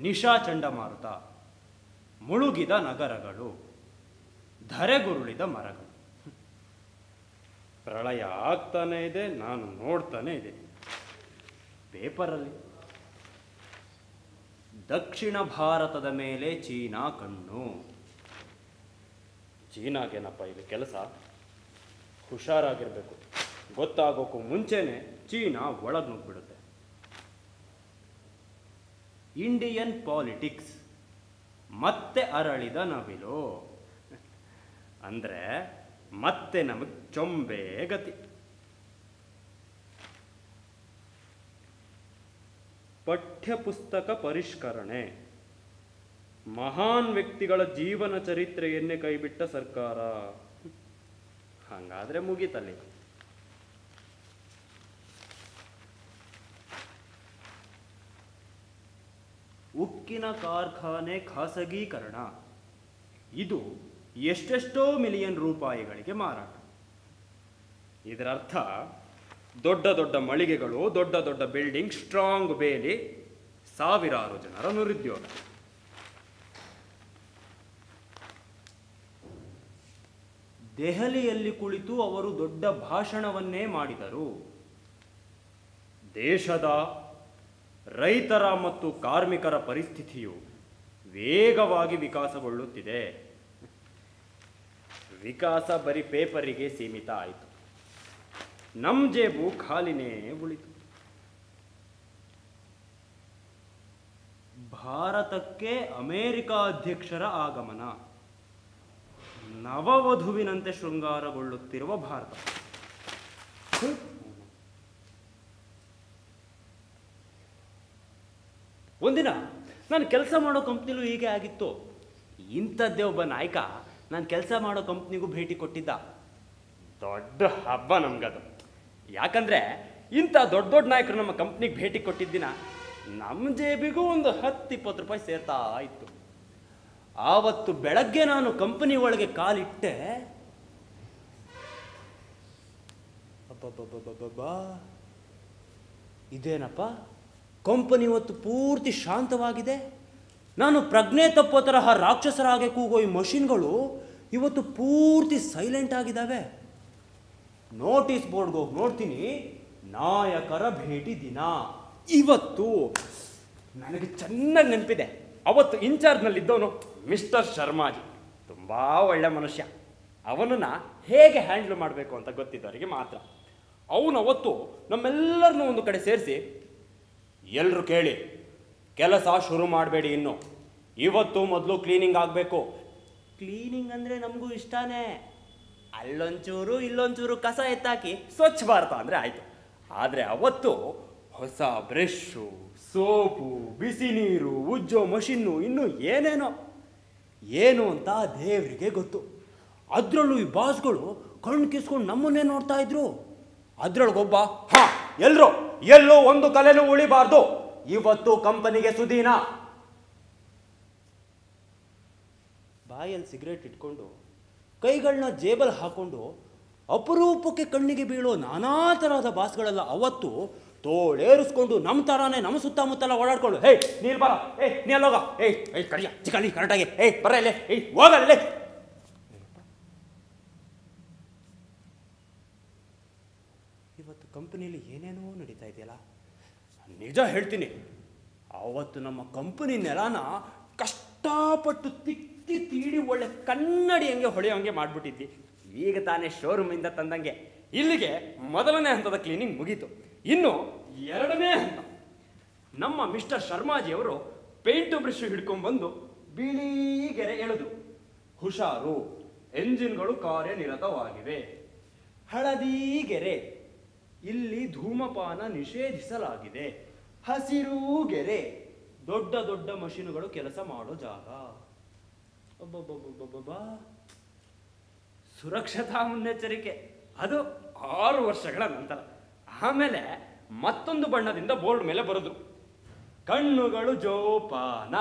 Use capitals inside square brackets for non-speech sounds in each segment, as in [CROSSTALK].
ನಿಶಾ ಚಂಡಮಾರುತ, ಮುಳುಗಿದ ನಗರಗಳು, ಧರೆಗುರುಳಿದ ಮರಗಳು. ಪ್ರಳಯ ಆಗ್ತಾನೆ ಇದೆ, ನಾನು ನೋಡ್ತಾನೆ ಇದೆ. ಪೇಪರಲ್ಲಿ, ದಕ್ಷಿಣ ಭಾರತದ ಮೇಲೆ ಚೀನಾ ಕಣ್ಣು. ಚೀನಾಗೇನಪ್ಪ ಇದು ಕೆಲಸ? ಹುಷಾರಾಗಿರಬೇಕು. ಗೊತ್ತಾಗೋಕ್ಕೂ ಮುಂಚೆನೆ ಚೀನಾ ಒಳಗೆ ನುಗ್ಬಿಡುತ್ತೆ ಇಂಡಿಯನ್ ಪಾಲಿಟಿಕ್ಸ್ ಮತ್ತೆ ಅರಳಿದ ನವಿಲು. ಅಂದರೆ ಮತ್ತೆ ನಮಗೆ ಚೊಂಬೆ ಗತಿ. ಪಠ್ಯಪುಸ್ತಕ ಪರಿಷ್ಕರಣೆ. ಮಹಾನ್ ವ್ಯಕ್ತಿಗಳ ಜೀವನ ಚರಿತ್ರೆಯನ್ನೇ ಕೈಬಿಟ್ಟ ಸರ್ಕಾರ. ಹಂಗಾದ್ರೆ ಮುಗೀತಲ್ಲಿ. ಉಕ್ಕಿನ ಕಾರ್ಖಾನೆ ಖಾಸಗೀಕರಣ. ಇದು ಎಷ್ಟೆಷ್ಟೋ ಮಿಲಿಯನ್ ರೂಪಾಯಿಗಳಿಗೆ ಮಾರಾಟ. ಇದರರ್ಥ, ದೊಡ್ಡ ದೊಡ್ಡ ಮಳಿಗೆಗಳು, ದೊಡ್ಡ ದೊಡ್ಡ ಬಿಲ್ಡಿಂಗ್, ಸ್ಟ್ರಾಂಗ್ ಬೇಲಿ, ಸಾವಿರಾರು ಜನರ ನಿರುದ್ಯೋಗ ದೆಹಲಿಯಲ್ಲಿ ಕುಳಿತು ಅವರು ದೊಡ್ಡ ಭಾಷಣವನ್ನೇ ಮಾಡಿದರು. ದೇಶದ ರೈತರ ಮತ್ತು ಕಾರ್ಮಿಕರ ಪರಿಸ್ಥಿತಿಯು ವೇಗವಾಗಿ ವಿಕಾಸಗೊಳ್ಳುತ್ತಿದೆ. ವಿಕಾಸ ಬರೀ ಪೇಪರಿಗೆ ಸೀಮಿತ ಆಯಿತು. ನಮ್ಮ ಜೇಬು ಖಾಲಿನೇ ಉಳಿತು. ಭಾರತಕ್ಕೆ ಅಮೇರಿಕಾ ಅಧ್ಯಕ್ಷರ ಆಗಮನ. ನವವಧುವಿನಂತೆ ಶೃಂಗಾರಗೊಳ್ಳುತ್ತಿರುವ ಭಾರತ. ಒಂದಿನ ನಾನು ಕೆಲಸ ಮಾಡೋ ಕಂಪ್ನಿಲೂ ಹೀಗೆ ಆಗಿತ್ತು. ಇಂಥದ್ದೇ ಒಬ್ಬ ನಾಯಕ ನಾನು ಕೆಲಸ ಮಾಡೋ ಕಂಪ್ನಿಗೂ ಭೇಟಿ ಕೊಟ್ಟಿದ್ದ. ದೊಡ್ಡ ಹಬ್ಬ ನಮ್ಗದು. ಯಾಕಂದರೆ ಇಂಥ ದೊಡ್ಡ ದೊಡ್ಡ ನಾಯಕರು ನಮ್ಮ ಕಂಪ್ನಿಗೆ ಭೇಟಿ ಕೊಟ್ಟಿದ್ದಿನ ನಮ್ಮ ಜೇಬಿಗೂ ಒಂದು ಹತ್ತು ಇಪ್ಪತ್ತು ರೂಪಾಯಿ ಸೇರ್ತಾ ಇತ್ತು. ಆವತ್ತು ಬೆಳಗ್ಗೆ ನಾನು ಕಂಪನಿ ಒಳಗೆ ಕಾಲಿಟ್ಟೆ. ಅಬ್ಬಬ್ಬಬ್ಬಬ್ಬಬ್ಬಾ. ಇದೇನಪ್ಪ? ಕಂಪನಿ ಇವತ್ತು ಪೂರ್ತಿ ಶಾಂತವಾಗಿದೆ. ನಾನು ಪ್ರಜ್ಞೆ ತಪ್ಪೋ ತರಹ ರಾಕ್ಷಸರಾಗೆ ಕೂಗೋ ಈ ಮಷಿನ್ಗಳು ಇವತ್ತು ಪೂರ್ತಿ ಸೈಲೆಂಟ್ ಆಗಿದ್ದಾವೆ. ನೋಟಿಸ್ ಬೋರ್ಡ್ಗೆ ಹೋಗಿ ನೋಡ್ತೀನಿ. ನಾಯಕರ ಭೇಟಿ ದಿನ. ಇವತ್ತು ನನಗೆ ಚೆನ್ನಾಗಿ ನೆನಪಿದೆ. ಅವತ್ತು ಇನ್ಚಾರ್ಜ್ನಲ್ಲಿದ್ದವನು ಮಿಸ್ಟರ್ ಶರ್ಮಾಜಿ. ತುಂಬ ಒಳ್ಳೆ ಮನುಷ್ಯ. ಅವನನ್ನು ಹೇಗೆ ಹ್ಯಾಂಡಲ್ ಮಾಡಬೇಕು ಅಂತ ಗೊತ್ತಿದ್ದವರಿಗೆ ಮಾತ್ರ. ಅವನು ಅವತ್ತು ನಮ್ಮೆಲ್ಲರನ್ನೂ ಒಂದು ಕಡೆ ಸೇರಿಸಿ ಎಲ್ಲರೂ ಕೇಳಿ, ಕೆಲಸ ಶುರು ಮಾಡಬೇಡಿ ಇನ್ನು. ಇವತ್ತು ಮೊದಲು ಕ್ಲೀನಿಂಗ್ ಆಗಬೇಕು. ಕ್ಲೀನಿಂಗ್ ಅಂದರೆ ನಮಗೂ ಇಷ್ಟನೇ. ಅಲ್ಲೊಂಚೂರು, ಇಲ್ಲೊಂಚೂರು ಕಸ ಎತ್ತಾಕಿ ಸ್ವಚ್ಛ ಭಾರತ ಅಂದರೆ ಆಯಿತು. ಆದರೆ ಅವತ್ತು ಹೊಸ ಬ್ರಷ್ಷು ಸೋಪು ಬಿಸಿ ನೀರು ಉಜ್ಜೋ ಮಷಿನ್ನು, ಇನ್ನು ಏನೇನೋ. ಏನು ಅಂತ ದೇವರಿಗೆ ಗೊತ್ತು. ಅದರಲ್ಲೂ ಈ ಬಾಸ್ಗಳು ಕಣ್ಣು ಕಿಸ್ಕೊಂಡು ನಮ್ಮನ್ನೇ ನೋಡ್ತಾ ಇದ್ರು. ಅದ್ರೊಳಗೊಬ್ಬ, ಹಾ ಎಲ್ರು, ಎಲ್ಲೂ ಒಂದು ಕಲೆನೂ ಉಳಿಬಾರ್ದು. ಇವತ್ತು ಕಂಪನಿಗೆ ಸುದೀನ. ಬಾಯಲ್ಲಿ ಸಿಗರೇಟ್ ಇಟ್ಕೊಂಡು ಕೈಗಳನ್ನ ಜೇಬಲ್ ಹಾಕೊಂಡು, ಅಪರೂಪಕ್ಕೆ ಕಣ್ಣಿಗೆ ಬೀಳೋ ನಾನಾ ಥರದ ಬಾಸ್ಗಳೆಲ್ಲ ಅವತ್ತು ತೋಳೇರಿಸ್ಕೊಂಡು ನಮ್ಮ ಥರಾನೇ ನಮ್ಮ ಸುತ್ತಮುತ್ತಲ ಓಡಾಡ್ಕೊಂಡು ಹೇ ನೀಲ್ ಬರ ಏ ನೀ ಅಲ್ಲೋಗ, ಏಯ್ ಏಯ್ ಕಡಿಯ ಚಿಕಲಿ ಕರೆಕ್ಟಾಗಿ, ಏಯ್ ಬರ ಇಲ್ಲೇ, ಏಯ್, ಹೋಗಲ್ಲೇ ಇವತ್ತು ಕಂಪನಿಯಲ್ಲಿ ಏನೇನೋ ನಡೀತಾ ಇದೆಯಲ್ಲ? ನಿಜ ಹೇಳ್ತೀನಿ, ಅವತ್ತು ನಮ್ಮ ಕಂಪನಿ ನೆಲನ ಕಷ್ಟಪಟ್ಟು ತಿಕ್ಕಿ ತೀಡಿ ಒಳ್ಳೆ ಕನ್ನಡಿ ಹಂಗೆ ಹೊಳೆಯೋಂಗೆ ಮಾಡಿಬಿಟ್ಟಿದ್ವಿ ಈಗ ತಾನೇ ಶೋರೂಮಿಂದ ತಂದಂಗೆ. ಇಲ್ಲಿಗೆ ಮೊದಲನೇ ಹಂತದ ಕ್ಲೀನಿಂಗ್ ಮುಗೀತು. ಇನ್ನು ಎರಡನೇ ಹಂತ. ನಮ್ಮ ಮಿಸ್ಟರ್ ಶರ್ಮಾಜಿ ಅವರು ಪೇಂಟು ಬ್ರಷ್ ಹಿಡ್ಕೊಂಡ್ಬಂದು ಬಿಳಿ ಗೆರೆ ಎಳೆದು, ಹುಷಾರು, ಎಂಜಿನ್ಗಳು ಕಾರ್ಯನಿರತವಾಗಿವೆ. ಹಳದಿ ಗೆರೆ ಇಲ್ಲಿ ಧೂಮಪಾನ ನಿಷೇಧಿಸಲಾಗಿದೆ. ಹಸಿರು ಗೆರೆ, ದೊಡ್ಡ ದೊಡ್ಡ ಮಷೀನುಗಳು ಕೆಲಸ ಮಾಡೋ ಜಾಗ. ಸುರಕ್ಷತಾ ಮುನ್ನೆಚ್ಚರಿಕೆ. ಅದು ಆರು ವರ್ಷಗಳ ನಂತರ. ಆಮೇಲೆ ಮತ್ತೊಂದು ಬಣ್ಣದಿಂದ ಬೋರ್ಡ್ ಮೇಲೆ ಬರೋದು. ಕಣ್ಣುಗಳು ಜೋಪಾನ.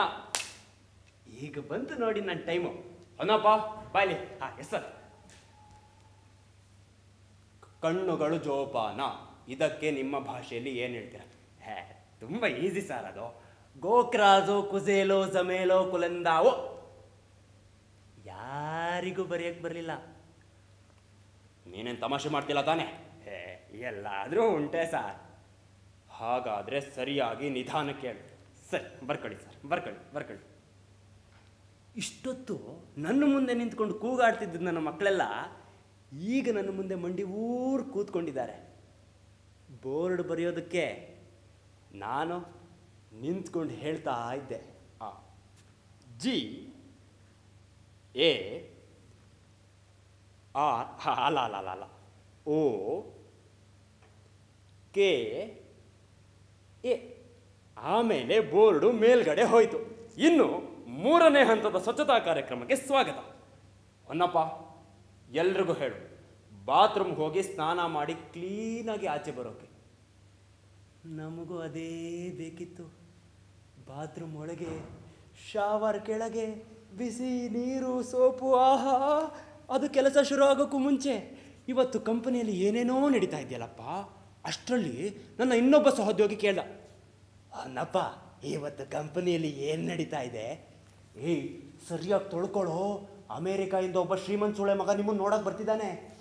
ಈಗ ಬಂತು ನೋಡಿ ನನ್ನ ಟೈಮು ಅನ್ನಪ್ಪ ಬಾಯ್ಲಿ. ಹಾ ಎಸ್ ಸರ್. ಕಣ್ಣುಗಳು ಜೋಪಾನ. ಇದಕ್ಕೆ ನಿಮ್ಮ ಭಾಷೆಯಲ್ಲಿ ಏನು ಹೇಳ್ತೀರಾ? ಹೇ, ತುಂಬ ಈಸಿ ಸರ್ ಅದು. ಗೋಕ್ರಾಜೋ ಕುಸೇಲೋ ಜಮೇಲೋ ಕುಲಂದಾವೋ. ಯಾರಿಗೂ ಬರೆಯಕ್ಕೆ ಬರಲಿಲ್ಲ. ನೀನೇನು ತಮಾಷೆ ಮಾಡ್ತಿಲ್ಲ ತಾನೆ? ಹೇ, ಎಲ್ಲಾದರೂ ಉಂಟೆ ಸರ್ ಹಾಗಾದರೆ ಸರಿಯಾಗಿ ನಿಧಾನ ಕೇಳಿ. ಸರಿ, ಬರ್ಕೊಳ್ಳಿ ಸರ್ ಬರ್ಕೊಳ್ಳಿ ಬರ್ಕೊಳ್ಳಿ. ಇಷ್ಟೊತ್ತು ನನ್ನ ಮುಂದೆ ನಿಂತ್ಕೊಂಡು ಕೂಗಾಡ್ತಿದ್ದ ನನ್ನ ಮಕ್ಕಳೆಲ್ಲ ಈಗ ನನ್ನ ಮುಂದೆ ಮಂಡಿ ಊರು ಕೂತ್ಕೊಂಡಿದ್ದಾರೆ. ಬೋರ್ಡ್ ಬರೆಯೋದಕ್ಕೆ ನಾನು ನಿಂತ್ಕೊಂಡು ಹೇಳ್ತಾ ಇದ್ದೆ. ಆ, ಜಿ, ಎ, ಆರ್ ಅಲ್ಲ ಅಲ್ಲ ಅಲ್ಲ ಅಲ್ಲ. O, K, A. ಆಮೇಲೆ ಬೋರ್ಡು ಮೇಲ್ಗಡೆ ಹೋಯಿತು. ಇನ್ನು ಮೂರನೇ ಹಂತದ ಸ್ವಚ್ಛತಾ ಕಾರ್ಯಕ್ರಮಕ್ಕೆ ಸ್ವಾಗತ. ಹೊನ್ನಪ್ಪ ಎಲ್ರಿಗೂ ಹೇಳು ಬಾತ್ರೂಮ್ಗೆ ಹೋಗಿ ಸ್ನಾನ ಮಾಡಿ ಕ್ಲೀನಾಗಿ ಆಚೆ ಬರೋಕೆ. ನಮಗೂ ಅದೇ ಬೇಕಿತ್ತು. ಬಾತ್ರೂಮ್ ಒಳಗೆ ಶಾವರ್ ಕೆಳಗೆ ಬಿಸಿ ನೀರು, ಸೋಪು, ಆಹಾ, ಅದು ಕೆಲಸ ಶುರು ಆಗೋಕ್ಕೂ ಮುಂಚೆ ಇವತ್ತು ಕಂಪನಿಯಲ್ಲಿ ಏನೇನೋ ನಡೀತಾ ಇದೆಯಲ್ಲಪ್ಪ, ಅಷ್ಟರಲ್ಲಿ ನನ್ನ ಇನ್ನೊಬ್ಬ ಸಹೋದ್ಯೋಗಿ ಕೇಳ್ದ ಅನ್ನಪ್ಪ ಇವತ್ತು ಕಂಪನಿಯಲ್ಲಿ ಏನು ನಡೀತಾ ಇದೆ? ಏಯ್, ಸರಿಯಾಗಿ ತೊಳ್ಕೊಳ್ಳೋ ಅಮೇರಿಕಾಯಿಂದ ಒಬ್ಬ ಶ್ರೀಮಂತ ಸುಳೆ ಮಗ ನಿಮ್ಮನ್ನು ನೋಡಕ್ಕೆ ಬರ್ತಿದ್ದಾನೆ.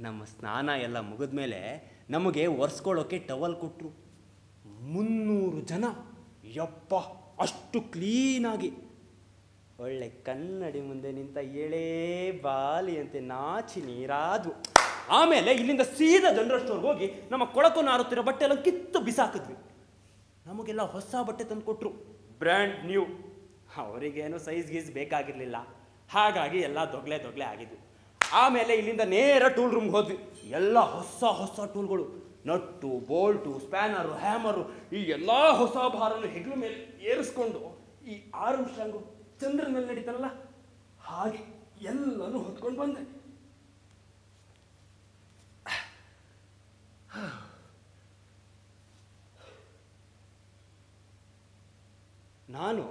ನಮ್ಮ ಸ್ನಾನ ಎಲ್ಲ ಮುಗಿದ ಮೇಲೆ ನಮಗೆ ಒರೆಸ್ಕೊಳ್ಳೋಕೆ ಟವಲ್ ಕೊಟ್ಟರು ಮುನ್ನೂರು ಜನ. ಯಪ್ಪ, ಅಷ್ಟು ಕ್ಲೀನಾಗಿ. ಒಳ್ಳೆ ಕನ್ನಡಿ ಮುಂದೆ ನಿಂತ ಏಳೇ ಬಾಲಿ ಅಂತೆ ನಾಚಿ ನೀರಾದ್ವು. ಆಮೇಲೆ ಇಲ್ಲಿಂದ ಸೀದಾ ಜನರಲ್ ಸ್ಟೋರ್ ಹೋಗಿ ನಮ್ಮ ಕೊಳಕು ನಾರುತ್ತಿರೋ ಬಟ್ಟೆ ಎಲ್ಲ ಕಿತ್ತು ಬಿಸಾಕಿದ್ವಿ. ನಮಗೆಲ್ಲ ಹೊಸ ಬಟ್ಟೆ ತಂದು ಕೊಟ್ಟರು ಬ್ರ್ಯಾಂಡ್ ನ್ಯೂ. ಅವರಿಗೇನು ಸೈಜ್ ಗೀಸ್ ಬೇಕಾಗಿರಲಿಲ್ಲ. ಹಾಗಾಗಿ ಎಲ್ಲ ದೊಗ್ಲೆ ದೊಗ್ಲೆ ಆಗಿದ್ವು. ಆಮೇಲೆ ಇಲ್ಲಿಂದ ನೇರ ಟೂಲ್ ರೂಮ್ಗೆ ಹೋದ್ವಿ. ಎಲ್ಲ ಹೊಸ ಹೊಸ ಟೂಲ್ಗಳು ನಟ್ಟು, ಬೋಲ್ಟು ಸ್ಪ್ಯಾನರು ಹ್ಯಾಮರು ಈ ಎಲ್ಲ ಹೊಸ ಭಾರನು ಹೆಗ್ಲ ಮೇಲೆ ಏರಿಸ್ಕೊಂಡು ಈ ಆರು ಶಾಂಗು ಚಂದ್ರನ ನಡೀತಾರಲ್ಲ ಹಾಗೆ ಎಲ್ಲನೂ ಹೊತ್ಕೊಂಡು ಬಂದೆ. ನಾನು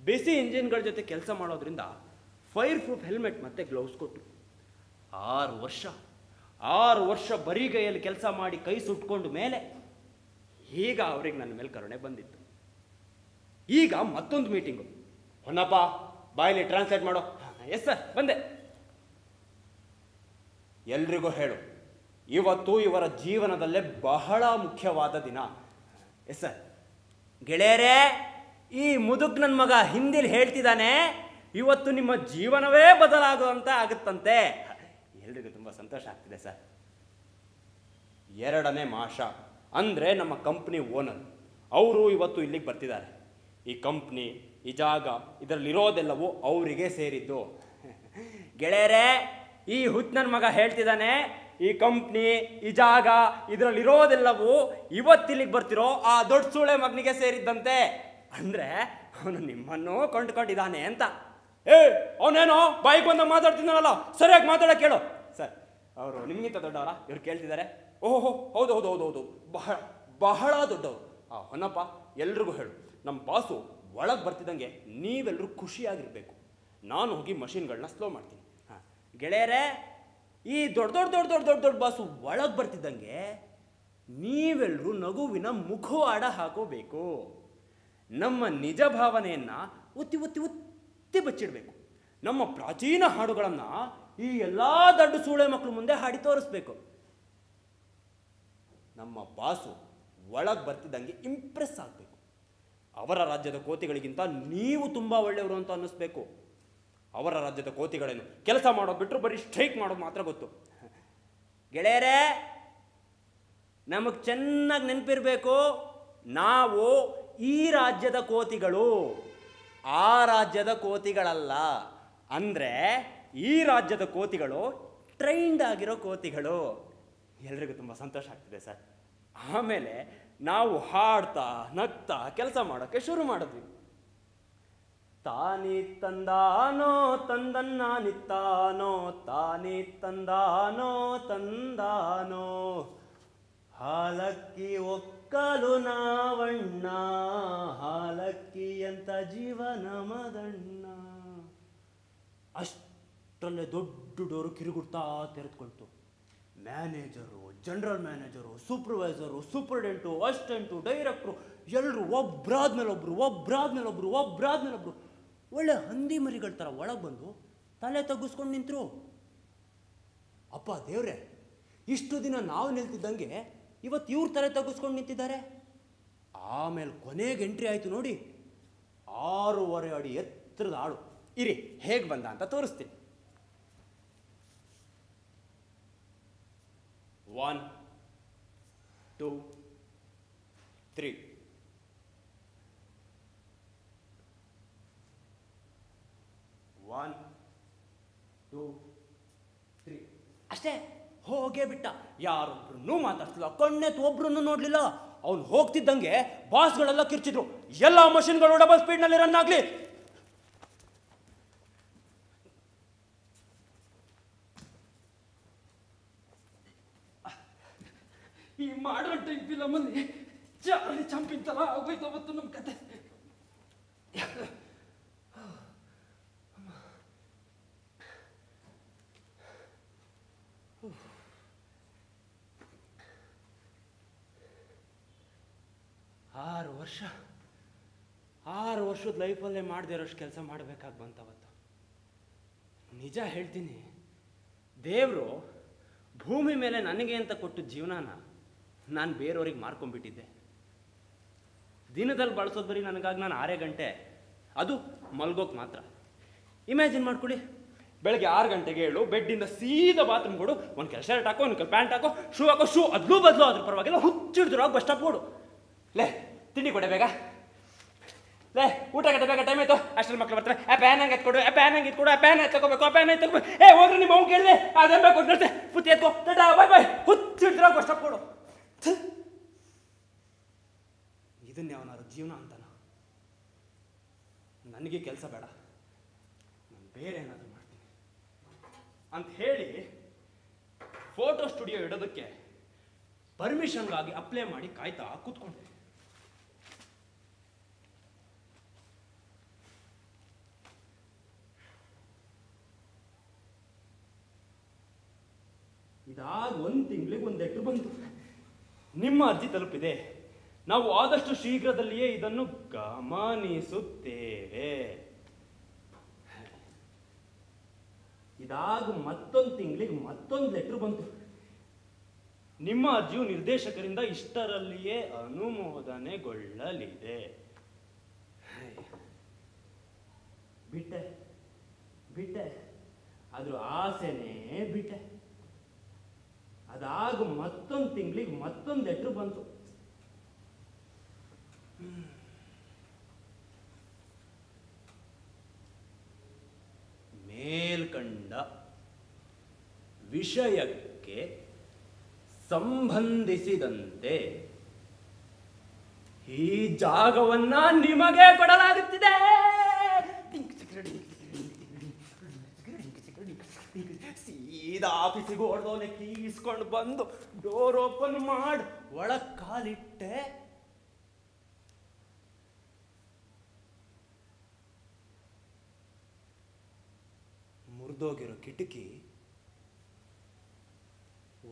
ಬಿಸಿ ಇಂಜಿನ್ಗಳ ಜೊತೆ ಕೆಲಸ ಮಾಡೋದ್ರಿಂದ ಫೈರ್ ಪ್ರೂಫ್ ಹೆಲ್ಮೆಟ್ ಮತ್ತು ಗ್ಲೌಸ್ ಕೊಟ್ಟು. ಆರು ವರ್ಷ ಆರು ವರ್ಷ ಬರಿಗೈಯಲ್ಲಿ ಕೆಲಸ ಮಾಡಿ ಕೈ ಸುಟ್ಕೊಂಡು ಮೇಲೆ ಈಗ ಅವ್ರಿಗೆ ನನ್ನ ಮೇಲೆ ಕರುಣೆ ಬಂದಿತ್ತು. ಈಗ ಮತ್ತೊಂದು ಮೀಟಿಂಗು ಹೊನ್ನಪ್ಪ, ಬಾಯಲ್ಲಿ ಟ್ರಾನ್ಸ್ಲೇಟ್ ಮಾಡೋ. ಎಸ್ ಸರ್ ಬಂದೆ. ಎಲ್ರಿಗೂ ಹೇಳು, ಇವತ್ತು ಇವರ ಜೀವನದಲ್ಲೇ ಬಹಳ ಮುಖ್ಯವಾದ ದಿನ. ಎಸ್ ಸರ್ ಗೆಳೆಯರೇ, ಈ ಮುದುಕ್ ನನ್ನ ಮಗ ಹಿಂದಿಲಿ ಹೇಳ್ತಿದ್ದಾನೆ ಇವತ್ತು ನಿಮ್ಮ ಜೀವನವೇ ಬದಲಾಗುವಂತ ಆಗುತ್ತಂತೆ. ಎಲ್ರಿಗೂ ತುಂಬ ಸಂತೋಷ ಆಗ್ತಿದೆ ಸರ್. ಎರಡನೇ ಮಾಷ ಅಂದರೆ ನಮ್ಮ ಕಂಪ್ನಿ ಓನರ್ ಅವರು ಇವತ್ತು ಇಲ್ಲಿಗೆ ಬರ್ತಿದ್ದಾರೆ. ಈ ಕಂಪ್ನಿ ಈ ಜಾಗ, ಇದರಲ್ಲಿರೋದೆಲ್ಲವೂ ಅವರಿಗೆ ಸೇರಿದ್ದು. ಗೆಳೆಯರೇ, ಈ ಹುಚ್ಚನ ಮಗ ಹೇಳ್ತಿದ್ದಾನೆ, ಈ ಕಂಪ್ನಿ ಈ ಜಾಗ, ಇದರಲ್ಲಿರೋದೆಲ್ಲವೂ ಇವತ್ತಿಲ್ಲಿಗೆ ಬರ್ತಿರೋ ಆ ದೊಡ್ಡ ಸೂಳೆ ಮಗನಿಗೆ ಸೇರಿದ್ದಂತೆ. ಅಂದರೆ ಅವನು ನಿಮ್ಮನ್ನು ಕೊಂಡ್ಕೊಂಡಿದ್ದಾನೆ ಅಂತ. ಏ ಅವನೇನೋ ಬಾಯಿಗೆ ಬಂದ ಮಾತಾಡ್ತಿದ್ದಾನಲ್ಲ ಸರಿಯಾಗಿ ಮಾತಾಡೋಕೆ ಕೇಳು ಸರ್ ಅವರು ನಿಮಗಿಂತ ದೊಡ್ಡವರ? ಇವ್ರು ಕೇಳ್ತಿದ್ದಾರೆ. ಓಹೋ ಹೌದು ಹೌದು ಹೌದು ಹೌದು. ಬಹಳ ಬಹಳ ದೊಡ್ಡವರು. ಆ ಹೊನ್ನಪ್ಪ ಎಲ್ರಿಗೂ ಹೇಳು. ನಮ್ಮ ಬಾಸು ಒಳಗೆ ಬರ್ತಿದ್ದಂಗೆ ನೀವೆಲ್ಲರೂ ಖುಷಿಯಾಗಿರಬೇಕು. ನಾನು ಹೋಗಿ ಮಷಿನ್ಗಳನ್ನ ಸ್ಲೋ ಮಾಡ್ತೀನಿ. ಹಾಂ ಗೆಳೆಯರೇ ಈ ದೊಡ್ಡ ದೊಡ್ಡ ದೊಡ್ಡ ದೊಡ್ಡ ದೊಡ್ಡ ದೊಡ್ಡ ಬಾಸು ಒಳಗೆ ಬರ್ತಿದ್ದಂಗೆ ನೀವೆಲ್ಲರೂ ನಗುವಿನ ಮುಖವಾಡ ಹಾಕೋಬೇಕು. ನಮ್ಮ ನಿಜ ಭಾವನೆಯನ್ನು ಉತ್ತಿ ಉತ್ತಿ ಒತ್ತಿ ಬಚ್ಚಿಡಬೇಕು. ನಮ್ಮ ಪ್ರಾಚೀನ ಹಾಡುಗಳನ್ನು ಈ ಎಲ್ಲ ದೊಡ್ಡ ಸೂಳೆ ಮಕ್ಕಳು ಮುಂದೆ ಹಾಡಿ ತೋರಿಸ್ಬೇಕು. ನಮ್ಮ ಬಾಸು ಒಳಗೆ ಬರ್ತಿದ್ದಂಗೆ ಇಂಪ್ರೆಸ್ ಆಗಬೇಕು. ಅವರ ರಾಜ್ಯದ ಕೋತಿಗಳಿಗಿಂತ ನೀವು ತುಂಬ ಒಳ್ಳೆಯವರು ಅಂತ ಅನ್ನಿಸ್ಬೇಕು. ಅವರ ರಾಜ್ಯದ ಕೋತಿಗಳೇನು ಕೆಲಸ ಮಾಡೋದು ಬಿಟ್ಟರು ಬರೀ ಸ್ಟ್ರೈಕ್ ಮಾಡೋದು ಮಾತ್ರ ಗೊತ್ತು. ಗೆಳೆಯರೇ, ನಮಗೆ ಚೆನ್ನಾಗಿ ನೆನಪಿರಬೇಕು. ನಾವು ಈ ರಾಜ್ಯದ ಕೋತಿಗಳು. ಆ ರಾಜ್ಯದ ಕೋತಿಗಳಲ್ಲ. ಅಂದರೆ ಈ ರಾಜ್ಯದ ಕೋತಿಗಳು ಟ್ರೈನ್ಡ್ ಆಗಿರೋ ಕೋತಿಗಳು. ಎಲ್ರಿಗೂ ತುಂಬ ಸಂತೋಷ ಆಗ್ತಿದೆ ಸರ್. ಆಮೇಲೆ ನಾವು ಹಾಡ್ತಾ, ನಗ್ತಾ ಕೆಲಸ ಮಾಡೋಕ್ಕೆ ಶುರು ಮಾಡಿದ್ವಿ. ತಾನಿ ತಂದಾನೋ ತಂದನ್ನ ನಿತ್ತಾನೋ, ತಾನಿ ತಂದಾನೋ ತಂದಾನೋ. ಹಾಲಕ್ಕಿ ಒಕ್ಕಲು ನಾವಣ್ಣ ಹಾಲಕ್ಕಿ ಅಂತ ಜೀವನ ಮದಣ್ಣ. ಅಷ್ಟರಲ್ಲೇ ದೊಡ್ಡ ಡೋರು ಕಿರುಗುಡ್ತಾ ತೆರೆದುಕೊಳ್ತು. Manager, general manager, supervisor, superintendent assistant director ಎಲ್ಲರೂ ಒಬ್ರಾದ್ಮೇಲೆ ಒಬ್ರು ಒಬ್ರಾದ್ಮೇಲೆ ಒಬ್ರು ಒಬ್ರಾದ್ಮೇಲೆ ಒಬ್ರು ಒಳ್ಳೆ ಹಂದಿ ಮರಿಗಳ ಥರ ಒಳಗೆ ಬಂದು ತಲೆ ತಗ್ಗಿಸ್ಕೊಂಡು ನಿಂತರು. ಅಪ್ಪ ದೇವ್ರೆ, ಇಷ್ಟು ದಿನ ನಾವು ನಿಲ್ತಿದ್ದಂಗೆ ಇವತ್ತು ಇವ್ರ ತಲೆ ತಗ್ಗಿಸ್ಕೊಂಡು ನಿಂತಿದ್ದಾರೆ. ಆಮೇಲೆ ಕೊನೆಗೆ ಎಂಟ್ರಿ ಆಯಿತು ನೋಡಿ, ಆರೂವರೆ ಅಡಿ ಎತ್ತರದ ಆಳು. ಇರಿ, ಹೇಗೆ ಬಂದ ಅಂತ ತೋರಿಸ್ತೀನಿ. One two three one two three ಅಷ್ಟೇ. ಹೋಗೇ ಬಿಟ್ಟ. ಯಾರೊಬ್ರು ಮಾತಾಡ್ತಿಲ್ಲ. ಕಣ್ಣೆತ್ ಒಬ್ರು ನೋಡ್ಲಿಲ್ಲ. ಅವ್ನು ಹೋಗ್ತಿದ್ದಂಗೆ ಬಾಸ್ಗಳೆಲ್ಲ ಕಿರ್ಚಿದ್ರು. ಎಲ್ಲ ಮಷಿನ್ಗಳು ಡಬಲ್ ಸ್ಪೀಡ್ನಲ್ಲಿ ರನ್ ಆಗ್ಲಿ. ಈ ಮಾಡರ್ನ್ ಟೈಪ್ ಫಿಲಮಲ್ಲಿ ಚಾರ್ಲಿ ಚಾಂಪಿನ್ ತರ ಆಗೋಯ್ತು ಅವತ್ತು ನಮ್ಮ ಕತೆ. ಆರು ವರ್ಷ, ಆರು ವರ್ಷದ ಲೈಫಲ್ಲೇ ಮಾಡದೇ ಇರೋಷ್ಟು ಕೆಲಸ ಮಾಡಬೇಕಾಗಿ ಬಂತವತ್ತು. ನಿಜ ಹೇಳ್ತೀನಿ, ದೇವರು ಭೂಮಿ ಮೇಲೆ ನನಗೆ ಅಂತ ಕೊಟ್ಟು ಜೀವನಾನ ನಾನು ಬೇರೆಯವ್ರಿಗೆ ಮಾರ್ಕೊಂಡ್ಬಿಟ್ಟಿದ್ದೆ. ದಿನದಲ್ಲಿ ಬಳಸೋದು ಬರೀ ನನಗಾಗಿ ನಾನು ಆರೇ ಗಂಟೆ, ಅದು ಮಲ್ಗೋಕೆ ಮಾತ್ರ. ಇಮ್ಯಾಜಿನ್ ಮಾಡ್ಕೊಳ್ಳಿ, ಬೆಳಗ್ಗೆ ಆರು ಗಂಟೆಗೆ ಹೇಳು ಬೆಡ್ಡಿಂದ ಸೀದಾ ಬಾತ್ರೂಮ್ ಕೊಡು ಒಂದು ಕೆಲಸ ಶರ್ಟ್ ಹಾಕೋ, ಒಂದು ಪ್ಯಾಂಟ್ ಹಾಕೋ ಶೂ ಹಾಕೋ ಶೂ ಅದ್ಲೂ ಬದಲು, ಅದ್ರ ಪರವಾಗಿಲ್ಲ ಹುಚ್ಚಿಡ್ದ್ರು ಬಸ್ ಸ್ಟಾಪ್ ಕೊಡು ಲೇ, ತಿಂಡಿ ಕೊಡೆ ಬೇಗ. ಲೇ, ಊಟ ಕಟ್ಟ ಬೇಗ ಟೈಮ್ ಆಯ್ತು. ಅಷ್ಟರಲ್ಲಿ ಮಕ್ಕಳು ಬರ್ತಾರೆ. ಆ ಪ್ಯಾನ್ ಹಂಗೆ ಎತ್ಕೊಡು, ಆ ಪ್ಯಾನ್ ಹಂಗೆ ಎತ್ಕೊಡು, ಆ ಪ್ಯಾನ್ ತಗೋಬೇಕು ಆ ಪ್ಯಾನ್ ತಗೋಬೇಕು ಏ ಹೋಗ್ರಿ ನಿಮ್ಮ ಅವ್ನು ಕೇಳಿದೆ. ಅದನ್ನ ಬೇಕು ಅಂತ ಪುತ್ತಿ ಎತ್ಕೋ. ಟಾಟಾ ಬಾಯ್ ಬಾಯ್ ಹುಚ್ಚಿಡ್ದ್ರು ಬಸ್ ಸ್ಟಾಪ್ ಕೊಡು. ಇದನ್ನೇ ಅವನಾದ್ರು ಜೀವನ ಅಂತಾನ? ನನಗೆ ಕೆಲಸ ಬೇಡ. ನಾನು ಬೇರೆ ಏನಾದರೂ ಮಾಡ್ತೀನಿ. ಅಂತ ಹೇಳಿ ಫೋಟೋ ಸ್ಟುಡಿಯೋ ಇಡೋದಕ್ಕೆ ಪರ್ಮಿಷನ್ಗಾಗಿ ಅಪ್ಲೈ ಮಾಡಿ ಕಾಯ್ತಾ ಕೂತ್ಕೊಂಡೆ. ಇದಾದ ಒಂದು ತಿಂಗಳಿಗೆ ಒಂದು ಲೆಟ್ರ್ ಬಂತು. ನಿಮ್ಮ ಅರ್ಜಿ ತಲುಪಿದೆ. ನಾವು ಆದಷ್ಟು ಶೀಘ್ರದಲ್ಲಿಯೇ ಇದನ್ನು ಗಮನಿಸುತ್ತೇವೆ. ಇದಾಗ ಮತ್ತೊಂದು ತಿಂಗಳಿಗೆ ಮತ್ತೊಂದು ಲೆಟ್ರ್ ಬಂತು. ನಿಮ್ಮ ಅರ್ಜಿಯು ನಿರ್ದೇಶಕರಿಂದ ಇಷ್ಟರಲ್ಲಿಯೇ ಅನುಮೋದನೆಗೊಳ್ಳಲಿದೆ. ಬಿಟ್ಟೆ ಬಿಟ್ಟೆ. ಅದ್ರ ಆಸೆನೇ ಬಿಟ್ಟೆ. ಅದಾಗ ಮತ್ತೊಂದು ತಿಂಗಳಿಗೆ ಮತ್ತೊಂದು ಲೆಟ್ರ್ ಬಂತು. ಮೇಲ್ಕಂಡ ವಿಷಯಕ್ಕೆ ಸಂಬಂಧಿಸಿದಂತೆ ಈ ಜಾಗವನ್ನ ನಿಮಗೆ ಕೊಡಲಾಗುತ್ತಿದೆ. ಸೀದಾ ಆಫೀಸಿಗೆ ಹೊಡೆದವನೆ ಕೀಸ್ಕೊಂಡು ಬಂದು ಡೋರ್ ಓಪನ್ ಮಾಡಿ ಒಳ ಕಾಲಿಟ್ಟೆ. ಮುರಿದೋಗಿರೋ ಕಿಟಕಿ,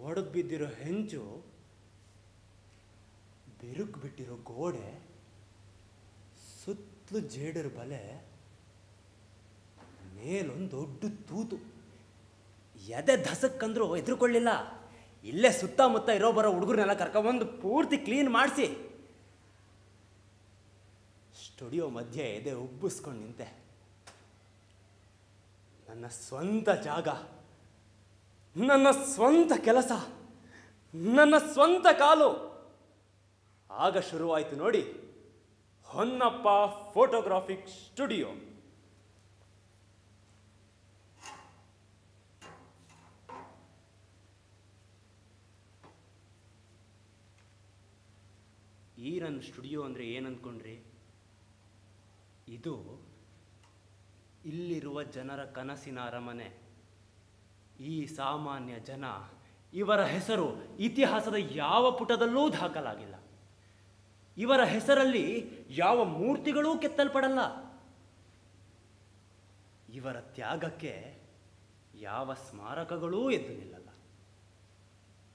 ಒಡೆದು ಬಿದ್ದಿರೋ ಹೆಂಚು ಬಿರುಕು ಬಿಟ್ಟಿರೋ ಗೋಡೆ, ಸುತ್ತಲೂ ಜೇಡರ ಬಲೆ, ಮೇಲೊಂದು ದೊಡ್ಡ ತೂತು. ಎದೆ ಧಸಕ್ಕಂದ್ರು ಎದುರುಕೊಳ್ಳಿಲ್ಲ ಇಲ್ಲೇ ಸುತ್ತಮುತ್ತ ಇರೋ ಬರೋ ಹುಡುಗರನ್ನೆಲ್ಲ ಕರ್ಕೊಂಬಂದು ಪೂರ್ತಿ ಕ್ಲೀನ್ ಮಾಡಿಸಿ. ಸ್ಟುಡಿಯೋ ಮಧ್ಯೆ ಎದೆ ಉಬ್ಬಿಸ್ಕೊಂಡು ನಿಂತೆ. ನನ್ನ ಸ್ವಂತ ಜಾಗ, ನನ್ನ ಸ್ವಂತ ಕೆಲಸ, ನನ್ನ ಸ್ವಂತ ಕಾಲು. ಆಗ ಶುರುವಾಯಿತು ನೋಡಿ, ಹೊನ್ನಪ್ಪ ಫೋಟೋಗ್ರಾಫಿಕ್ ಸ್ಟುಡಿಯೋ ಈ ನನ್ನ ಸ್ಟುಡಿಯೋ ಅಂದರೆ ಏನು ಇದು ಇಲ್ಲಿರುವ ಜನರ ಕನಸಿನ ಅರಮನೆ. ಈ ಸಾಮಾನ್ಯ ಜನ ಇವರ ಹೆಸರು ಇತಿಹಾಸದ ಯಾವ ಪುಟದಲ್ಲೂ ದಾಖಲಾಗಿಲ್ಲ. ಇವರ ಹೆಸರಲ್ಲಿ ಯಾವ ಮೂರ್ತಿಗಳೂ ಕೆತ್ತಲ್ಪಡಲ್ಲ. ಇವರ ತ್ಯಾಗಕ್ಕೆ ಯಾವ ಸ್ಮಾರಕಗಳೂ ಎದ್ದು ನಿಲ್ಲಲ್ಲ.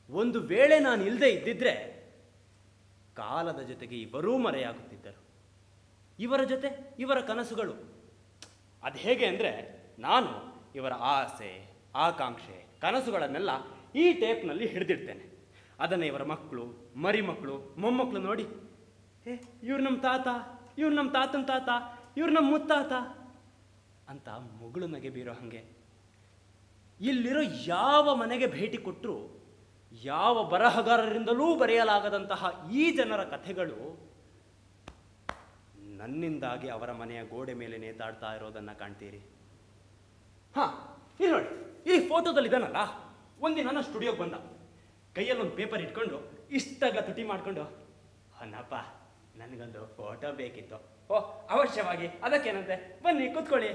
ಒಂದು ವೇಳೆ ನಾನು ಇಲ್ಲದೆ ಇದ್ದಿದ್ರೆ ಕಾಲದ ಜೊತೆಗೆ ಇವರೂ ಮರೆಯಾಗುತ್ತಿದ್ದರು. ಇವರ ಜೊತೆ ಇವರ ಕನಸುಗಳು. ಅದು ಹೇಗೆ ಅಂದರೆ ನಾನು ಇವರ ಆಸೆ, ಆಕಾಂಕ್ಷೆ, ಕನಸುಗಳನ್ನೆಲ್ಲ ಈ ಟೇಪ್ನಲ್ಲಿ ಹಿಡಿದಿಡ್ತೇನೆ. ಅದನ್ನು ಇವರ ಮಕ್ಕಳು ಮರಿ ಮಕ್ಕಳು ಮೊಮ್ಮಕ್ಕಳು ನೋಡಿ. ಏ ಇವ್ರು ನಮ್ಮ ತಾತ, ಇವ್ರು ನಮ್ಮ ತಾತನ ತಾತ, ಇವ್ರು ನಮ್ಮ ಮುತ್ತಾತ ಅಂತ ಮುಗುಳು ನಗೆ ಬೀರೋ ಹಾಗೆ. ಇಲ್ಲಿರೋ ಯಾವ ಮನೆಗೆ ಭೇಟಿ ಕೊಟ್ಟರು ಯಾವ ಬರಹಗಾರರಿಂದಲೂ ಬರೆಯಲಾಗದಂತಹ ಈ ಜನರ ಕಥೆಗಳು ನನ್ನಿಂದಾಗಿ ಅವರ ಮನೆಯ ಗೋಡೆ ಮೇಲೆ ನೇತಾಡ್ತಾ ಇರೋದನ್ನ ಕಾಣ್ತೀರಿ? ಹಾಂ, ಇಲ್ಲಿ ನೋಡಿ. ಈ ಫೋಟೋದಲ್ಲಿ ಇದನ್ನಲ್ಲ, ಒಂದಿನ ನನ್ನ ಸ್ಟುಡಿಯೋಗೆ ಬಂದ. ಕೈಯಲ್ಲೊಂದು ಪೇಪರ್ ಇಟ್ಕೊಂಡು ಇಷ್ಟಾಗ ತುಟಿ ಮಾಡ್ಕೊಂಡು ಹೊನ್ನಪ್ಪ ನನಗೊಂದು ಫೋಟೋ ಬೇಕಿತ್ತು. ಓ, ಅವಶ್ಯವಾಗಿ ಅದಕ್ಕೇನಂತೆ? ಬನ್ನಿ, ಕೂತ್ಕೊಳ್ಳಿ.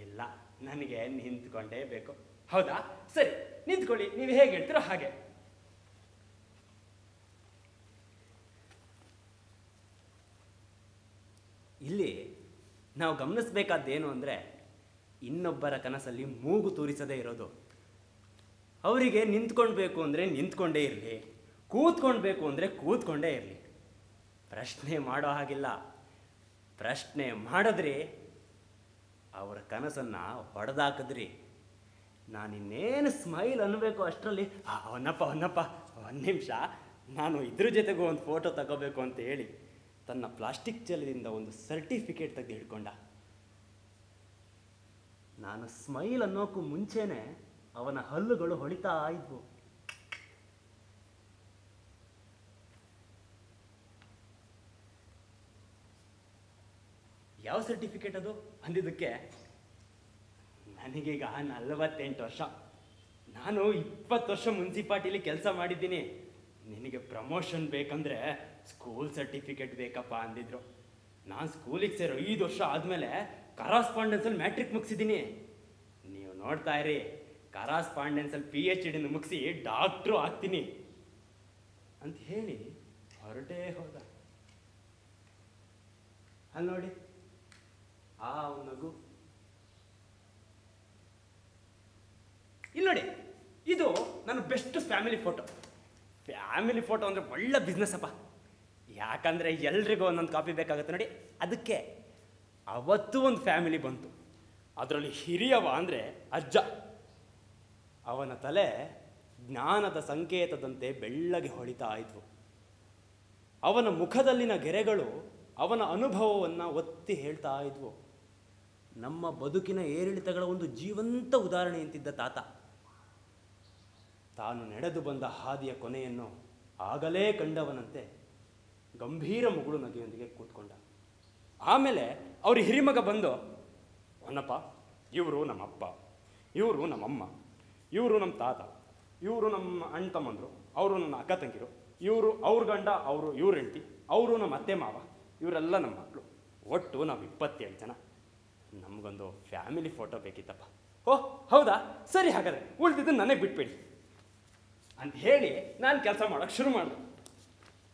ಇಲ್ಲ, ನನಗೆ ನಿಂತ್ಕೊಂಡೇ ಬೇಕು. ಹೌದಾ? ಸರಿ, ನಿಂತ್ಕೊಳ್ಳಿ. ನೀವು ಹೇಗೆ ಹೇಳ್ತೀರೋ ಹಾಗೆ. ಇಲ್ಲಿ ನಾವು ಗಮನಿಸಬೇಕಾದ್ದೇನು ಅಂದರೆ ಇನ್ನೊಬ್ಬರ ಕನಸಲ್ಲಿ ಮೂಗು ತೂರಿಸದೇ ಇರೋದು. ಅವರಿಗೆ ನಿಂತ್ಕೊಳ್ಬೇಕು ಅಂದರೆ ನಿಂತ್ಕೊಂಡೇ ಇರಲಿ, ಕೂತ್ಕೊಳ್ಬೇಕು ಅಂದರೆ ಕೂತ್ಕೊಂಡೇ ಇರಲಿ. ಪ್ರಶ್ನೆ ಮಾಡೋ ಹಾಗಿಲ್ಲ. ಪ್ರಶ್ನೆ ಮಾಡಿದ್ರಿ ಅವರ ಕನಸನ್ನು ಹೊಡೆದಾಕಿದ್ರಿ. ನಾನಿನ್ನೇನು ಸ್ಮೈಲ್ ಅನ್ನಬೇಕು ಅಷ್ಟರಲ್ಲಿ? ಅವನಪ್ಪ ಹೊನ್ನಪ್ಪ ಒಂದು ನಿಮಿಷ. ನಾನು ಇದ್ರ ಜೊತೆಗೂ ಒಂದು ಫೋಟೋ ತಗೋಬೇಕು ಅಂತ ಹೇಳಿ ತನ್ನ ಪ್ಲಾಸ್ಟಿಕ್ ಚಲದಿಂದ ಒಂದು ಸರ್ಟಿಫಿಕೇಟ್ ತೆಗೆದು ಹಿಡ್ಕೊಂಡ ನಾನು ಸ್ಮೈಲ್ ಅನ್ನೋಕ್ಕೂ ಮುಂಚೆನೆ ಅವನ ಹಲ್ಲುಗಳು ಹೊಳಿತಾ ಇದ್ವು. ಯಾವ ಸರ್ಟಿಫಿಕೇಟ್ ಅದು? ಅಂದಿದ್ದಕ್ಕೆ ನನಗೀಗ ನಲವತ್ತೆಂಟು ವರ್ಷ. ನಾನು ಇಪ್ಪತ್ತು ವರ್ಷ ಮುನ್ಸಿಪಾಲ್ಟಿಲಿ ಕೆಲಸ ಮಾಡಿದ್ದೀನಿ. ನಿನಗೆ ಪ್ರಮೋಷನ್ ಬೇಕಂದ್ರೆ ಸ್ಕೂಲ್ ಸರ್ಟಿಫಿಕೇಟ್ ಬೇಕಪ್ಪ ಅಂದಿದ್ರು. ನಾನು ಸ್ಕೂಲಿಗೆ ಸೇರೋ ಐದು ವರ್ಷ ಆದಮೇಲೆ ಕರಾಸ್ಪಾಂಡೆನ್ಸಲ್ಲಿ ಮ್ಯಾಟ್ರಿಕ್ ಮುಗಿಸಿದ್ದೀನಿ. ನೀವು ನೋಡ್ತಾ ಇರಿ ಕರಾಸ್ಪಾಂಡೆನ್ಸಲ್ಲಿ ಪಿ ಎಚ್ ಡಿನ ಮುಗಿಸಿ ಡಾಕ್ಟ್ರು ಆಗ್ತೀನಿ. ಅಂತ ಹೇಳಿ ಹೊರಟೇ ಹೋದ. ಅಲ್ಲಿ ನೋಡಿ, ಆ ನಗು ಇಲ್ಲಿ ನೋಡಿ, ಇದು ನನ್ನ best family photo family photo ಅಂದರೆ ಒಳ್ಳೆ ಬಿಸ್ನೆಸ್ ಅಪ್ಪ. ಯಾಕಂದರೆ ಎಲ್ರಿಗೂ ಒಂದೊಂದು ಕಾಪಿ ಬೇಕಾಗುತ್ತೆ ನೋಡಿ. ಅದಕ್ಕೆ ಅವತ್ತು ಒಂದು ಫ್ಯಾಮಿಲಿ ಬಂತು. ಅದರಲ್ಲಿ ಹಿರಿಯವ ಅಂದರೆ ಅಜ್ಜ. ಅವನ ತಲೆ ಜ್ಞಾನದ ಸಂಕೇತದಂತೆ ಬೆಳ್ಳಗೆ ಹೊಳಿತಾ ಇದ್ವು. ಅವನ ಮುಖದಲ್ಲಿನ ಗೆರೆಗಳು ಅವನ ಅನುಭವವನ್ನು ಒತ್ತಿ ಹೇಳ್ತಾ ಇದ್ವು. ನಮ್ಮ ಬದುಕಿನ ಏರಿಳಿತಗಳ ಒಂದು ಜೀವಂತ ಉದಾಹರಣೆ ಅಂತಿದ್ದ ತಾತ. ತಾನು ನಡೆದು ಬಂದ ಹಾದಿಯ ಕೊನೆಯನ್ನು ಆಗಲೇ ಕಂಡವನಂತೆ ಗಂಭೀರ ಮುಗುಳು ನಗೆಯೊಂದಿಗೆ ಕೂತ್ಕೊಂಡ. ಆಮೇಲೆ ಅವ್ರ ಹಿರಿಮಗ ಬಂದು, ಹೊನ್ನಪ್ಪ, ಇವರು ನಮ್ಮಪ್ಪ, ಇವರು ನಮ್ಮಮ್ಮ, ಇವರು ನಮ್ಮ ತಾತ, ಇವರು ನಮ್ಮ ಅಣ್ಣ ತಮ್ಮಂದರು ಅವರು ನನ್ನ ಅಕ್ಕ ತಂಗಿರು, ಇವರು ಅವ್ರ ಗಂಡ, ಅವರು ಇವ್ರ ಹೆಂಡತಿ, ಅವರು ನಮ್ಮ ಅತ್ತೆ ಮಾವ, ಇವರೆಲ್ಲ ನಮ್ಮ ಮಕ್ಕಳು ಒಟ್ಟು ನಾವು ಇಪ್ಪತ್ತೇಳು ಜನ. ನಮಗೊಂದು ಫ್ಯಾಮಿಲಿ ಫೋಟೋ ಬೇಕಿತ್ತಪ್ಪ. ಓಹ್, ಹೌದಾ? ಸರಿ ಹಾಗಾದರೆ ಉಳಿದಿದ್ದು ನನಗೆ ಬಿಟ್ಬಿಡಿ. ಅಂತ ಹೇಳಿ ನಾನು ಕೆಲಸ ಮಾಡೋಕ್ಕೆ ಶುರು ಮಾಡಿದೆ.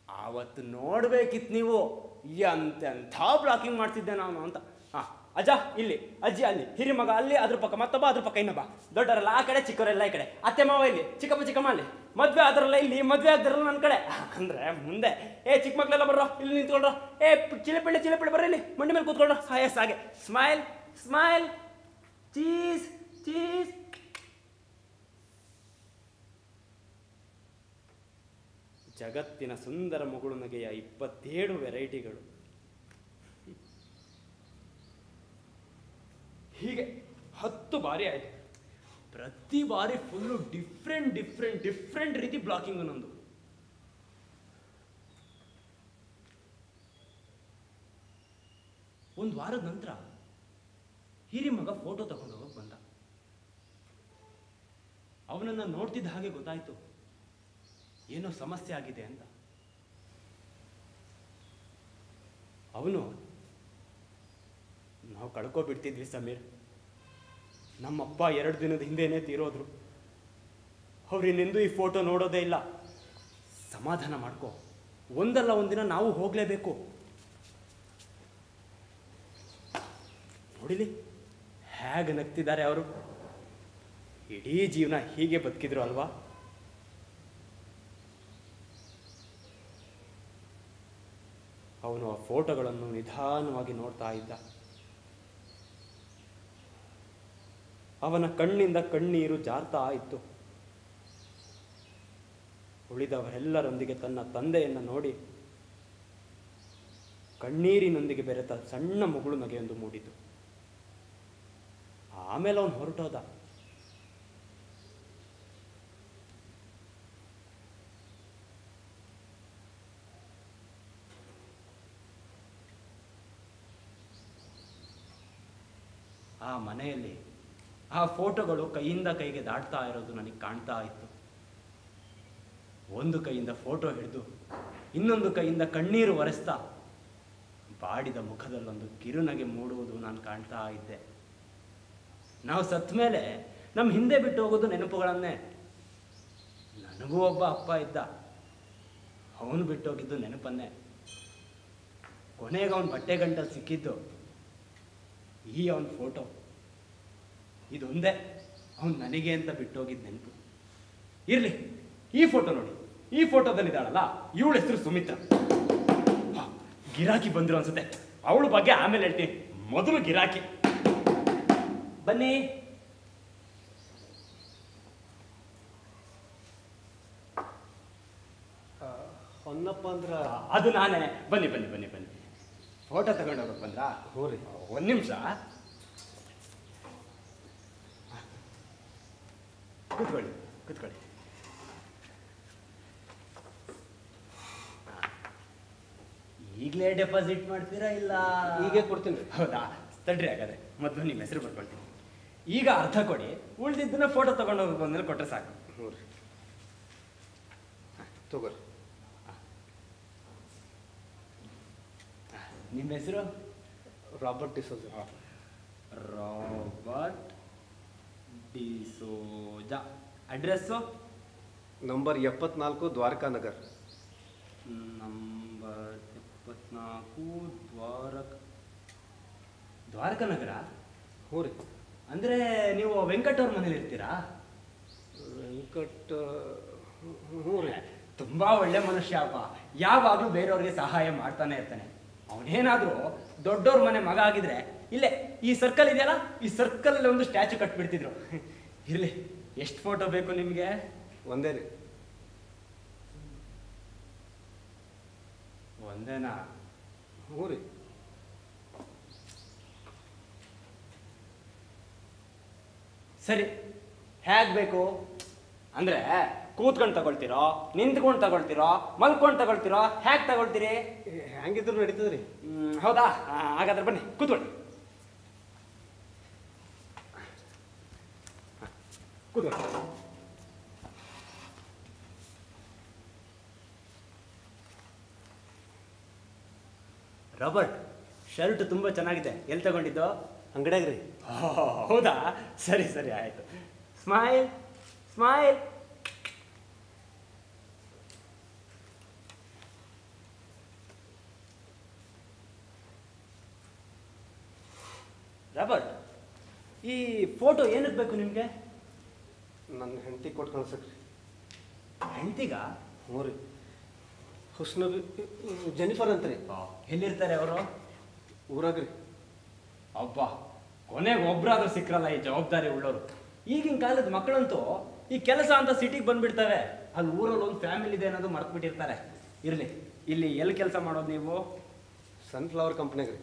ಆವತ್ತು ನೋಡಬೇಕಿತ್ತು ನೀವು. ಎಂತೆಂಥ ಬ್ಲಾಕಿಂಗ್ ಮಾಡ್ತಿದ್ದೆ ನಾನು ಅಂತ. ಹಾಂ, ಅಜ್ಜ, ಇಲ್ಲಿ. ಅಜ್ಜಿ, ಅಲ್ಲಿ. ಹಿರಿಮಗ ಅಲ್ಲಿ. ಅದ್ರ ಪಕ್ಕ ಮತ್ತೊಬ್ಬ, ಅದ್ರ ಪಕ್ಕ ಇನ್ನೊಬ್ಬ. ದೊಡ್ಡವರೆಲ್ಲ ಆ ಕಡೆ ಚಿಕ್ಕವರೆಲ್ಲ ಈ ಕಡೆ. ಅತ್ತೆ, ಮಾವ ಇಲ್ಲಿ. ಚಿಕ್ಕಪ್ಪ, ಚಿಕ್ಕಮ್ಮ ಅಲ್ಲಿ. ಮದುವೆ ಅದರಲ್ಲ ಇಲ್ಲಿ. ಮದುವೆ ಆಗ್ದಿರಲ್ಲ ನನ್ನ ಕಡೆ. [LAUGHS] ಅಂದರೆ ಮುಂದೆ, ಏ, ಚಿಕ್ಕ ಮಕ್ಕಳೆಲ್ಲ ಬರ್ರೋ. ಇಲ್ಲಿ ನಿಂತ್ಕೊಳ್ರ. ಏ, ಚಿಲೆಪಿಳ್ಳೆ ಚಿಲೆಪಿಳ್ಳೆ ಬರ್ರಿ ಇಲ್ಲಿ. ಮಂಡಿ ಮೇಲೆ ಕೂತ್ಕೊಳ್ರ. ಹಾ ಎಸ್ ಹಾಗೆ. ಸ್ಮೈಲ್ ಸ್ಮೈಲ್ ಚೀಸ್ ಚೀಸ್ ಜಗತ್ತಿನ ಸುಂದರ ಮುಗುಳು ನಗೆಯ ಇಪ್ಪತ್ತೇಳು ವೆರೈಟಿಗಳು. ಹೀಗೆ ಹತ್ತು ಬಾರಿ ಆಯಿತು. ಪ್ರತಿ ಬಾರಿ ಫುಲ್ಲು ಡಿಫ್ರೆಂಟ್ ಡಿಫ್ರೆಂಟ್ ಡಿಫ್ರೆಂಟ್ ರೀತಿ ಬ್ಲಾಕಿಂಗ್ ನಂದು ಒಂದು ವಾರದ ನಂತರ ಹಿರಿ ಮಗ ಫೋಟೋ ತಗೊಂಡು ಹೋಗಕ್ಕೆ ಬಂದ. ಅವನನ್ನು ನೋಡ್ತಿದ್ದ ಹಾಗೆ ಗೊತ್ತಾಯ್ತು. ಏನೋ ಸಮಸ್ಯೆ ಆಗಿದೆ ಅಂತ. ಅವನು, ನಾವು ಕಳ್ಕೊಬಿಡ್ತಿದ್ವಿ ಸಮೀರ್. ನಮ್ಮಪ್ಪ ಎರಡು ದಿನದ ಹಿಂದೆನೇ ತೀರೋದ್ರು. ಅವ್ರಿನ್ನೆಂದೂ ಈ ಫೋಟೋ ನೋಡೋದೇ ಇಲ್ಲ. ಸಮಾಧಾನ ಮಾಡ್ಕೋ. ಒಂದಲ್ಲ ಒಂದಿನ ನಾವು ಹೋಗಲೇಬೇಕು. ನೋಡಿಲಿ, ಹೇಗೆ ನಗ್ತಿದ್ದಾರೆ ಅವರು. ಇಡೀ ಜೀವನ ಹೀಗೆ ಬದುಕಿದ್ರು ಅಲ್ವಾ? ಅವನು ಆ ಫೋಟೋಗಳನ್ನು ನಿಧಾನವಾಗಿ ನೋಡ್ತಾ ಇದ್ದ. ಅವನ ಕಣ್ಣಿಂದ ಕಣ್ಣೀರು ಜಾರ್ತಾ ಇತ್ತು. ಉಳಿದವರೆಲ್ಲರೊಂದಿಗೆ ತನ್ನ ತಂದೆಯನ್ನು ನೋಡಿ ಕಣ್ಣೀರಿನೊಂದಿಗೆ ಬೆರೆತ ಸಣ್ಣ ಮಗಳು ನಗೆಯೊಂದು ಮೂಡಿತು. ಆಮೇಲೆ ಅವನು ಹೊರಟೋದ. ಆ ಮನೆಯಲ್ಲಿ ಆ ಫೋಟೋಗಳು ಕೈಯಿಂದ ಕೈಗೆ ದಾಟ್ತಾ ಇರೋದು ನನಗೆ ಕಾಣ್ತಾ ಇತ್ತು. ಒಂದು ಕೈಯಿಂದ ಫೋಟೋ ಹಿಡಿದು ಇನ್ನೊಂದು ಕೈಯಿಂದ ಕಣ್ಣೀರು ಒರೆಸ್ತಾ ಬಾಡಿದ ಮುಖದಲ್ಲೊಂದು ಕಿರುನಗೆ ಮೂಡುವುದು ನಾನು ಕಾಣ್ತಾ ಇದ್ದೆ. ನಾವು ಸತ್ತ ಮೇಲೆ ನಮ್ಮ ಹಿಂದೆ ಬಿಟ್ಟು ಹೋಗೋದು ನೆನಪುಗಳನ್ನೇ. ನನಗೂ ಒಬ್ಬ ಅಪ್ಪ ಇದ್ದ. ಅವನು ಬಿಟ್ಟೋಗಿದ್ದು ನೆನಪನ್ನೇ. ಕೊನೆಗೆ ಅವನ ಬಟ್ಟೆ ಗಂಟಲ್ಲಿ ಸಿಕ್ಕಿದ್ದು ಈ ಅವನ ಫೋಟೋ. ಇದೊಂದೇ ಅವನು ನನಗೆ ಅಂತ ಬಿಟ್ಟೋಗಿದ್ದ ನೆನಪು. ಇರಲಿ ಈ ಫೋಟೋ ನೋಡಿ. ಈ ಫೋಟೋದಲ್ಲಿದ್ದಾಳಲ್ಲ ಇವಳ ಹೆಸರು ಸುಮಿತ್ರಾ. ಗಿರಾಕಿ ಬಂದರು ಅನ್ಸುತ್ತೆ. ಅವಳ ಬಗ್ಗೆ ಆಮೇಲೆ ಹೇಳ್ತೀನಿ. ಮೊದಲು ಗಿರಾಕಿ. ಬನ್ನಿ. ಹೊನ್ನಪ್ಪ ಅಂದ್ರ ಅದು ನಾನೇ. ಬನ್ನಿ ಬನ್ನಿ ಬನ್ನಿ ಬನ್ನಿ. ಫೋಟೋ ತಗೊಂಡೋಗಕ್ ಬಂದ್ರಾ? ಹ್ಞೂ ರೀ. ಒಂದು ನಿಮಿಷ. ಕೂತ್ಕೊಳ್ಳಿ ಕೂತ್ಕೊಳ್ಳಿ. ಈಗಲೇ ಡೆಪಾಸಿಟ್ ಮಾಡ್ತೀರಾ ಇಲ್ಲ? ಹೀಗೆ ಕೊಡ್ತೀನಿ. ಹೌದಾ? ತಡ್ರಿ ಹಾಗಾದ್ರೆ ಮೊದಲು ನಿಮ್ಮ ಹೆಸರು ಬರ್ಕೊಳ್ತೀನಿ. ಈಗ ಅರ್ಧ ಕೊಡಿ ಉಳ್ದಿದ್ದನ್ನ ಫೋಟೋ ತಗೊಂಡೋಗಿ ಬಂದ್ಮೇಲೆ ಕೊಟ್ಟರೆ ಸಾಕು. ಹ್ಞೂ ರೀ. ತಗೋರಿ. ನಿಮ್ಮ ಹೆಸರು? Robert D'Souza. Robert D'Souza address number ಎಪ್ಪತ್ನಾಲ್ಕು ದ್ವಾರಕಾ ನಗರ್. ನಂಬರ್ ಎಪ್ಪತ್ನಾಲ್ಕು ದ್ವಾರಕ ದ್ವಾರಕನಗರ ಹ್ಞೂ ರೀ. ಅಂದರೆ ನೀವು ವೆಂಕಟವ್ರ ಮನೇಲಿ ಇರ್ತೀರಾ? ವೆಂಕಟ ಹ್ಞೂ ರೀ. ತುಂಬ ಒಳ್ಳೆ ಮನುಷ್ಯ ಅಪ್ಪ. ಯಾವಾಗಲೂ ಬೇರೆಯವ್ರಿಗೆ ಸಹಾಯ ಮಾಡ್ತಾನೆ ಇರ್ತಾನೆ. ಅವನೇನಾದರೂ ದೊಡ್ಡವ್ರ ಮನೆ ಮಗ ಆಗಿದ್ರೆ ಇಲ್ಲೇ ಈ ಸರ್ಕಲ್ ಇದೆಯಲ್ಲ? ಈ ಸರ್ಕಲ್ ಒಂದು ಸ್ಟ್ಯಾಚು ಕಟ್ಬಿಡ್ತಿದ್ರು. ಇರ್ಲಿ ಎಷ್ಟು ಫೋಟೋ ಬೇಕು ನಿಮಗೆ? ಒಂದೇ ರೀ. ಒಂದೇನಾ? ಹ್ಞೂ ರೀ. ಸರಿ ಹೇಗ್ ಬೇಕು? ಅಂದ್ರೆ ಕೂತ್ಕೊಂಡು ತಗೊಳ್ತಿರೋ ನಿಂತ್ಕೊಂಡು ತಗೊಳ್ತಿರೋ ಮಲ್ಕೊಂಡು ತಗೊಳ್ತಿರೋ ಹ್ಯಾಕ್ ತಗೊಳ್ತೀರಿ? ಹೆಂಗಿದ್ರು ನಡೀತದ್ರಿ. ಹೌದಾ? ಹಾಗಾದ್ರೆ ಬನ್ನಿ ಕೂತ್ಕೊಳ್ಳಿ. ಕೂತ್ಕೊಳ್ಳಿ ರಾಬರ್ಟ್ ಶರ್ಟ್ ತುಂಬಾ ಚೆನ್ನಾಗಿದೆ. ಎಲ್ಲಿ ತಗೊಂಡಿದ್ದು? ಅಂಗಡಿಯಾಗ್ರಿ. ರೀ ಹೌದಾ? ಸರಿ ಸರಿ ಆಯ್ತು. Smile smile. ರಾಬರ್ಟ್ ಈ ಫೋಟೋ ಏನಕ್ಕೆ ಬೇಕು ನಿಮಗೆ? ನನ್ನ ಹೆಂಡತಿ ಕೊಟ್ಟು ಕಳ್ಸಕ್ರಿ ಹೆಂಡತಿಗ? ಹ್ಞೂ ರೀ. ಹುಸ್ನ ಜೆನಿಫರ್ ಅಂತ ರೀ. ಎಲ್ಲಿರ್ತಾರೆ ಅವರು? ಊರಾಗ ರೀ. ಅಬ್ಬ. ಕೊನೆಗೆ ಒಬ್ರಾದ್ರೂ ಸಿಕ್ಕರಲ್ಲ ಈ ಜವಾಬ್ದಾರಿ ಉಳ್ಳೋರು. ಈಗಿನ ಕಾಲದ ಮಕ್ಕಳಂತೂ ಈ ಕೆಲಸ ಅಂತ ಸಿಟಿಗೆ ಬಂದ್ಬಿಡ್ತವೆ. ಅಲ್ಲಿ ಊರಲ್ಲಿ ಒಂದು ಫ್ಯಾಮಿಲಿ ಇದೆ ಅನ್ನೋದು ಮರ್ತ್ಬಿಟ್ಟಿರ್ತಾರೆ. ಇರಲಿ. ಇಲ್ಲಿ ಎಲ್ಲಿ ಕೆಲಸ ಮಾಡೋದು ನೀವು? ಸನ್ಫ್ಲವರ್ ಕಂಪ್ನಿಗೆ ರೀ.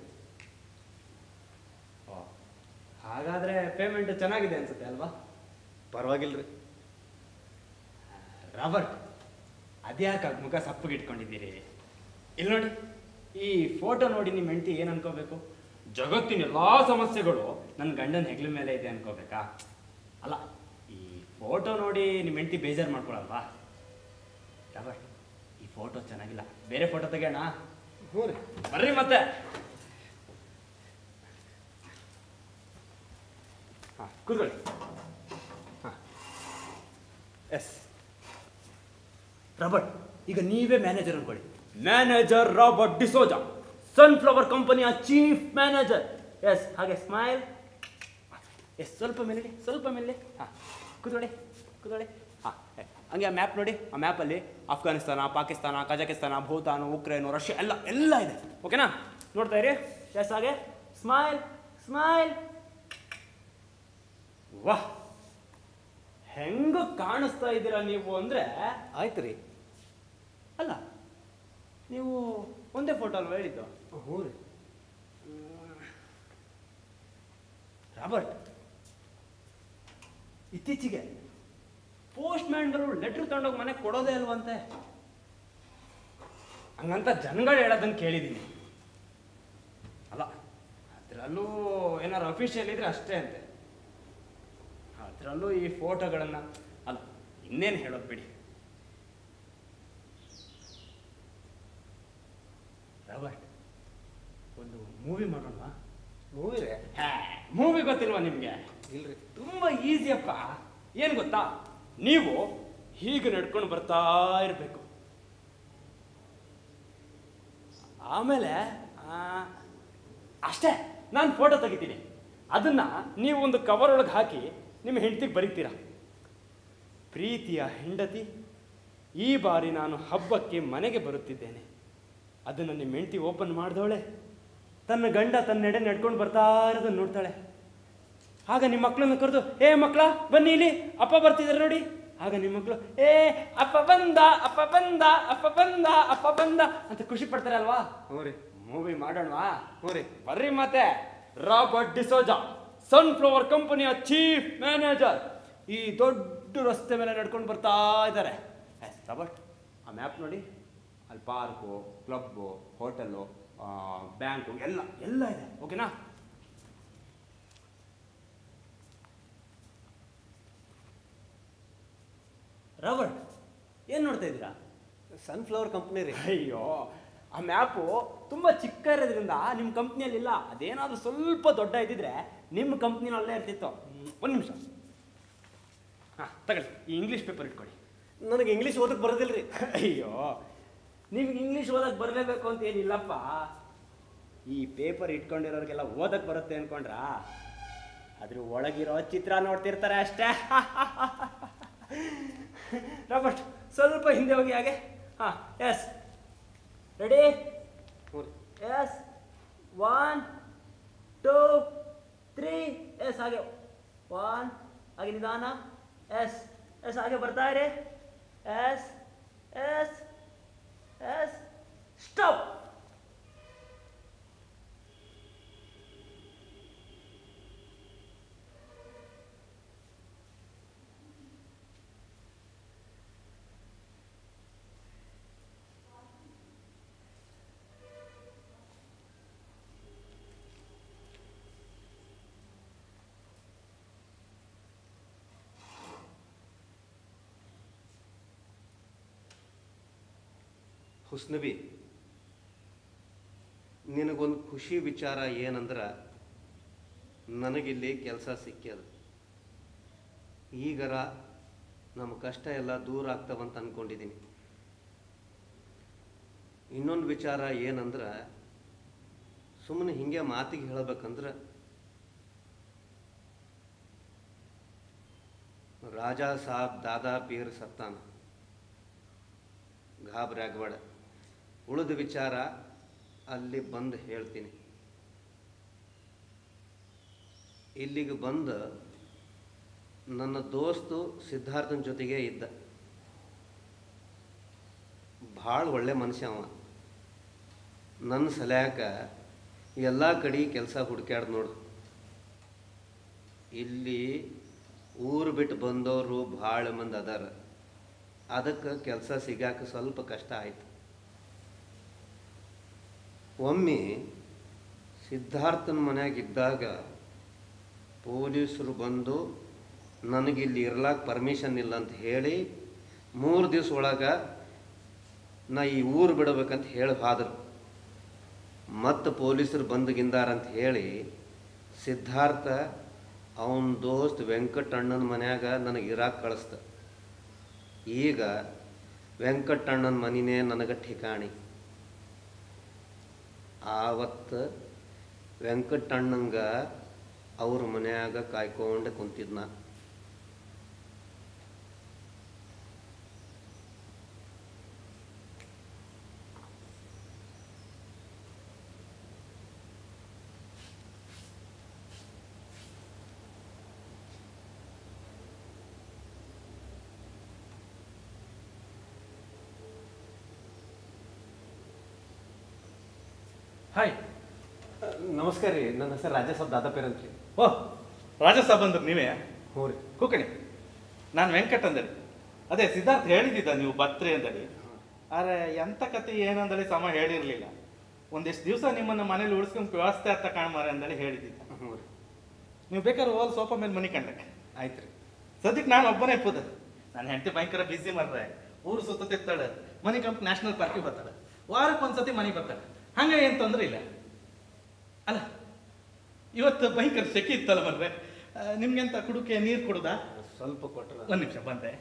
ಹಾಗಾದ್ರೆ ಪೇಮೆಂಟ್ ಚೆನ್ನಾಗಿದೆ ಅನ್ಸುತ್ತೆ ಅಲ್ವಾ? ಪರವಾಗಿಲ್ಲ ರೀ ರಾಬರ್ಟ್ ಅದ್ಯಾಕೆ ಮುಖ ಸಪ್ಪಗೆ ಇಟ್ಕೊಂಡಿದ್ದೀರಿ? ಇಲ್ಲಿ ನೋಡಿ ಈ ಫೋಟೋ ನೋಡಿ ನಿಮ್ಮ ಹೆಂಡತಿ ಏನು ಅನ್ಕೋಬೇಕು? ಜಗತ್ತಿನ ಎಲ್ಲ ಸಮಸ್ಯೆಗಳು ನನ್ನ ಗಂಡನ ಹೆಗ್ಲ ಮೇಲೆ ಇದೆ ಅನ್ಕೋಬೇಕಾ? ಅಲ್ಲ ಈ ಫೋಟೋ ನೋಡಿ ನಿಮ್ಮ ಹೆಂಡತಿ ಬೇಜಾರು ಮಾಡ್ಕೊಳಲ್ವಾ? ರಾಬರ್ಟ್ ಈ ಫೋಟೋ ಚೆನ್ನಾಗಿಲ್ಲ. ಬೇರೆ ಫೋಟೋ ತೆಗೋಣ ಹ್ಞೂ ರೀ. ಬರ್ರಿ ಮತ್ತೆ. ಹಾಂ ಕೂತ್ಕೊಳ್ಳಿ. ಎಸ್. ರಾಬರ್ಟ್, ಈಗ ನೀವೇ ಮ್ಯಾನೇಜರ್ ಅನ್ಕೊಳ್ಳಿ. ಮ್ಯಾನೇಜರ್ ರಾಬರ್ಟ್ ಡಿಸೋಜಾ ಸನ್ಫ್ಲವರ್ ಕಂಪನಿಯ ಚೀಫ್ ಮ್ಯಾನೇಜರ್ ಎಸ್, ಹಾಗೆ ಸ್ಮೈಲ್ ಎಸ್, ಸ್ವಲ್ಪ ಮೇಲೆ ಸ್ವಲ್ಪ ಮೇಲೆ ಹಾಂ ಕುದೋಳೆ ಕುದೋಳೆ ಹಾಂ ಹಂಗೆ ಆ ಮ್ಯಾಪ್ ನೋಡಿ, ಆ ಮ್ಯಾಪಲ್ಲಿ Afghanistan Pakistan Kazakhstan Bhutan Ukraine Russia ಎಲ್ಲ ಎಲ್ಲ ಇದೆ. ಓಕೆನಾ ನೋಡ್ತಾ ಇರಿ. ಎಸ್, ಹಾಗೆ. ಸ್ಮೈಲ್ ಸ್ಮೈಲ್ ವಾಹ್. ಹೆಂಗ ಕಾಣಿಸ್ತಾ ಇದ್ದೀರಾ ನೀವು ಅಂದ್ರೆ ಆಯ್ತು ರೀ. ಅಲ್ಲ ನೀವು ಒಂದೇ ಫೋಟೋ ಅಲ್ವಾ ಹೇಳಿದ್ದು? ಹ್ಞೂ ರೀ. ರಾಬರ್ಟ್ ಇತ್ತೀಚೆಗೆ ಪೋಸ್ಟ್ ಮ್ಯಾನ್ಗಳು ಲೆಟ್ರ್ ತಗೊಂಡೋಗಿ ಮನೆಗೆ ಕೊಡೋದೇ ಅಲ್ವಂತೆ? ಹಂಗಂತ ಜನಗಳು ಹೇಳೋದನ್ನು ಕೇಳಿದ್ದೀನಿ ಅಲ್ಲ ಅದರಲ್ಲೂ ಏನಾರು ಅಫಿಷಿಯಲ್ ಇದ್ರೆ ಅಷ್ಟೇ ಅಂತೆ. ಅದರಲ್ಲೂ ಈ ಫೋಟೋಗಳನ್ನು ಅಲ್ಲ ಇನ್ನೇನು ಹೇಳೋದು ಬಿಡಿ. ರಾಬರ್ಟ್ ಒಂದು ಮೂವಿ ಮಾಡೋಣ ಮೂವಿ ರೀ ಮೂವಿ ಗೊತ್ತಿಲ್ವಾ ನಿಮಗೆ? ಇಲ್ರಿ. ತುಂಬ ಈಸಿಯಪ್ಪ ಏನು ಗೊತ್ತಾ? ನೀವು ಹೀಗೆ ನಡ್ಕೊಂಡು ಬರ್ತಾ ಇರಬೇಕು. ಆಮೇಲೆ ಅಷ್ಟೇ. ನಾನು ಫೋಟೋ ತೆಗಿತೀನಿ. ಅದನ್ನು ನೀವು ಒಂದು ಕವರ್ ಒಳಗೆ ಹಾಕಿ ನಿಮ್ಮ ಹೆಂಡತಿಗೆ ಬರೀತೀರಾ? ಪ್ರೀತಿಯ ಹೆಂಡತಿ ಈ ಬಾರಿ ನಾನು ಹಬ್ಬಕ್ಕೆ ಮನೆಗೆ ಬರುತ್ತಿದ್ದೇನೆ. ಅದನ್ನು ನಿಮ್ಮ ಹೆಂಡತಿ ಓಪನ್ ಮಾಡಿದವಳೆ. ತನ್ನ ಗಂಡ ತನ್ನೆಡೆ ನಡ್ಕೊಂಡು ಬರ್ತಾ ಇರೋದನ್ನು ನೋಡ್ತಾಳೆ. ಆಗ ನಿಮ್ಮ ಮಕ್ಕಳನ್ನು ಕರೆದು ಏ ಮಕ್ಕಳ ಬನ್ನಿ ಇಲ್ಲಿ ಅಪ್ಪ ಬರ್ತಿದ್ದಾರೆ ನೋಡಿ. ಆಗ ನಿಮ್ಮ ಮಕ್ಕಳು ಏ ಅಪ್ಪ ಬಂದ ಅಪ್ಪ ಬಂದ ಅಪ್ಪ ಬಂದ ಅಪ್ಪ ಬಂದ ಅಂತ ಖುಷಿ ಪಡ್ತಾರೆ ಅಲ್ವಾ ಹ್ಞೂ ರೀ ಮೂವಿ ಮಾಡೋಣವಾ? ಹ್ಞೂ ರೀ ಬರ್ರಿ ಮತ್ತೆ. ರಾಬರ್ಟ್ ಡಿಸೋಜಾ. ಸನ್ಫ್ಲವರ್ ಕಂಪನಿಯ ಚೀಫ್ ಮ್ಯಾನೇಜರ್ ಈ ದೊಡ್ಡ ರಸ್ತೆ ಮೇಲೆ ನಡ್ಕೊಂಡು ಬರ್ತಾ ಇದ್ದಾರೆ. ರಾಬರ್ಟ್ ಆ ಮ್ಯಾಪ್ ನೋಡಿ. ಅಲ್ಲಿ ಪಾರ್ಕು ಕ್ಲಬ್ಬು ಹೋಟೆಲ್ಲು ಬ್ಯಾಂಕು ಎಲ್ಲ ಎಲ್ಲ ಇದೆ. ಓಕೆನಾ ರಾಬರ್ಟ್ ಏನು ನೋಡ್ತಾ ಇದ್ದೀರಾ? ಸನ್ಫ್ಲವರ್ ಕಂಪ್ನಿ ರೀ. ಅಯ್ಯೋ ಆ ಮ್ಯಾಪು ತುಂಬ ಚಿಕ್ಕ ಇರೋದ್ರಿಂದ ನಿಮ್ಮ ಕಂಪ್ನಿಯಲ್ಲಿಲ್ಲ ಅದೇನಾದರೂ ಸ್ವಲ್ಪ ದೊಡ್ಡ ಇದ್ದಿದ್ರೆ ನಿಮ್ಮ ಕಂಪ್ನಿನಲ್ಲೇ ಇರ್ತಿತ್ತು ಒಂದು ನಿಮಿಷ. ಹಾಂ ತಗೊಳ್ಳಿ. ಈ ಇಂಗ್ಲೀಷ್ ಪೇಪರ್ ಇಟ್ಕೊಳ್ಳಿ. ನನಗೆ ಇಂಗ್ಲೀಷ್ ಓದಕ್ಕೆ ಬರೋದಿಲ್ಲ ರೀ ಅಯ್ಯೋ ನಿಮ್ಗೆ ಇಂಗ್ಲೀಷ್ ಓದಕ್ಕೆ ಬರಲೇಬೇಕು ಅಂತ ಏನಿಲ್ಲಪ್ಪ. ಈ ಪೇಪರ್ ಇಟ್ಕೊಂಡಿರೋರಿಗೆಲ್ಲ ಓದಕ್ಕೆ ಬರುತ್ತೆ ಅನ್ಕೊಂಡ್ರಾ? ಅದ್ರ ಒಳಗಿರೋ ಚಿತ್ರ ನೋಡ್ತಿರ್ತಾರೆ ಅಷ್ಟೇ. ರಾಬರ್ಟ್ ಸ್ವಲ್ಪ ಹಿಂದೆ ಹೋಗಿ ಹಾಗೆ. ಹಾಂ yes ready yes one two three yes ಹಾಗೆ ಒನ್ ಹಾಗೆ ನಿಧಾನ ಎಸ್ ಎಸ್ ಹಾಗೆ ಬರ್ತಾ ಇರಿ yes yes yes stop Husnabi, ನಿನಗೊಂದು ಖುಷಿ ವಿಚಾರ ಏನಂದ್ರೆ, ನನಗಿಲ್ಲಿ ಕೆಲಸ ಸಿಕ್ಕ್ಯದ. ಈಗರ ನಮ್ಮ ಕಷ್ಟ ಎಲ್ಲ ದೂರ ಆಗ್ತಾವಂತ ಅಂದ್ಕೊಂಡಿದ್ದೀನಿ ಇನ್ನೊಂದು ವಿಚಾರ ಏನಂದ್ರೆ ಸುಮ್ಮನೆ ಹಿಂಗೆ ಮಾತಿಗೆ ಹೇಳಬೇಕಂದ್ರೆ, ರಾಜಾ ಸಾಬ್ ದಾದಾ ಪೀರ್ ಸತ್ತಾನ ಗಾಬರಾಗಬೇಡ ಉಳಿದ ವಿಚಾರ ಅಲ್ಲಿ ಬಂದು ಹೇಳ್ತೀನಿ. ಇಲ್ಲಿಗೆ ಬಂದು ನನ್ನ ದೋಸ್ತು ಸಿದ್ಧಾರ್ಥನ ಜೊತೆಗೆ ಇದ್ದ. ಭಾಳ ಒಳ್ಳೆ ಮನುಷ್ಯ ಅವ. ನನ್ನ ಸಲ್ಯಾಕ ಎಲ್ಲ ಕಡೆ ಕೆಲಸ ಹುಡುಕ್ಯಾಡ್ದು ನೋಡು. ಇಲ್ಲಿ ಊರು ಬಿಟ್ಟು ಬಂದವರು ಭಾಳ ಮಂದಿ ಅದಾರ. ಅದಕ್ಕೆ ಕೆಲಸ ಸಿಗಾಕ ಸ್ವಲ್ಪ ಕಷ್ಟ ಆಯ್ತು. ಒಮ್ಮೆ ಸಿದ್ಧಾರ್ಥನ ಮನೆಯಾಗಿದ್ದಾಗ ಪೊಲೀಸರು ಬಂದು ನನಗಿಲ್ಲಿ ಇರ್ಲಾಕ ಪರ್ಮಿಷನ್ ಇಲ್ಲ ಅಂತ ಹೇಳಿ ಮೂರು ದಿವಸ ಒಳಗೆ ನಾ ಈ ಊರು ಬಿಡಬೇಕಂತ ಹೇಳಿ ಹಾದರು. ಮತ್ತು ಪೊಲೀಸರು ಬಂದಗಿಂದಾರಂತ ಹೇಳಿ ಸಿದ್ಧಾರ್ಥ ಅವನ ದೋಸ್ತ್ ವೆಂಕಟಣ್ಣನ ಮನ್ಯಾಗ ನನಗೆ ಇರಾಕ್ ಕಳಿಸ್ತ ಈಗ ವೆಂಕಟಣ್ಣನ ಮನಿನೇ ನನಗೆ ಠಿಕಾಣಿ. ಆವತ್ತು ವೆಂಕಟಣ್ಣಂಗ ಅವ್ರ ಮನ್ಯಾಗ ಕಾಯ್ಕೊಂಡು ಕುಂತಿದ್ನ. ಹಾಯ್ ನಮಸ್ಕಾರ ರೀ. ನನ್ನ ಹೆಸರು ರಾಜಸಾಬ್ ದಾದಾಪೇರ್ ಅಂತ ರೀ ಓಹ್ ರಾಜಸಾಬ್ ಅಂದ್ರೆ ನೀವೇ? ಹ್ಞೂ ರೀ. ಕೂಕಣಿ. ನಾನು ವೆಂಕಟ್ ಅಂದಳಿ ಅದೇ ಸಿದ್ಧಾರ್ಥ ಹೇಳಿದ್ದಿದ್ದ ನೀವು ಬತ್ರಿ ಅಂದಳಿ ಆದರೆ ಎಂಥ ಕತೆ ಏನಂದಳಿ ಸಮ ಹೇಳಿರಲಿಲ್ಲ. ಒಂದಿಷ್ಟು ದಿವಸ ನಿಮ್ಮನ್ನು ಮನೇಲಿ ಉಳಿಸ್ಕೊಂಡು ವ್ಯವಸ್ಥೆ ಅಂತ ಕಾಣ್ಮಾರೆ ಅಂದಳಿ ಹೇಳಿದ್ದಿದ್ದ. ಹ್ಞೂ ರೀ. ನೀವು ಬೇಕಾದ್ರೆ ಹೋಲ್ ಸೋಫಾ ಮೇಲೆ ಮನೆ ಕಂಡಕ್ಕೆ ಆಯ್ತು ರೀ. ಸದ್ಯಕ್ಕೆ ನಾನು ಒಬ್ಬನೇ ಇಪ್ಪದ. ನಾನು ಹೆಂಡತಿ ಭಯಂಕರ ಬಿಸಿ ಮಾಡ್ರೆ ಊರು ಸುತ್ತ ತಿತ್ತಾಳೆ ಮನಿ ಕಂಪ್ ನ್ಯಾಷನಲ್ ಪಾರ್ಕಿಗೆ ಬರ್ತಾಳೆ. ವಾರಕ್ಕೆ ಒಂದ್ಸತಿ ಮನೆಗೆ ಬರ್ತಾಳೆ. ಹಂಗೆ ಏನು ತೊಂದರೆ ಇಲ್ಲ. ಅಲ್ಲ ಇವತ್ತು ಭಯಂಕರ ಸೆಕೆ ಇತ್ತಲ್ಲ ಮರ್ರೆ. ಆ, ನಿಮ್ಗೆಂತ ಕುಡುಕೆ ನೀರು ಕುಡ್ದ? ಸ್ವಲ್ಪ ಕೊಟ್ಟರೆ ಒಂದು ನಿಮಿಷ ಬಂದೆ.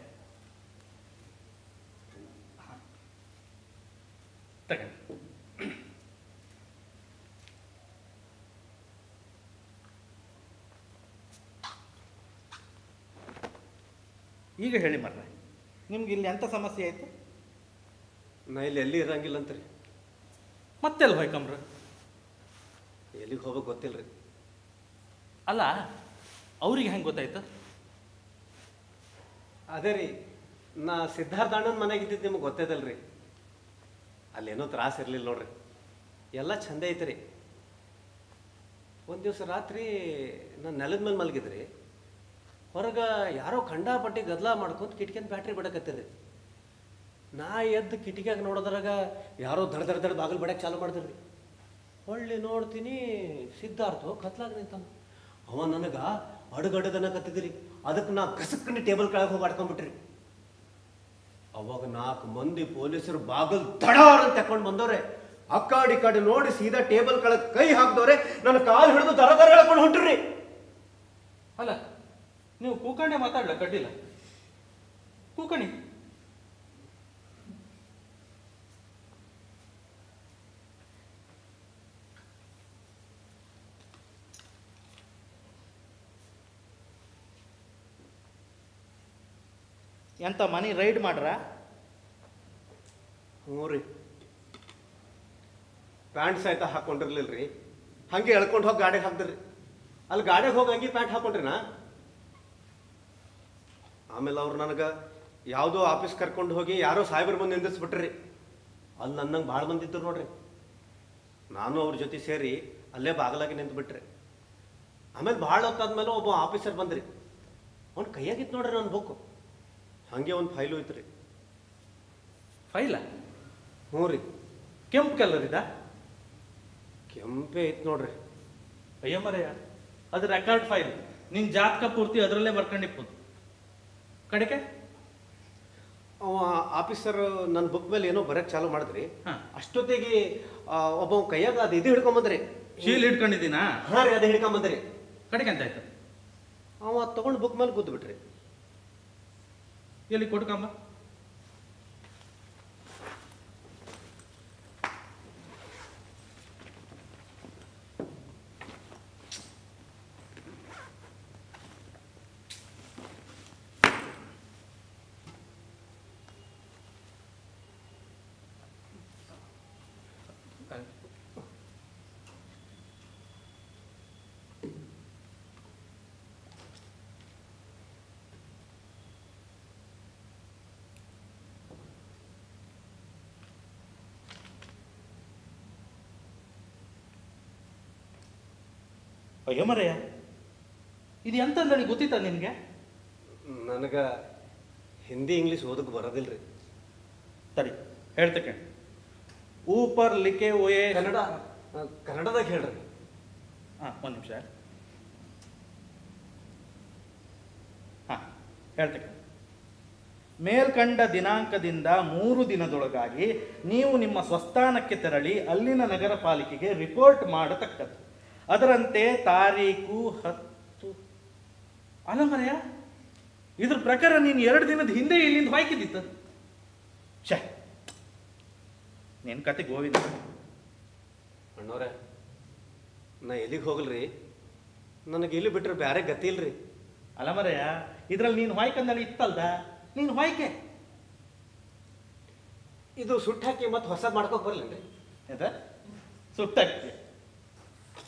ತಗೊಂಡು ಈಗ ಹೇಳಿ ಮರ್ರೆ ನಿಮ್ಗೆ ಇಲ್ಲಿ ಎಂಥ ಸಮಸ್ಯೆ ಆಯಿತು? ನಾ ಇಲ್ಲಿ ಎಲ್ಲಿ ಇರಂಗಿಲ್ಲ ಅಂತ ರೀ ಮತ್ತೆಲ್ಲ ಹೋಯ್ಕಂಬ್ರ? ಎಲ್ಲಿಗೆ ಹೋಗೋಕೆ ಗೊತ್ತಿಲ್ಲ ರೀ ಅಲ್ಲ ಅವ್ರಿಗೆ ಹೆಂಗೆ ಗೊತ್ತಾಯ್ತು? ಅದೇ ರೀ ನಾ ಸಿದ್ಧಾರ್ಥ ಅಣ್ಣನ ಮನೆಗೆ ಇದ್ದಿದ್ದು ನಿಮ್ಗೆ ಗೊತ್ತೈತಲ್ಲ ರೀ ಅಲ್ಲೇನೋ ತ್ರಾಸ ಇರಲಿಲ್ಲ ನೋಡ್ರಿ. ಎಲ್ಲ ಚಂದ ಐತೆ ರೀ ಒಂದು ದಿವಸ ರಾತ್ರಿ ನಾನು ನೆಲದ ಮೇಲೆ ಮಲಗಿದ್ರಿ. ಹೊರಗೆ ಯಾರೋ ಕಂಡಾಪಟ್ಟಿ ಗದ್ದಲ ಮಾಡ್ಕೊಂತ ಕಿಟಕಿನ ಬ್ಯಾಟ್ರಿ ಬಿಡಕತ್ತಿರಿ ನಾ ಎದ್ದು ಕಿಟಕಿಯಾಗ ನೋಡೋದ್ರಾಗ ಯಾರೋ ದಡ ದಡ ದಡ ಬಾಗಿಲು ಬಡಕ್ಕೆ ಚಾಲು ಮಾಡಿದ್ರಿ ಹೊಳ್ಳಿ ನೋಡ್ತೀನಿ, ಸಿದ್ಧಾರ್ಥ ಕತ್ಲಾಗ ನಿಂತಾನ. ಅವ ನನಗೆ ಅಡುಗಡದನ್ನ ಕತ್ತಿದ್ರಿ. ಅದಕ್ಕೆ ನಾ ಕಸಕ್ಕನೆ ಟೇಬಲ್ ಕೆಳಗೆ ಹೋಗಿ ಆಡ್ಕೊಂಡ್ಬಿಟ್ರಿ. ಅವಾಗ ನಾಲ್ಕು ಮಂದಿ ಪೊಲೀಸರು ಬಾಗಿಲು ತಡ ಅಂತ ತಕೊಂಡು ಬಂದವ್ರೆ. ಅಕ್ಕಾಡಿ ಕಾಡಿ ಕಾಡಿ ನೋಡಿ ಸೀದಾ ಟೇಬಲ್ ಕೆಳಗೆ ಕೈ ಹಾಕ್ದವ್ರೆ, ನನ್ನ ಕಾಲು ಹಿಡಿದು ದರ ದರ ಹೇಳ್ಕೊಂಡು ಹೊಂಟ್ರಿ. ಅಲ್ಲ, ನೀವು ಕೂಕಣ್ಣೆ ಮಾತಾಡ್ಲ ಕಡ್ಡಿಲ್ಲ? ಕೂಕಣಿ ಎಂತ ಮನಿ ರೈಡ್ ಮಾಡ್ರ? ಹ್ಞೂ ರೀ. ಪ್ಯಾಂಟ್ ಸಹಿತ ಹಾಕೊಂಡಿರ್ಲಿಲ್ಲ ರೀ ಹಂಗೆ ಎಳ್ಕೊಂಡು ಹೋಗಿ ಗಾಡಿಗೆ ಹಾಕ್ದ್ರಿ. ಅಲ್ಲಿ ಗಾಡಿಗೆ ಹೋಗಿ ಹಂಗೆ ಪ್ಯಾಂಟ್ ಹಾಕೊಂಡ್ರಿ ನಾ ಆಮೇಲೆ ಅವ್ರು ನನಗೆ ಯಾವುದೋ ಆಫೀಸ್ ಕರ್ಕೊಂಡು ಹೋಗಿ ಯಾರೋ ಸಾಹೇಬ್ರ ಬಂದು ನಿಂದಿಸ್ಬಿಟ್ರಿ ಅಲ್ಲಿ ನನ್ನಂಗೆ ಭಾಳ ಮಂದಿ ಇದ್ರು ನೋಡ್ರಿ. ನಾನು ಅವ್ರ ಜೊತೆ ಸೇರಿ ಅಲ್ಲೇ ಬಾಗಲಾಗಿ ನಿಂತ್ಬಿಟ್ರಿ. ಆಮೇಲೆ ಭಾಳ ಹೊತ್ತಾದ್ಮೇಲೆ ಒಬ್ಬ ಆಫೀಸರ್ ಬಂದ್ರಿ. ಅವ್ನು ಕೈಯಾಗಿತ್ತು ನೋಡ್ರಿ ನನ್ನ ಬುಕ್. ಹಾಗೆ ಒಂದು ಫೈಲು ಇತ್ತು ರೀ ಫೈಲ ಹ್ಞೂ ರೀ. ಕೆಂಪು ಕಲರ್ ಇದ? ಕೆಂಪೇ ಐತ್ ನೋಡ್ರಿ. ಅಯ್ಯ ಮರೆಯ ಅದು ರೆಕಾರ್ಡ್ ಫೈಲ್ ನಿನ್ ಜಾತಕ ಪೂರ್ತಿ ಅದರಲ್ಲೇ ಬರ್ಕೊಂಡಿಪ್ಪದು ಕಡೆಗೆ? ಅವ ಆಫೀಸರ್ ನನ್ನ ಬುಕ್ ಮೇಲೆ ಏನೋ ಬರಕ್ ಚಾಲು ಮಾಡಿದ್ರಿ. ಅಷ್ಟೊತ್ತಿಗೆ ಒಬ್ಬ ಕೈಯಾಗ ಅದು ಇದು ಹಿಡ್ಕೊಂಬಂದ್ರಿ ಶೀಲ್ ಹಿಡ್ಕೊಂಡಿದ್ದೀನಾ? ಹಾಂ ರೀ ಅದು ಹಿಡ್ಕೊಂಬಂದ್ರಿ ಕಡೆಗೆ ಅಂತ ಆಯ್ತು ಅವ ತಗೊಂಡು ಬುಕ್ ಮೇಲೆ ಕೂತ್ ಬಿಟ್ರಿ ಎಲ್ಲಿ ಕೊಟ್ಕಂಬ ಅಯ್ಯೋ ಮರೆಯ ಇದು ಎಂತ ನನಗೆ ಗೊತ್ತಿತ್ತ ನಿಮಗೆ ನನಗೆ ಹಿಂದಿ ಇಂಗ್ಲೀಷ್ ಓದಕ್ಕೆ ಬರೋದಿಲ್ರಿ. ಸರಿ ಹೇಳ್ತಕ್ಕೆ ಊಪರ್ ಲಿಕೆ ಓಯೆ ಕನ್ನಡ ಕನ್ನಡದಾಗ ಹೇಳ್ರಿ. ಹಾಂ ಒಂದು ನಿಮಿಷ. ಹಾಂ ಹೇಳ್ತಕ್ಕೆ ಮೇಲ್ಕಂಡ ದಿನಾಂಕದಿಂದ ಮೂರು ದಿನದೊಳಗಾಗಿ ನೀವು ನಿಮ್ಮ ಸ್ವಸ್ಥಾನಕ್ಕೆ ತೆರಳಿ ಅಲ್ಲಿನ ನಗರ ಪಾಲಿಕೆಗೆ ರಿಪೋರ್ಟ್ ಮಾಡತಕ್ಕದ್ದು. ಅದರಂತೆ ತಾರೀಕು ಹತ್ತು. ಅಲ್ಲ ಮರೆಯ ಇದ್ರ ಪ್ರಕಾರ ನೀನು ಎರಡು ದಿನದ ಹಿಂದೆ ಇಲ್ಲಿಂದ ಬಾಯ್ಕಿದ್ದಿತ್ತ ಛೇ ನಿನ್ನ ಕತೆ ಗೋವಿಂದ. ಅಣ್ಣವ್ರೆ ನಾ ಎಲ್ಲಿಗೆ ಹೋಗಲ್ರಿ ನನಗೆ ಇಲ್ಲಿ ಬಿಟ್ಟರೆ ಬೇರೆ ಗತಿ ಇಲ್ರಿ. ಅಲ್ಲ ಮರೆಯ ಇದ್ರಲ್ಲಿ ನೀನು ಹೊಯ್ಕಂದಲ್ಲಿ ಇತ್ತಲ್ದ? ನೀನು ಹೊಯ್ಕೆ. ಇದು ಸುಟ್ಟಾಕಿ ಮತ್ತೆ ಹೊಸದ್ ಮಾಡ್ಕೋಕ್ ಬರ್ಲೇನ್ರಿ. ಅದ ಸುಟ್ಟಾಕ್ತಿ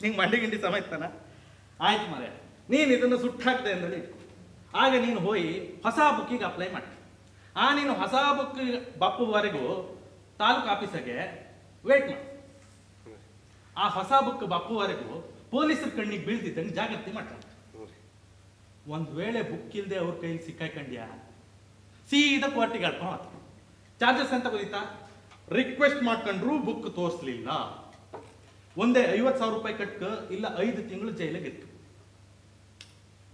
ನಿಂಗೆ ಮಂಡಿ ಗಿಂಡಿ ಇತ್ತನ? ಆಯ್ತು ಮರೆ ನೀನು ಇದನ್ನು ಸುಟ್ಟಾಕ್ದೆ ಅಂದ್ರೆ ಆಗ ನೀನು ಹೋಗಿ ಹೊಸ ಬುಕ್ಕಿಗೆ ಅಪ್ಲೈ ಮಾಡಿ. ಆ ನೀನು ಹೊಸ ಬುಕ್ ಬಪ್ಪುವರೆಗೂ ತಾಲೂಕು ಆಫೀಸಗೆ ವೇಟ್ ಮಾಡಿ. ಆ ಹೊಸ ಬುಕ್ ಬಪ್ಪುವರೆಗೂ ಪೊಲೀಸರ ಕಣ್ಣಿಗೆ ಬೀಳ್ತಿದ್ದಂಗೆ ಜಾಗೃತಿ ಮಾಡ್ತಾರೆ ಒಂದು ವೇಳೆ ಬುಕ್ ಇಲ್ಲದೆ ಅವ್ರ ಕೈಲಿ ಸಿಕ್ಕಾಕೊಂಡ್ಯಾ ಸೀದ ಕೋರ್ಟಿಗೆ ಅಳ್ಕೊಂಡು ಚಾರ್ಜಸ್ ಅಂತ ಗೊತ್ತಾ? ರಿಕ್ವೆಸ್ಟ್ ಮಾಡ್ಕೊಂಡ್ರು ಬುಕ್ ತೋರಿಸ್ಲಿಲ್ಲ. ಒಂದೇ ಐವತ್ತು ಸಾವಿರ ರೂಪಾಯಿ ಕಟ್ಕ, ಇಲ್ಲ ಐದು ತಿಂಗಳು ಜೈಲಿಗೆ ಇತ್ತು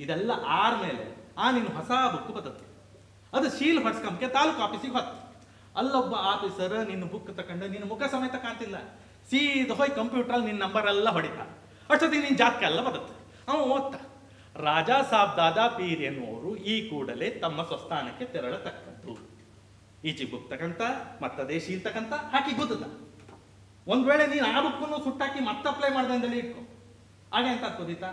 ಇದೆಲ್ಲ ಆರ್ಮೇಲೆ ಆ ನೀನು ಹೊಸ ಬುಕ್ ಬರ್ತದೆ ಅದು ಶೀಲ್ ಹೊಡ್ಸ್ಕೊಂಬಕ್ಕೆ ತಾಲೂಕು ಆಫೀಸಿಗೆ ಹೊತ್ತು ಅಲ್ಲೊಬ್ಬ ಆಫೀಸರ್ ನಿನ್ನ ಬುಕ್ ತಕೊಂಡು ನಿನ್ನ ಮುಖ ಸಮೇತ ಕಾಣ್ತಿಲ್ಲ. ಸೀದ ಹೋಗಿ ಕಂಪ್ಯೂಟ್ರಲ್ಲಿ ನಿನ್ನ ನಂಬರ್ ಎಲ್ಲ ಹೊಡಿತ. ಅಷ್ಟೊತ್ತಿಗೆ ನಿನ್ನ ಜಾತಕ ಎಲ್ಲ ಬರುತ್ತೆ ಅವನು ಓದ್ತ. ರಾಜಾ ಸಾಬ್ ದಾದಾ ಪೀರ್ ಎನ್ನುವರು ಈ ಕೂಡಲೇ ತಮ್ಮ ಸ್ವಸ್ಥಾನಕ್ಕೆ ತೆರಳತಕ್ಕದ್ದು. ಈಚೆ ಬುಕ್ ತಕಂತ, ಮತ್ತದೇ ಶೀಲ್ ತಕಂತ, ಹಾಕಿ ಗೊತ್ತದ ಒಂದ್ ವೇಳೆ ನೀನು ಆ ಬುಕ್ಕನ್ನು ಸುಟ್ಟಾಕಿ ಮತ್ತೆ ಅಪ್ಲೈ ಮಾಡಿದೆ ಅಂದ್ರೆ ಇಟ್ಕೊ. ಹಾಗೆ ಅಂತ ಅನ್ಕೋದಿತಾ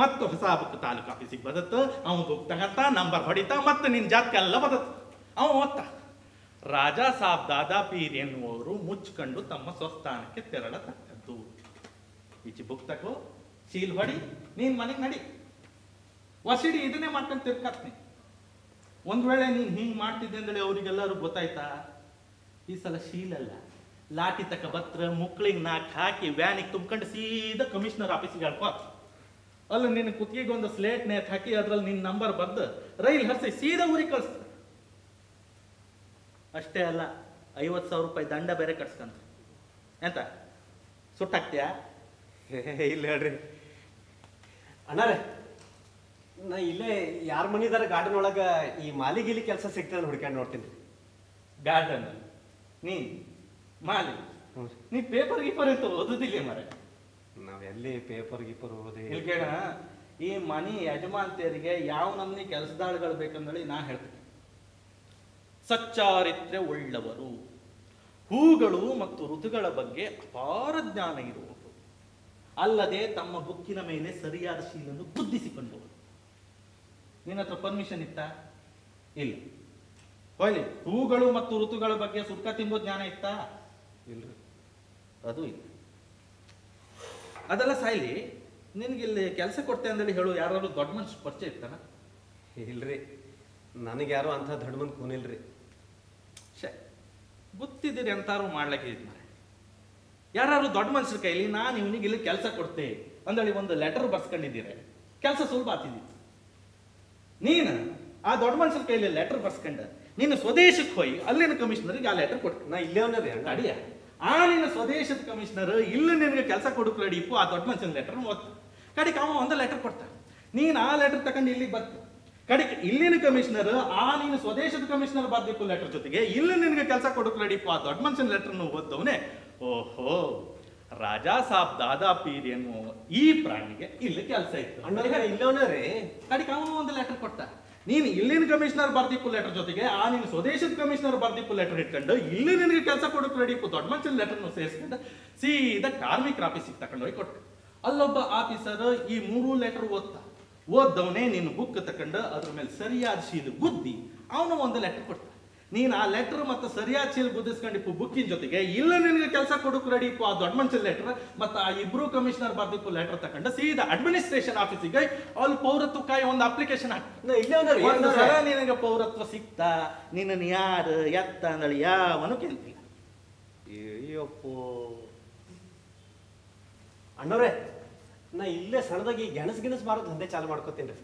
ಮತ್ತು ಹೊಸ ಬುಕ್ ತಾಲೂಕು ಆಫೀಸಿಗೆ ಬದತ್ತು ಅವನು ಬುಕ್ ತಗತ್ತ ನಂಬರ್ ಹೊಡಿತಾ, ಮತ್ತು ನಿನ್ನ ಜಾತಕ ಎಲ್ಲ ಬದತ್ತು ಅವ ಓದ್ತ. ರಾಜಾ ಸಾಬ್ ದಾದಾ ಪೀರ್ ಎನ್ನುವರು ಮುಚ್ಕೊಂಡು ತಮ್ಮ ಸ್ವಸ್ಥಾನಕ್ಕೆ ತೆರಳತಕ್ಕದ್ದು. ಈಚೆ ಬುಕ್ ತಗೋ ಸೀಲ್ ಹೊಡಿ, ನೀನ್ ಮನೆಗೆ ನಡಿ. ವಸಿಡಿ ಇದನ್ನೇ ಮಾಡ್ಕೊಂಡು ತಿರ್ಕತ್ತೀನಿ ಒಂದ್ ವೇಳೆ ನೀನ್ ಹಿಂಗೆ ಮಾಡ್ತಿದ್ದೆ ಅಂದೇಳಿ ಅವರಿಗೆಲ್ಲರೂ ಗೊತ್ತಾಯ್ತಾ? ಈ ಸಲ ಶೀಲ್ ಲಾಠಿ ತಕ ಬತ್ರ ಮುಕ್ಳಿಗೆ ನಾಕ್ ಹಾಕಿ ವ್ಯಾನಿಗೆ ತುಂಬ್ಕೊಂಡು ಸೀದಾ ಕಮಿಷನರ್ ಆಫೀಸಿಗೆ ಹೇಳ್ಕೊ ಅಲ್ಲಿ ನಿನ್ನ ಕುತ್ತಿಗೆಗೊಂದು ಸ್ಲೇಟ್ ನೇತ್ ಹಾಕಿ ಅದ್ರಲ್ಲಿ ನಿನ್ನ ನಂಬರ್ ಬರ್ದು ರೈಲ್ ಹರಿಸಿ ಸೀದಾ ಊರಿಗೆ ಕಳಿಸ್ತ ಅಷ್ಟೇ ಅಲ್ಲ ಐವತ್ತು ಸಾವಿರ ರೂಪಾಯಿ ದಂಡ ಬೇರೆ ಕಟ್ಸ್ಕಂತ. ಎಂತ? ಸುಟ್ಟಾಕ್ತೀಯಾ ಇಲ್ಲ ಹೇಳ್ರಿ. ಅಣ್ಣಾರೆ ನಾ ಇಲ್ಲೇ ಯಾರ ಮನಿದಾರ ಗಾರ್ಡನ್ ಒಳಗ ಈ ಮಾಲಿಗಿಲಿ ಕೆಲಸ ಸಿಗ್ತದೆ ಹುಡ್ಕ್ಯಾಂಡ್ ನೋಡ್ತೀನಿ. ಗಾರ್ಡನ್ ನೀನ್? ಮಾಲಿ. ನೀ ಪೇಪರ್ ಗೀಪರ್ ಅಂತ ಓದುದಿಲ್ಲ ಮರೆ? ನಾವೆಲ್ಲಿ ಪೇಪರ್ ಗೀಪರ್ ಓದಿ ಕೇಳ ಈ ಮನಿ ಯಜಮಾನ್ತಿಯರಿಗೆ ಯಾವ ನಮ್ನಿ ಕೆಲಸದಾಳುಗಳು ಬೇಕಂದೇಳಿ ನಾ ಹೇಳ್ತೀನಿ. ಸಚ್ಚಾರಿತ್ರ್ಯ ಉಳ್ಳವರು. ಹೂಗಳು ಮತ್ತು ಋತುಗಳ ಬಗ್ಗೆ ಅಪಾರ ಜ್ಞಾನ ಇರುವವರು. ಅಲ್ಲದೆ ತಮ್ಮ ಬುಕ್ಕಿನ ಮೇಲೆ ಸರಿಯಾದ ಶೀಲನ್ನು ಬುದ್ಧಿಸಿಕೊಂಡವರು ನಿನ್ನ ಹತ್ರ ಪರ್ಮಿಷನ್ ಇತ್ತಾ? ಇಲ್ಲ. ಹೋಯ್ಲಿ. ಹೂಗಳು ಮತ್ತು ಋತುಗಳ ಬಗ್ಗೆ ಸುರ್ಕ ತಿಂಬೋ ಜ್ಞಾನ ಇತ್ತಾ? ಇಲ್ರಿ. ಅದು ಇಲ್ಲ. ಅದೆಲ್ಲ ಸಾಯ್ಲಿ ನಿನ್ಗೆ ಇಲ್ಲಿ ಕೆಲಸ ಕೊಡ್ತೆ ಅಂದೇಳಿ ಹೇಳು ಯಾರಾದ್ರು ದೊಡ್ಡ ಮನುಷ್ಯ ಪರಿಚಯ ಇರ್ತಾನ? ಇಲ್ರಿ. ನನಗೆ ಯಾರು ಅಂತ ದೊಡ್ಡ ಮನ್ ಕೂನಿಲ್ರಿ. ಶೇ ಗೊತ್ತಿದ್ದೀರಿ ಅಂತಾರು ಮಾಡ್ಲಿಕ್ಕೆ ಇದ್ ಮಾರೆ ಯಾರು ದೊಡ್ಡ ಮನುಷ್ಯರ ಕೈಲಿ ನಾನು ಇವನಿಗೆ ಇಲ್ಲಿ ಕೆಲಸ ಕೊಡ್ತೆ ಅಂದೇಳಿ ಒಂದು ಲೆಟರ್ ಬರ್ಸ್ಕೊಂಡಿದ್ದೀರಿ. ಕೆಲಸ ಸುಲಭ ಆತಿದ್ದಿತ್ತು ನೀನು ಆ ದೊಡ್ಡ ಮನುಷ್ಯರ ಕೈಲಿ ಲೆಟರ್ ಬರ್ಸ್ಕೊಂಡ ನೀನು ಸ್ವದೇಶಕ್ಕೆ ಹೋಗಿ ಅಲ್ಲಿನ ಕಮಿಷನರಿಗೆ ಆ ಲೆಟರ್ ಕೊಟ್ಟು ನಾ ಇಲ್ಲೇ ಅಡಿಯ ಆ ನಿನ್ನ ಸ್ವದೇಶದ ಕಮಿಷನರ್ ಇಲ್ಲ ನಿನಗೆ ಕೆಲಸ ಕೊಡಕ್ ರೆಡಿ ಇಪ್ಪು ಆ ದೊಡ್ಡ ಮನುಷ್ಯನ ಲೆಟರ್ ಓದ್ತ ಕಡೆಗೆ ಅವ ಒಂದು ಲೆಟರ್ ಕೊಡ್ತ ನೀನು ಆ ಲೆಟರ್ ತಗೊಂಡು ಇಲ್ಲಿಗೆ ಬರ್ತ. ಕಡೆಗೆ ಇಲ್ಲಿನ ಕಮಿಷನರ್ ಆ ನೀನು ಸ್ವದೇಶದ ಕಮಿಷನರ್ ಬರ್ದಿಪ್ಪು ಲೆಟರ್ ಜೊತೆಗೆ ಇಲ್ಲಿ ನಿನಗೆ ಕೆಲಸ ಕೊಡಕ್ ರೆಡಿ ಇಪ್ಪು ಆ ದೊಡ್ಡ ಮನುಷ್ಯನ ಲೆಟರ್ನ ಓದ್ದವನೇ. ಓಹೋ ರಾಜಾ ಸಾಬ್ ದಾದಾ ಪೀರ್ ಎನ್ನುವ ಈ ಪ್ರಾಣಿಗೆ ಇಲ್ಲಿ ಕೆಲಸ ಇತ್ತು. ಅಣ್ಣ ಇಲ್ಲೇ ಅವನೇ ರೀ ಕಡೆಗೆ ಅವನು ಒಂದು ಲೆಟರ್ ಕೊಟ್ಟ ನೀನು ಇಲ್ಲಿನ ಕಮಿಷನರ್ ಬರ್ದಿಪ್ಪು ಲೆಟರ್ ಜೊತೆಗೆ, ಆ ನೀನು ಸ್ವದೇಶದ ಕಮಿಷನರ್ ಬರ್ದಿಪ್ಪು ಲೆಟರ್ ಇಟ್ಕೊಂಡು ಇಲ್ಲಿ ನಿನಗೆ ಕೆಲಸ ಕೊಡೋಕೆ ರೆಡಿ ದೊಡ್ಡ ಮನುಷ್ಯನ ಲೆಟರ್ನು ಸೇರಿಸ್ಕೊಂಡು, ಸೀದಾ ಕಾರ್ಮಿಕರ ಆಫೀಸಿಗೆ ತಕೊಂಡು ಹೋಗಿ ಕೊಟ್ಟು ಅಲ್ಲೊಬ್ಬ ಆಫೀಸರ್ ಈ ಮೂರು ಲೆಟರ್ ಓದ್ತ ಓದ್ದವನೇ ನೀನು ಬುಕ್ ತಕೊಂಡು ಅದ್ರ ಮೇಲೆ ಸರಿಯಾದ ಶೀಲ್ ಗುದ್ದಿ, ಅವನು ಒಂದು ಲೆಟರ್ ಕೊಡ್ತ ನೀನು ಆ ಲೆಟರ್ ಮತ್ತು ಸರಿಯಾದ ಚೀಲ್ ಗುದ್ದಿಸ್ಕೊಂಡಿಪ್ಪು ಬುಕ್ಕಿನ ಜೊತೆಗೆ ಇಲ್ಲ ನಿನಗೆ ಕೆಲಸ ಕೊಡೋಕೆ ರೆಡಿ ಇಪ್ಪು ಆ ದೊಡ್ಡ ಮನುಷ್ಯನ ಲೆಟ್ರ್ ಮತ್ತು ಆ ಇಬ್ರು ಕಮಿಷನರ್ ಬರ್ದಿಪ್ಪು ಲೆಟರ್ ತಗೊಂಡು ಸೀದಾ ಅಡ್ಮಿನಿಸ್ಟ್ರೇಷನ್ ಆಫೀಸಿಗೆ ಅಲ್ಲಿ ಪೌರತ್ವಕ್ಕಾಗಿ ಒಂದು ಅಪ್ಲಿಕೇಶನ್ ಹಾಕಿ. ನಿನಗೆ ಪೌರತ್ವ ಸಿಕ್ತಾ ನಿನ್ನ ಯಾರು ಎತ್ತ ಅಂದಳಿ ಯಾವನು ಕೇಳ್ತಿ ಅಯ್ಯಪ್ಪೋ ಅಣ್ಣವ್ರೆ ನಾ ಇಲ್ಲೇ ಸಣ್ಣದಾಗಿ ಗೆಣಸ್ ಗಿಣಸ್ ಮಾರೋದು ದಂಧೆ ಚಾಲು ಮಾಡ್ಕೋತೀನಿ ರೀ.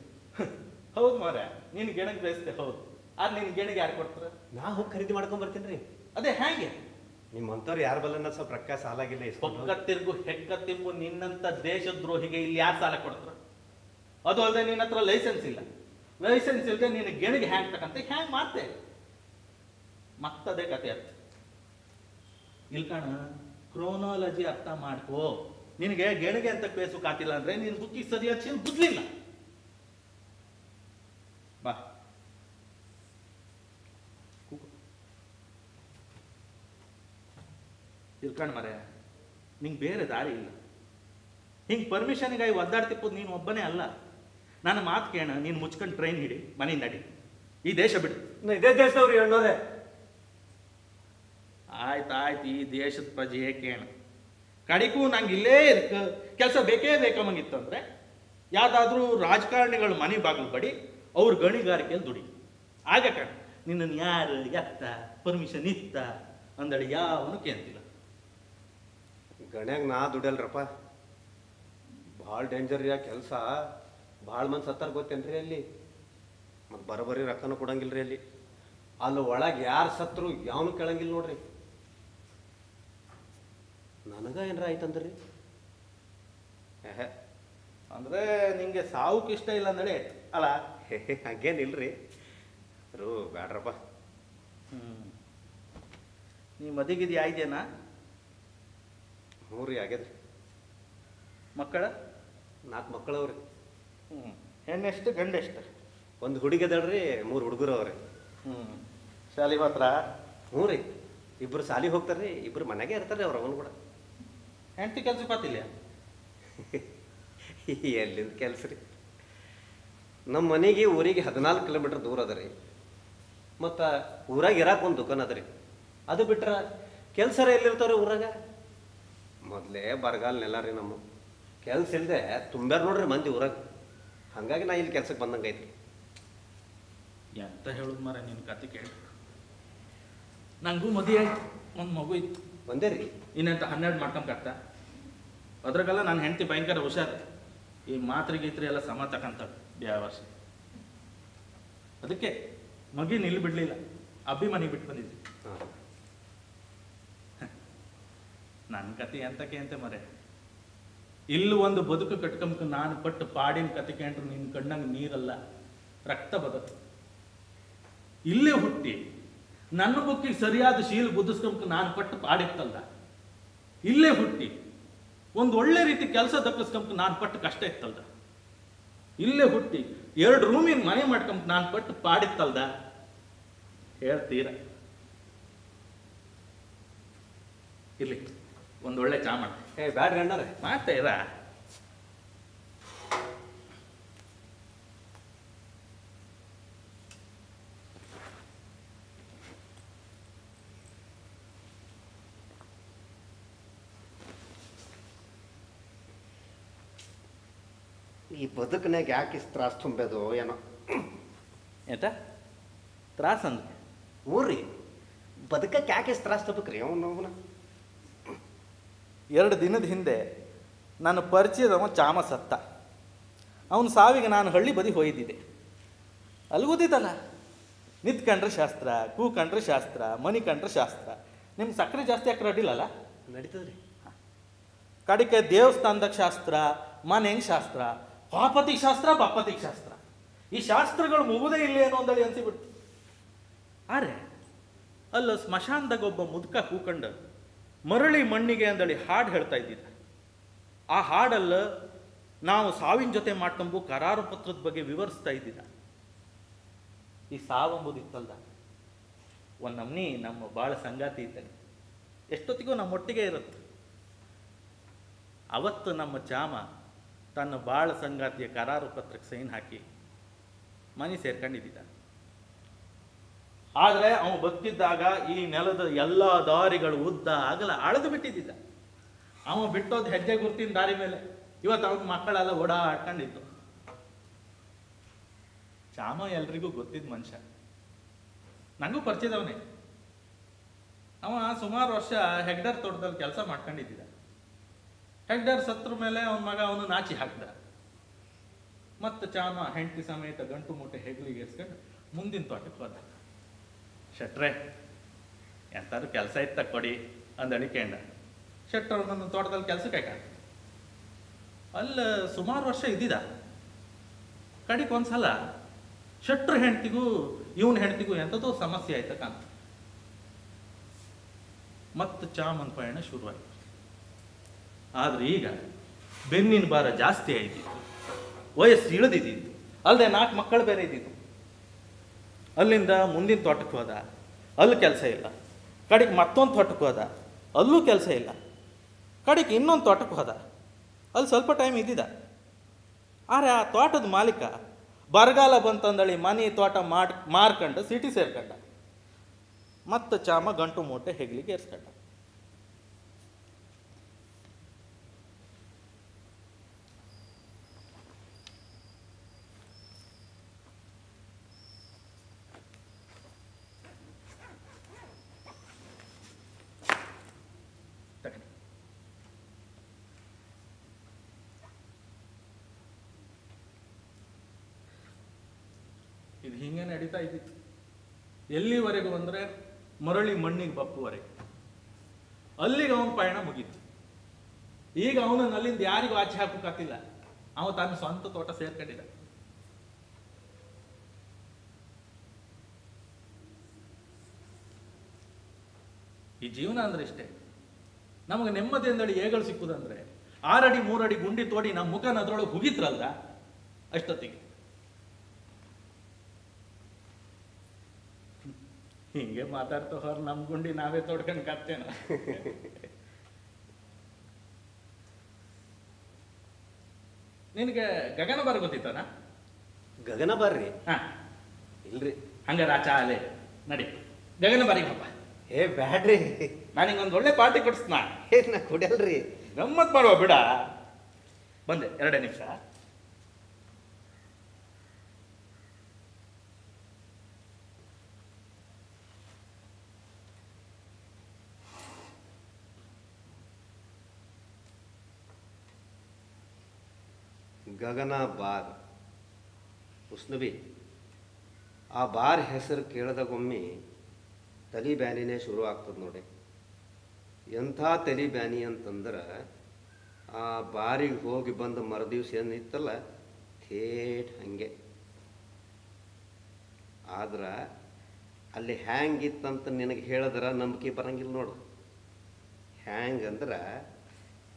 ಹೌದು ಮಾರೆ ನೀನು ಗೆಣಗ್ ಬೇಯಿಸ್ತೆ ಹೌದು. ಆದ್ರೆ ನಿನ್ ಗೆಣಿಗೆ ಯಾರು ಕೊಡ್ತಾರ ನಾ ಹೋಗಿ ಖರೀದಿ ಮಾಡ್ಕೊಂಡ್ ಬರ್ತೀನಿ ರೀ. ಅದೇ ಹೇಗೆ ನಿಮ್ಮಂಥವ್ರು ಯಾರ ಬಲ್ಲನ್ನ ಸ್ವಲ್ಪ ರೊಕ್ಕ ಸಾಲಾಗಿಲ್ಲ ಇಸ್ಕೊಂಡು ಪಕ್ಕ ತಿರ್ಗು ಹೆಕ್ಕ ತಿಂಬು ನಿನ್ನಂತ ದೇಶದ್ರೋಹಿಗೆ ಇಲ್ಲಿ ಯಾರು ಸಾಲ ಕೊಡ್ತಾರ ಅದು ಅಲ್ಲದೆ ನಿನ್ನ ಹತ್ರ ಲೈಸೆನ್ಸ್ ಇಲ್ಲ. ಲೈಸೆನ್ಸ್ ಇಲ್ಲದೆ ನಿನ್ನ ಗೆಣಿಗೆ ಹ್ಯಾಂಗ್ ತಕಂತ ಹ್ಯಾಂಗ್ ಮಾಡ್ತೆ? ಮತ್ತದೇ ಕತೆ ಅರ್ಥ. ಇಲ್ಕಣ ಕ್ರೋನಾಲಜಿ ಅರ್ಥ ಮಾಡ್ಕೋ. ನಿನಗೆ ಗೆಣಿಗೆ ಅಂತ ಪೇಸು ಕಾತಿಲ್ಲ ಅಂದ್ರೆ ನೀನು ಬುಕ್ಕಿ ಸರಿಯಾದ ಬುದ್ಲಿಲ್ಲ ಬಾ. ತಿಳ್ಕೊಂಡ್ ಮರೆ ನಿಂಗೆ ಬೇರೆ ದಾರಿ ಇಲ್ಲ. ಹಿಂಗೆ ಪರ್ಮಿಷನ್ಗಾಗಿ ಒದ್ದಾಡ್ತಿಪ್ಪದು ನೀನು ಒಬ್ಬನೇ ಅಲ್ಲ. ನನ್ನ ಮಾತು ಕೇಳ ನೀನು ಮುಚ್ಕೊಂಡು ಟ್ರೈನ್ ಹಿಡಿ ಮನೆಯಿಂದ ನಡಿ. ಈ ದೇಶ ಬಿಡು. ಇದೇ ದೇಶದವ್ರಿ ಹೇಳೋದೆ ಆಯ್ತು ಆಯ್ತು ಈ ದೇಶದ ಪ್ರಜೆಯೇ ಕೇಣ ಕಡಿಗೂ ನಂಗೆ ಇಲ್ಲೇ ಇರ್ಕ ಕೆಲಸ ಬೇಕೇ ಬೇಕಮ್ಮಂಗಿತ್ತಂದ್ರೆ ಯಾವುದಾದ್ರೂ ರಾಜಕಾರಣಿಗಳ ರಾಜಕಾರಣಿಗಳು ಮನೆ ಬಾಗಿಲು ಬಡಿ ಅವ್ರ ಗಣಿಗಾರಿಕೆಯಲ್ಲಿ ದುಡಿ. ಆಗ ಕಣ ನಿನ್ನನ್ನು ಯಾರು ಎತ್ತ ಪರ್ಮಿಷನ್ ಇತ್ತ? ಅಂದಳಿ ಯಾವನು ಕೇಳ್ತಿಲ್ಲ. ಗಣ್ಯಾಗ ನಾ ದುಡಲ್ರಪ್ಪ ಭಾಳ ಡೇಂಜರ್ ರೀ ಆ ಕೆಲಸ. ಭಾಳ ಮಂದಿ ಸತ್ತಾರ ಗೊತ್ತೇನ್ರಿ ಅಲ್ಲಿ? ಮತ್ತು ಬರೋಬ್ಬರಿ ರೊಕ್ಕನೂ ಕೊಡಂಗಿಲ್ರಿ ಅಲ್ಲಿ. ಅಲ್ಲಿ ಒಳಗೆ ಯಾರು ಸತ್ರು ಯಾವನು ಕೇಳಂಗಿಲ್ಲ ನೋಡ್ರಿ. ನನಗ ಏನರ ಆಯ್ತಂದ್ರಿ? ಏಹೆ ಅಂದ್ರೆ ನಿಂಗೆ ಸಾವುಕ್ ಇಷ್ಟ ಇಲ್ಲ ಅಂದ್ರೆ ಅಲ್ಲ ಹೇ, ಹಂಗೇನಿಲ್ರಿ ರೂ ಬೇಡ್ರಪ್ಪ ಹ್ಮ್. ನೀ ಮದಿಗಿದ್ಯಾ ಆಯ್ದೇನಾ? ಹ್ಞೂ ರೀ ಆಗ್ಯದ್ರಿ. ಮಕ್ಕಳ? ನಾಲ್ಕು ಮಕ್ಕಳವ್ರಿ. ಹ್ಮ್. ಹೆಣ್ಣೆಷ್ಟು ಗಂಡೆಷ್ಟು? ಒಂದು ಹುಡುಗದಳ್ರಿ ಮೂರು ಹುಡುಗರು ಅವ್ರಿ. ಹ್ಮ್. ಶಾಲಿ ಮಾತ್ರ ಹ್ಞೂ ರೀ. ಇಬ್ರು ಹೋಗ್ತಾರೆ ಹೋಗ್ತಾರ್ರಿ ಇಬ್ರು ಮನೆಗೆ ಇರ್ತಾರೆ ಅವ್ರ ಅವನು ಕೂಡ. ಹೆಂಡತಿ ಕೆಲ್ಸಕ್ಕೆ ಬರ್ತಿಲ್ಲ [LAUGHS] ಎಲ್ಲಿಂದ ಕೆಲಸ ರೀ? ನಮ್ಮ ಮನೆಗೆ ಊರಿಗೆ ಹದಿನಾಲ್ಕು ಕಿಲೋಮೀಟ್ರ್ ದೂರ ಅದ ರೀ. ಮತ್ತು ಊರಾಗ ಇರಾಕ ಒಂದು ದುಕಾನ್ ಅದ ರೀ. ಅದು ಬಿಟ್ರೆ ಕೆಲಸ ಎಲ್ಲಿರ್ತಾವ್ರಿ ಊರಾಗ? ಮೊದಲೇ ಬರಗಾಲ ನೆಲ ರೀ ನಮ್ಮ. ಕೆಲಸ ಇಲ್ಲದೆ ತುಂಬ್ಯಾರ ನೋಡ್ರಿ ಮಂದಿ ಊರಾಗ. ಹಂಗಾಗಿ ನಾ ಇಲ್ಲಿ ಕೆಲ್ಸಕ್ಕೆ ಬಂದಂಗೆ ಐತ್ರಿ. ಎಂತ ಹೇಳುದು ಮಾರ ನಿನ್ನ ಕತೆ ಕೇಳಿ. ನಂಗೂ ಮದುವೆ ಆಯ್ತು ಒಂದು ಮಗು ಇತ್ತು. ಒಂದೇ ರೀ. ಇನ್ನಂತ ಹನ್ನೆರಡು ಮಾಡ್ಕೊಂಬರ್ತ ಅದ್ರಾಗೆಲ್ಲ ನನ್ನ ಹೆಂಡತಿ ಭಯಂಕರ ಹುಷಾರು. ಈ ಮಾತ್ರೆ ಗೀತ್ರೆ ಎಲ್ಲ ಸಮ ತಕಂತ ವರ್ಷ. ಅದಕ್ಕೆ ಮಗಿ ಇಲ್ಲಿ ಬಿಡಲಿಲ್ಲ. ಅಭಿಮಾನಿ ಮನೆಗೆ ಬಿಟ್ಟು ಬಂದಿದ್ದೆ ಹಾಂ ನನ್ನ ಕತೆ ಎಂತಕ್ಕೆ ಕೇಂತೆ ಮರೆ? ಇಲ್ಲಿ ಒಂದು ಬದುಕು ಕಟ್ಕೊಂಬ ನಾನು ಪಟ್ಟು ಪಾಡಿನ ಕತೆ ಕೇಂದ್ರ ನಿನ್ನ ಕಣ್ಣಂಗೆ ನೀರಲ್ಲ, ರಕ್ತ ಬದುಕು. ಇಲ್ಲೇ ಹುಟ್ಟಿ, ನನ್ನ ಬುಕ್ಕಿಗೆ ಸರಿಯಾದ ಶೀಲ್ ಬುದ್ಧಿಸ್ಕೊಂಬ ನಾನು ಪಟ್ಟು ಪಾಡಿತ್ತಲ್ಲ. ಇಲ್ಲೇ ಹುಟ್ಟಿ, ಒಂದು ಒಳ್ಳೆ ರೀತಿ ಕೆಲಸ ದಕ್ಕಿಸ್ಕೊಂಬ ನಾನು ಪಟ್ಟು ಕಷ್ಟ ಇತ್ತಲ್ದ. ಇಲ್ಲೇ ಹುಟ್ಟಿ, ಎರಡು ರೂಮಿನ ಮನೆ ಮಾಡ್ಕೊಂಬ ನಾನು ಪಟ್ಟು ಪಾಡಿತ್ತಲ್ದ? ಹೇಳ್ತೀರ? ಇರ್ಲಿ. ಒಂದು ಒಳ್ಳೆ ಚಾ ಮಾಡಿ. ಏ ಬ್ಯಾಡ್ರಿ ಅಣ್ಣಾರೆ ಮಾಡ್ತಾ ಇರ? ಈ ಬದುಕನಾಗ ಯಾಕೆ ಇಷ್ಟು ತ್ರಾಸ ತುಂಬೇದು ಏನೋ? ಆಯ್ತಾ ತ್ರಾಸ ಅಂದ್ರೆ? ಹ್ಞೂ ರೀ ಬದುಕಕ್ಕೆ ಯಾಕೆ ಇಷ್ಟು ತ್ರಾಸ ತಗೋಬೇಕ್ರಿ ಅವನು ಅವನ? ಎರಡು ದಿನದ ಹಿಂದೆ ನನ್ನ ಪರಿಚಯದವ ಚಾಮ ಸತ್ತ ಅವನ ಸಾವಿಗೆ ನಾನು ಹಳ್ಳಿ ಬದಿ ಹೋಯ್ದಿದ್ದೆ. ಅಲ್ಲಿ ಗೊತ್ತಿತ್ತಲ್ಲ ನಿಂತ್ಕಂಡ್ರೆ ಶಾಸ್ತ್ರ ಕೂಕಂಡ್ರೆ ಶಾಸ್ತ್ರ ಮನಿ ಕಂಡ್ರೆ ಶಾಸ್ತ್ರ. ನಿಮ್ಮ ಸಕ್ಕರೆ ಜಾಸ್ತಿ ಯಾಕೆ ಅಡ್ಡಿಲ್ಲಲ್ಲ ನಡೀತದ್ರಿ. ಕಡಿಕೆ ದೇವಸ್ಥಾನದಾಗ ಶಾಸ್ತ್ರ ಮನೆಂಗ್ ಶಾಸ್ತ್ರ ಪಾಪತಿ ಶಾಸ್ತ್ರ ಬಾಪತಿ ಶಾಸ್ತ್ರ. ಈ ಶಾಸ್ತ್ರಗಳು ಮುಗುದೇ ಇಲ್ಲ ಏನೋ ಅಂದಳಿ ಅನ್ಸಿಬಿಡ್ತು. ಆರೆ ಅಲ್ಲ ಸ್ಮಶಾನದಾಗ ಒಬ್ಬ ಮುದುಕ ಕೂಕಂಡ ಮರಳಿ ಮಣ್ಣಿಗೆ ಅಂದಳಿ ಹಾಡು ಹೇಳ್ತಾ ಇದ್ದಿದ್ದ ಆ ಹಾಡಲ್ಲ ನಾವು ಸಾವಿನ ಜೊತೆ ಮಾಡ್ಕೊಂಬು ಕರಾರು ಪತ್ರದ ಬಗ್ಗೆ ವಿವರಿಸ್ತಾ ಇದ್ದಿದ್ದ ಈ ಸಾವಂಬುದಿತ್ತಲ್ದ ಒಂದು ನಮ್ನಿ ನಮ್ಮ ಭಾಳ ಸಂಗಾತಿ ಇದ್ದಾನೆ ಎಷ್ಟೊತ್ತಿಗೂ ನಮ್ಮೊಟ್ಟಿಗೆ ಇರುತ್ತೆ. ಅವತ್ತು ನಮ್ಮ ಚಾಮ ತನ್ನ ಬಾಳ ಸಂಗಾತಿಯ ಕರಾರು ಪತ್ರಕ್ಕೆ ಸೈನ್ ಹಾಕಿ ಮನೆ ಸೇರ್ಕೊಂಡಿದ್ದ ಆದರೆ ಅವನು ಬದುಕಿದ್ದಾಗ ಈ ನೆಲದ ಎಲ್ಲ ದಾರಿಗಳು ಉದ್ದ ಆಗಲ್ಲ ಅಳೆದು ಬಿಟ್ಟಿದ್ದ ಅವ ಬಿಟ್ಟೋದು ಹೆಜ್ಜೆ ಗುರ್ತಿನ ದಾರಿ ಮೇಲೆ. ಇವತ್ತು ಅವನ ಮಕ್ಕಳೆಲ್ಲ ಓಡಾಡ್ಕೊಂಡಿತ್ತು ಶ್ಯಾಮ ಎಲ್ರಿಗೂ ಗೊತ್ತಿದ್ದ ಮನುಷ್ಯ. ನನಗೂ ಪರಿಚಯದವನೇ ಅವ ಸುಮಾರು ವರ್ಷ ಹೆಗ್ಡರ್ ತೋಟದಲ್ಲಿ ಕೆಲಸ ಮಾಡ್ಕೊಂಡಿದ್ದ ಹೆಗ್ಡರ್ ಸತ್ರ ಮೇಲೆ ಅವನ ಮಗ ಅವನು ನಾಚಿ ಹಾಕ್ದ. ಮತ್ತು ಚಾಮ ಹೆಂಡತಿ ಸಮೇತ ಗಂಟು ಮೂಟೆ ಹೆಗ್ಲಿಗೆ ಏರ್ಸ್ಕೊಂಡು ಮುಂದಿನ ತೋಟಕ್ಕೆ ಹೋದ. ಶೆಟ್ರೆ, ಎಂತಾದ್ರು ಕೆಲಸ ಇತ್ತ ಕೊಡಿ ಅಂದಳಿ ಕೇಂಡ ಶೆಟ್ರ ನನ್ನ ತೋಟದಲ್ಲಿ ಕೆಲಸಕ್ಕೆ ಹಾಕ ಅಲ್ಲ, ಸುಮಾರು ವರ್ಷ ಇದ್ದಿದ. ಕಡಿಕ್ ಒಂದ್ಸಲ, ಶೆಟ್ರ ಹೆಂಡ್ತಿಗೂ, ಇವನ್ ಹೆಂಡ್ತಿಗೂ ಎಂಥದೋ ಸಮಸ್ಯೆ ಆಯ್ತ ಕಾಂತ ಮತ್ತೆ ಚಾಮನ್ ಪಯಣ ಶುರುವಾಯಿತು. ಆದ್ರೆ ಈಗ ಬೆನ್ನಿನ ಭಾರ ಜಾಸ್ತಿ ಆಯ್ತಿತ್ತು. ವಯಸ್ಸು ಇಳಿದಿದ್ದಿತ್ತು. ಅಲ್ಲದೆ ನಾಲ್ಕು ಮಕ್ಕಳು ಬೇರೆ ಇದ್ದಿದ್ದು ಅಲ್ಲಿಂದ ಮುಂದಿನ ತೋಟಕ್ಕೆ ಹೋದ. ಅಲ್ಲಿ ಕೆಲಸ ಇಲ್ಲ. ಕಡೆಗೆ ಮತ್ತೊಂದು ತೋಟಕ್ಕೆ ಹೋದ. ಅಲ್ಲೂ ಕೆಲಸ ಇಲ್ಲ. ಕಡೆಗೆ ಇನ್ನೊಂದು ತೋಟಕ್ಕೆ ಹೋದ. ಅಲ್ಲಿ ಸ್ವಲ್ಪ ಟೈಮ್ ಇದ್ದಿದ್ದ ಆದರೆ ಆ ತೋಟದ ಮಾಲೀಕ ಬರಗಾಲ ಬಂತಂದಳಿ ಮನೆ ತೋಟ ಮಾಡ್, ಮಾರ್ಕಂಡು ಸಿಟಿ ಸೇರ್ಕಂಡ. ಮತ್ತೆ ಚಾಮ ಗಂಟು ಮೂಟೆ ಹೆಗ್ಲಿಗೆ ಏರ್ಸ್ಕೊಂಡ. ಇದು ಹಿಂಗೆ ನಡೀತಾ ಇದ್ದಿತ್ತು ಎಲ್ಲಿವರೆಗೂ ಅಂದರೆ ಮರಳಿ ಮಣ್ಣಿಗೆ ಬಪ್ಪುವರೆಗೆ. ಅಲ್ಲಿಗೆ ಅವನ ಪಯಣ ಮುಗೀತು. ಈಗ ಅವನನ್ನು ಅಲ್ಲಿಂದ ಯಾರಿಗೂ ಆಚೆ ಹಾಕೋಕ್ಕಾಗ್ತಿಲ್ಲ ಅವನು ತನ್ನ ಸ್ವಂತ ತೋಟ ಸೇರ್ಕೊಂಡಿದ್ದ. ಈ ಜೀವನ ಅಂದ್ರೆ ಇಷ್ಟೇ. ನಮಗೆ ನೆಮ್ಮದಿಯಿಂದಳಿ ಏಗಳು ಸಿಕ್ಕುದಂದ್ರೆ, ಆರಡಿ ಮೂರಡಿ ಗುಂಡಿ ತೋಡಿ ನಮ್ಮ ಮುಖನ ಅದರೊಳಗೆ ಹುಗಿತ್ರಲ್ಲ ಅಷ್ಟೊತ್ತಿಗೆ. ಹಿಂಗೆ ಮಾತಾಡ್ತಾ ಹೊರ ನಮ್ಮ ಗುಂಡಿ ನಾವೇ ತೊಡ್ಕೊಂಡು ಕತ್ತೇನ ನಿನಗೆ ಗಗನ ಬಾರ್ ಗೊತ್ತಿತ್ತಾನ? ಗಗನ ಬರ್ರಿ ಹಾ. ಇಲ್ರಿ. ಹಂಗ ಆಚಾ ಅಲೆ ನಡಿ. ಗಗನ ಬಾರಿಗೆ ಹಬ್ಬ ಏ ಬ್ಯಾಡ್ರಿ. ನಾನು ಒಂದ್ ಒಳ್ಳೆ ಪಾರ್ಟಿ ಕೊಡಿಸ್ನಾ? ಏ ನಾ ಕುಡಿಯಲ್ರಿ. ಗಮ್ಮತ್ ಮಾಡುವ ಬಿಡ. ಬಂದೆ ಎರಡೇ ನಿಮಿಷ. ಗಗನ ಬಾರ್ ಉಸ್ನಬಿ. ಆ ಬಾರ್ ಹೆಸರು ಕೇಳಿದಾಗೊಮ್ಮೆ ತಲಿ ಬ್ಯಾನಿನೇ ಶುರು ಆಗ್ತದೆ ನೋಡಿ. ಎಂಥ ತಲಿ ಬ್ಯಾನಿ ಅಂತಂದ್ರೆ ಆ ಬಾರಿಗೆ ಹೋಗಿ ಬಂದು ಮರುದಿವ್ಸ ಏನಿತ್ತಲ್ಲ, ಥೇಟ್ ಹಂಗೆ. ಆದ್ರೆ ಅಲ್ಲಿ ಹ್ಯಾಂಗಿತ್ತಂತ ನಿನಗೆ ಹೇಳಿದ್ರೆ ನಂಬಿಕೆ ಬರಂಗಿಲ್ಲ ನೋಡು. ಹ್ಯಾಂಗಂದ್ರೆ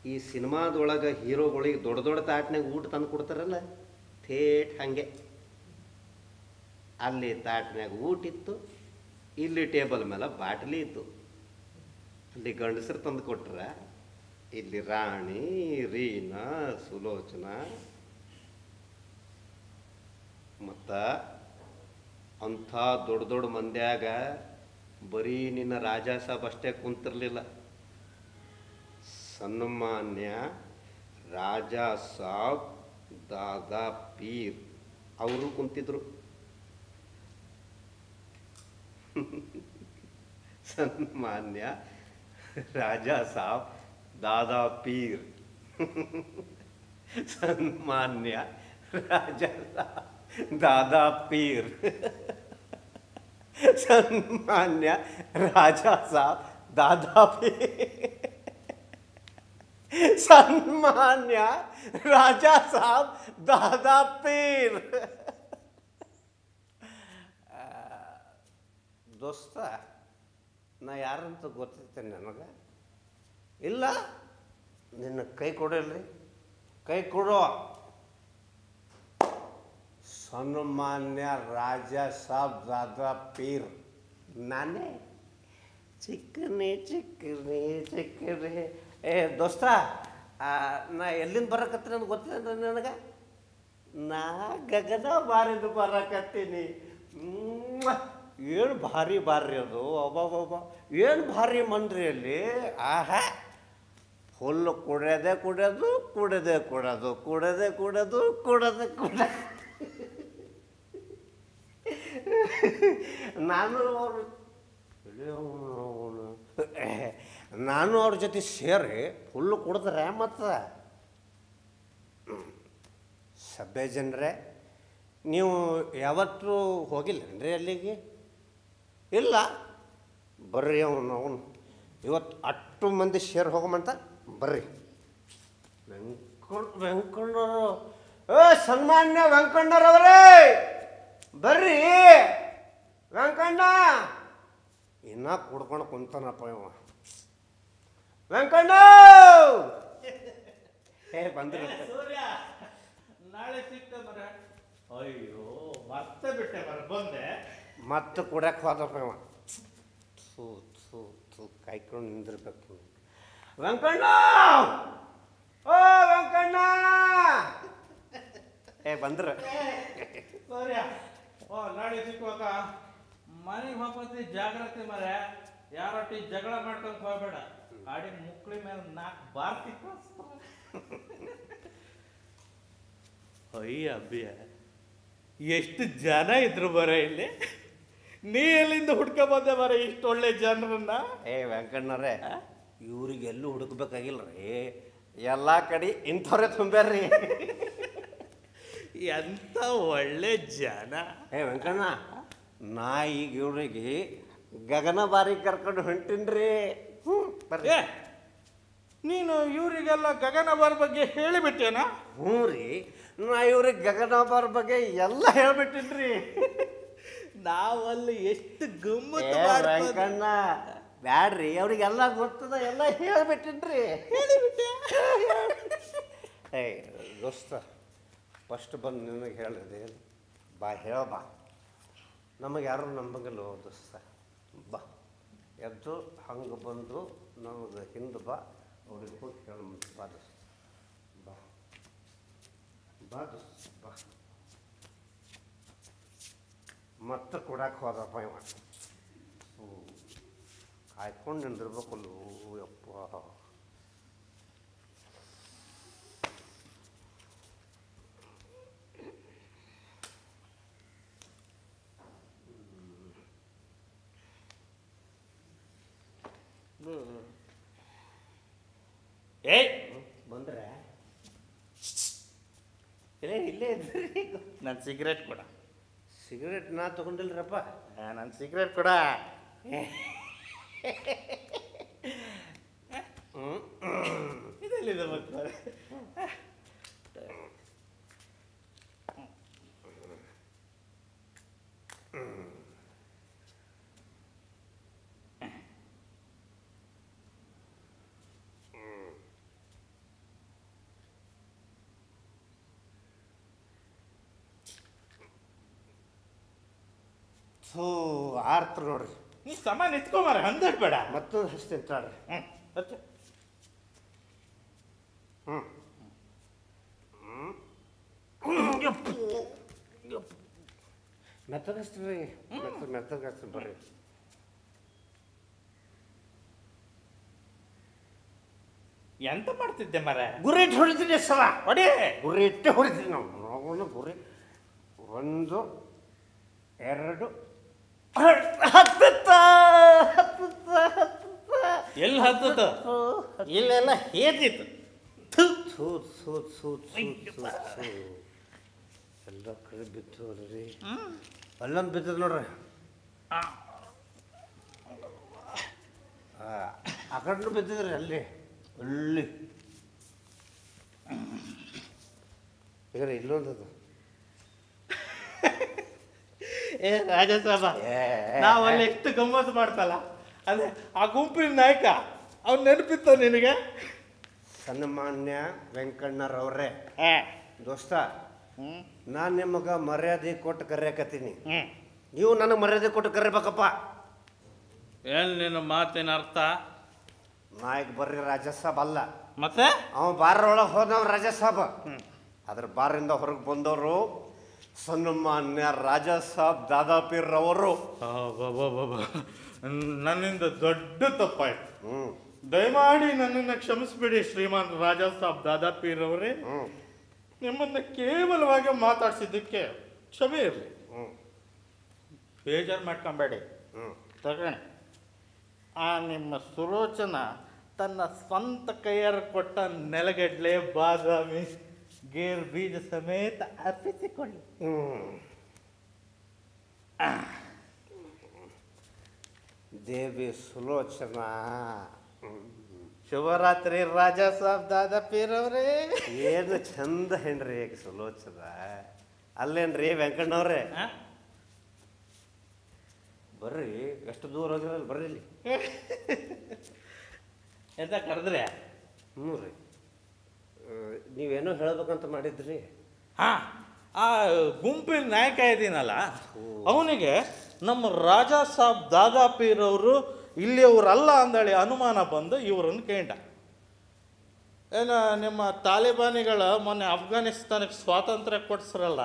ಈ ಸಿನಿಮಾದೊಳಗೆ ಹೀರೋಗಳಿಗೆ ದೊಡ್ಡ ದೊಡ್ಡ ತಾಟ್ನಾಗ ಊಟ ತಂದು ಕೊಡ್ತಾರಲ್ಲ, ಥೇಟ್ ಹಾಗೆ. ಅಲ್ಲಿ ತಾಟ್ನಾಗ ಊಟ ಇತ್ತು, ಇಲ್ಲಿ ಟೇಬಲ್ ಮೇಲೆ ಬಾಟ್ಲಿ ಇತ್ತು. ಅಲ್ಲಿ ಗಂಡಸರು ತಂದು ಕೊಟ್ರ, ಇಲ್ಲಿ ರಾಣಿ, ರೀನಾ, ಸುಲೋಚನಾ. ಮತ್ತು ಅಂಥ ದೊಡ್ಡ ದೊಡ್ಡ ಮಂದ್ಯಾಗ ಬರೀ ನಿನ್ನ ರಾಜಾ ಸಾಬ್ ಅಷ್ಟೇ ಕುಂತಿರ್ಲಿಲ್ಲ. ಸನ್ಮಾನ್ಯ ರಾಜಾ ಸಾಬ್ ದಾದಾ ಪೀರ್ ಅವರು ಕುಂತಿದ್ರು ಸನ್ಮಾನ್ಯ ರಾಜಾ ಸಾಬ್ ದಾದಾ ಪೀರ್ ಸನ್ಮಾನ್ಯ ರಾಜಾ ಸಾಬ್ ದಾದಾ ಪೀರ್ ಸನ್ಮಾನ್ಯ ರಾಜಾ ಸಾಬ್ ದಾದಾ ಪೀರ್ ಸನ್ಮಾನ್ಯ ರಾಜಾ ಸಾಬ್ ದಾದಾ ಪೀರ್ ಆ, ದೋಸ್ತ ನಾ ಯಾರಂತ ಗೊತ್ತಿರ್ತೇನೆ ನನಗೆ ಇಲ್ಲ ನಿನ್ನ ಕೈ ಕೊಡಿಲ್ರಿ ಕೈ ಕೊಡೋ ಸನ್ಮಾನ್ಯ ರಾಜಾ ಸಾಬ್ ದಾದಾ ಪೀರ್ ನಾನೇ ಚಿಕ್ಕನೆ ಚಿಕ್ಕನೆ ಚಿಕ್ಕನೆ ಏ, ದೋಸ್ತ ನಾ ಎಲ್ಲಿಂದ ಬರಕತ್ತೀನಿ ನನಗೆ ಗೊತ್ತಿಲ್ಲ ನನಗೆ? ನಾ ಗಗನ ಬಾರಿದು ಬರಕತ್ತೀನಿ. ಏನು ಭಾರಿ ಬಾರ್ರಿ ಅದು ಅಬ್ಬಬ್ಬಬ್ಬ ಏನು ಭಾರಿ ಮನ್ರಿ ಅಲ್ಲಿ? ಆಹಾ ಫುಲ್ ಕುಡಿಯೋದೇ ಕುಡಿಯೋದು, ಕುಡಿಯೋದೇ ಕುಡೋದು ಕುಡದೆ ಕುಡೋದು ಕುಡದೆ ಕುಡ ನಾನು ಅವರು ನಾನು ಅವ್ರ ಜೊತೆ ಸೇರಿ ಫುಲ್ಲು ಕುಡಿದ್ರೆ ಮತ್ತು ಸಭ್ಯ ಜನರೇ, ನೀವು ಯಾವತ್ತೂ ಹೋಗಿಲ್ಲನ್ರಿ ಅಲ್ಲಿಗೆ? ಇಲ್ಲ, ಬರ್ರಿ ಅವನು ಅವನು. ಇವತ್ತು ಅಷ್ಟು ಮಂದಿ ಶೇರ್ ಹೋಗಮಂತ, ಬರ್ರಿ. ವೆಂಕಣ್ಣ, ವೆಂಕಣ್ಣರು, ಏ, ಸನ್ಮಾನ್ಯ ವೆಂಕಣ್ಣರವರೇ ಬರ್ರಿ. ವೆಂಕಣ್ಣ, ಇನ್ನೂ ಕುಡ್ಕೊಂಡು ಕುಂತಾನಪ್ಪ ಇವ. [LAUGHS] ವೆಂಕಣ್ಣ! ಏ ಬಂದ್ರು. ಸೂರ್ಯ ನಾಳೆ ಸಿಕ್ತ ಮರ. ಅಯ್ಯೋ ಮತ್ತೆ ಬಿಟ್ಟೆ ಮರ ಬಂದೆ. ಮತ್ತೆ ಕುಡಕ್ಕೆ ಹೋದಪ್ಪ ಥೂ ಥೂ ಥೂ ಕಾಯ್ಕೊಂಡು ನಿಂದಿರ್ಬೇಕು. ವೆಂಕಣ್ಣ! ಓ ವೆಂಕಣ್ಣ! ಏ ಬಂದ್ರ. ಸೂರ್ಯ ಓ ನಾಳೆ ಸಿಕ್ಕುವಾಗ ಮನೆಗೆ ಹೋಗ್ಬತ್ತಿ ಜಾಗ್ರತೆ ಮರ. ಯಾರೊಟ್ಟಿ ಜಗಳ ಮಾಡ್ಕೊಂಡು ಹೋಗ್ಬೇಡ. ಆಡಿ ಮುಕ್ಳಿ ಮೇಲೆ ನಾಲ್ಕು ಬಾರ್ ಅಯ್ಯ ಅಬ್ಬಿಯ ಎಷ್ಟು ಜನ ಇದ್ರು ಬರ ಇಲ್ಲಿ? ನೀ ಎಲ್ಲಿಂದ ಹುಡ್ಕ ಬಂದೆ ಬರ ಇಷ್ಟು ಒಳ್ಳೆ ಜನರನ್ನ? ಏ ವೆಂಕಣ್ಣರೇ ಇವ್ರಿಗೆ ಎಲ್ಲೂ ಹುಡುಕ್ಬೇಕಾಗಿಲ್ಲ ರೀ ಎಲ್ಲ ಕಡೆ ಇಂಥವ್ರೆ ತುಂಬ್ಯಾರ್ರಿ. ಎಂತ ಒಳ್ಳೆ ಜನ. ಏ ವೆಂಕಣ್ಣ ನಾ ಈಗ ಇವ್ರಿಗೆ ಗಗನ ಬಾರಿ ಕರ್ಕೊಂಡು ಹೊಂಟಿನ್ರಿ. ಹ್ಞೂ ಬರ್ರಿ. ನೀನು ಇವರಿಗೆಲ್ಲ ಗಗನಬಾರ್ ಬಗ್ಗೆ ಹೇಳಿಬಿಟ್ಟೇನಾ? ಹ್ಞೂ ರೀ ನಾ ಇವ್ರಿಗೆ ಗಗನ ಬಾರ್ ಬಗ್ಗೆ ಎಲ್ಲ ಹೇಳ್ಬಿಟ್ಟಿನ್ರಿ. ನಾವಲ್ಲಿ ಎಷ್ಟು ಏ ಗಮ್ಮತ್ತು. ವೆಂಕಣ್ಣ ಬ್ಯಾಡ್ರಿ ಅವ್ರಿಗೆಲ್ಲ ಗೊತ್ತದ ಎಲ್ಲ ಹೇಳ್ಬಿಟ್ಟಿನ್ರಿ. ಏಯ್ ದೋಸ್ತ ಫಸ್ಟ್ ಬಂದು ನಿನಗೆ ಹೇಳಿದೆ ಬಾ ಹೇಳ ಬಾ. ನಮಗೆ ಯಾರು ನಂಬಂಗಿಲ್ಲ ದೋಸ್ತ. ಬಾ. ಎದ್ದು ಹಂಗೆ ಬಂದು ನಮಗೆ ಹಿಂದೆ ಬಾ ಅವ್ರಿಗೆ ಹೋಗಿ ಹೇಳ ಬಾ ದೋಸ್ತ. ಬಾ. ಬಾ ಬಾ. ಮತ್ತೆ ಕೊಡಕ್ಕೆ ಹೋದಪ್ಪ ಇವ. ಓ, ಕಾಯ್ಕೊಂಡು ನಿಂದಿರ್ಬೇಕಲ್ಲೂ ಯಪ್ಪ. ಏಯ್! ಬಂದ್ರೆ? ಇಲ್ಲೇ ಇಲ್ಲೇ ಇದ್ರಿ. ನನ್ನ ಸಿಗರೇಟ್ ಕೊಡ. ಸಿಗರೇಟ್ ನಾ ತಗೊಂಡಿಲ್ರಪ್ಪ. ನನ್ನ ಸಿಗರೇಟ್ ಕೊಡ. ಇದೆಲ್ಲಿದೆ ಮತ್ತೆ ಥೂ ಆರ್ತ್ರ ನೋಡ್ರಿ. ನೀ ಸಮ ಮಾರ ಹಂದಟ್ ಬೇಡ. ಮತ್ತೊಂದು ಹಸ್ತಿ ತಾಳ್ರಿ ಹ್ಮ್ ಹಚ್ಚು. ಹ್ಞೂ ಮೆತ್ತಗೆ ಹಚ್ತೀವಿ ಮೆತ್ತ ಮೆತ್ತಗೆ ಹಚ್ತೀನಿ ಬರ್ರಿ. ಎಂತ ಮಾಡ್ತಿದ್ದೆ ಮರ ಗುರಿ ಇಟ್ಟು ಹೊಡಿತೀನಿ ಸಲ? ಹೊಡಿ. ಗುರಿ ಇಟ್ಟೆ ಹೊಡಿತೀನಿ ನಾವು. ನಾವು ಗುರಿ. ಒಂದು ಎರಡು ಹತ್ತುತ್ತ ಹತ್ತುತ್ತ ಹತ್ತುತ್ತ. ಎಲ್ಲಿ ಹತ್ತದ ಇಲ್ಲೆಲ್ಲ ಹೇತಿತ್ತು ಎಲ್ಲ ಕಡೆ ನೋಡ್ರಿ. ಅಲ್ಲೊಂದು ಬಿತ್ತದ ನೋಡ್ರಿ. ಆ. ಆ ಕಡೆ ಬಿದ್ದಿದ್ರಿ ಅಲ್ಲಿ. ಅಲ್ಲಿ. ಈಗ ಇಲ್ಲೊಂದದು ಏ ರಾಜಸಭಾ ನಾವು ಅಲ್ಲಿ ಎಷ್ಟು ಗಮ್ಮತ್ತು ಮಾಡ್ತಲ್ಲ? ಅದೇ ಆ ಗುಂಪಿನ ನಾಯಕ ಅವ್ನು ನೆನಪಿತ್ತ ನಿನಗೆ? ಸನ್ಮಾನ್ಯ ವೆಂಕಣ್ಣರವ್ರೆ. ಹಾ. ದೋಸ್ತ ನಾನು ನಿಮಗೆ ಮರ್ಯಾದೆ ಕೊಟ್ಟು ಕರೆಯಕತ್ತೀನಿ. ನೀವು ನನಗೆ ಮರ್ಯಾದೆ ಕೊಟ್ಟು ಕರಿಬೇಕಪ್ಪ ಏನು ನಿನ್ನ ಮಾತಿನ ಅರ್ಥ? ನಾಯಕ್ ಬರ್ರಿ ರಾಜಸಾಬ್ ಅಲ್ಲ. ಮತ್ತೆ? ಅವ ಬಾರ್ ಒಳಗೆ ಹೋದವ ರಾಜಸಾಬ್. ಅದ್ರ ಬಾರಿಂದ ಹೊರಗೆ ಬಂದವರು ಸನ್ಮಾನ್ಯ ರಾಜಸಾಬ್ ದಾದಾಪೀರ್ ಅವರು ನನ್ನಿಂದ ದೊಡ್ಡ ತಪ್ಪಾಯ್ತು. ಹ್ಞೂ ದಯಮಾಡಿ ನನ್ನನ್ನು ಕ್ಷಮಿಸ್ಬಿಡಿ ಶ್ರೀಮಾನ್ ರಾಜಾ ಸಾಬ್ ದಾದಾಪೀರ್ ಅವರೇ ನಿಮ್ಮನ್ನ ಕೇವಲವಾಗಿ ಮಾತಾಡ್ಸಿದ್ದಕ್ಕೆ ಕ್ಷಮೆ ಇರಲಿ. ಹ್ಞೂ ಬೇಜಾರು ಮಾಡ್ಕೊಂಬೇಡಿ. ತಗೊಳ್ಳಿ. ಆ ನಿಮ್ಮ ಸುಲೋಚನ ತನ್ನ ಸ್ವಂತ ಕೈಯಾರ ಕೊಟ್ಟ ನೆಲಗಡ್ಲೆ ಬಾದಾಮಿ. ಗೇರ್ ಬೀಜ ಸಮೇತ ಅರ್ಪಿಸಿಕೊಳ್ಳಿ. ಹ್ಞೂ ದೇವಿ ಸುಲೋಚನಾ. ಶುಭರಾತ್ರಿ ರಾಜಾ ಸಾಬ್ ದಾದಾ ಅವರೇ ಏನು ಚಂದ ಹೆಣ್ರಿ ಈಗ ಸುಲೋಚನ. ಅಲ್ಲೇನ್ರಿ ವೆಂಕಣ್ಣವ್ರೆ? ಬರ್ರಿ ಎಷ್ಟು ದೂರ ಹೋಗಿರಲ್ಲ ಬರ್ರಿ ಇಲ್ಲಿ. ಎಂತ ಕರೆದ್ರೆ ಹ್ಞೂ ರೀ. ನೀವೇನೋ ಹೇಳಬೇಕಂತ ಮಾಡಿದ್ರಿ? ಹಾ ಆ ಗುಂಪಿನ ನಾಯಕ ಇದೀನಲ್ಲ ಅವನಿಗೆ ನಮ್ಮ ರಾಜಾ ಸಾಬ್ ದಾದಾಪೀರ್ ಅವರು ಇಲ್ಲಿಯವರಲ್ಲ ಅಂದೇಳಿ ಅನುಮಾನ ಬಂದು ಇವರನ್ನು ಕೇಂಡ ಏನ ನಿಮ್ಮ ತಾಲಿಬಾನಿಗಳು ಮೊನ್ನೆ ಅಫ್ಘಾನಿಸ್ತಾನಕ್ಕೆ ಸ್ವಾತಂತ್ರ್ಯ ಕೊಡ್ಸ್ರಲ್ಲ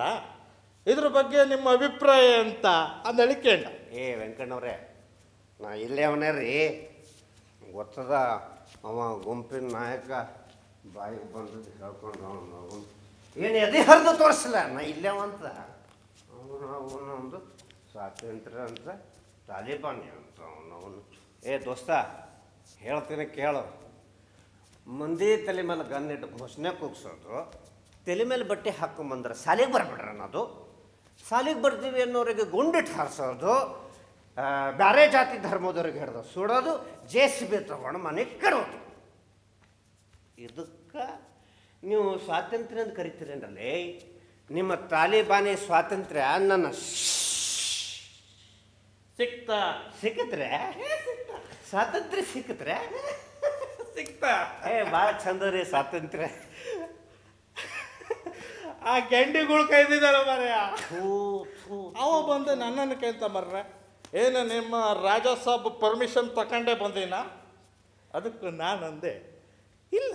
ಇದ್ರ ಬಗ್ಗೆ ನಿಮ್ಮ ಅಭಿಪ್ರಾಯ ಅಂತ ಅಂದೇಳಿ ಕೇಂಡ ಏ ವೆಂಕಣ್ಣವ್ರೆ ನಾ ಇಲ್ಲೇ ಅವನೇ ರೀ. ಗೊತ್ತದ ಅವ ಗುಂಪಿನ ನಾಯಕ ಬಾಯಿಗೆ ಬಂದದ್ದು ಹೇಳ್ಕೊಂಡು ಅವನು ಏನು ಎದೆ ಹರಿದು ತೋರಿಸಲ್ಲ, ನಾ ಇಲ್ಲೇ ಅಂತ ಅವನು ಅವನು ಒಂದು ಸ್ವಾತಂತ್ರ್ಯ ಅಂತ, ತಾಲಿಬಾನ್ ಅಂತ ಅವನು ಅವನು. ಏ ದೋಸ್ತ, ಹೇಳ್ತೀನಿ ಕೇಳು. ಮಂದಿ ತಲೆ ಮೇಲೆ ಗನ್ ಇಟ್ಟು ಘೋಷಣೆ ಕೂಗ್ಸೋದು, ತಲೆ ಮೇಲೆ ಬಟ್ಟೆ ಹಾಕೊಂಬಂದ್ರೆ ಸಾಲಿಗೆ ಬರಬೇಡ್ರ ಅನ್ನೋದು. ಸಾಲಿಗೆ ಬರ್ತೀವಿ ಅನ್ನೋರಿಗೆ ಗುಂಡಿಟ್ಟು ಹಾರಿಸೋದು ಬೇರೆ ಜಾತಿ ಧರ್ಮದವ್ರಿಗೆ ಹಿಡ್ದು ಸುಡೋದು, ಜೆ ಸಿ ಬಿ ತಗೊಂಡು ಮನೆಗೆ ಕರೋದು ಇದಕ್ಕೆ ನೀವು ಸ್ವಾತಂತ್ರ್ಯ ಅಂತ ಕರಿತೀರೇನ್ರಲ್ಲಿ ನಿಮ್ಮ ತಾಲಿಬಾನಿ ಸ್ವಾತಂತ್ರ್ಯ ನನ್ನ ಸಿಕ್ತ. ಸಿಕ್ಕತ್ರೆ ಸ್ವಾತಂತ್ರ್ಯ ಸಿಕ್ಕತ್ರೆ ಸಿಕ್ತ. ಏ ಭಾಳ ಚಂದ ರೀ ಸ್ವಾತಂತ್ರ್ಯ. ಆ ಗೆಂಡಿಗಳು ಕೈದಿದ್ದಾರ ಮರೆಯ ಅವ ಬಂದು ನನ್ನನ್ನು ಕೇಳ್ತಾ ಮರ್ರೆ. ಏನು ನಿಮ್ಮ ರಾಜ ಸಾಬ್ ಪರ್ಮಿಷನ್ ತಗೊಂಡೇ ಬಂದಿನ? ಅದಕ್ಕೆ ನಾನು ಅಂದೆ ಇಲ್ಲ.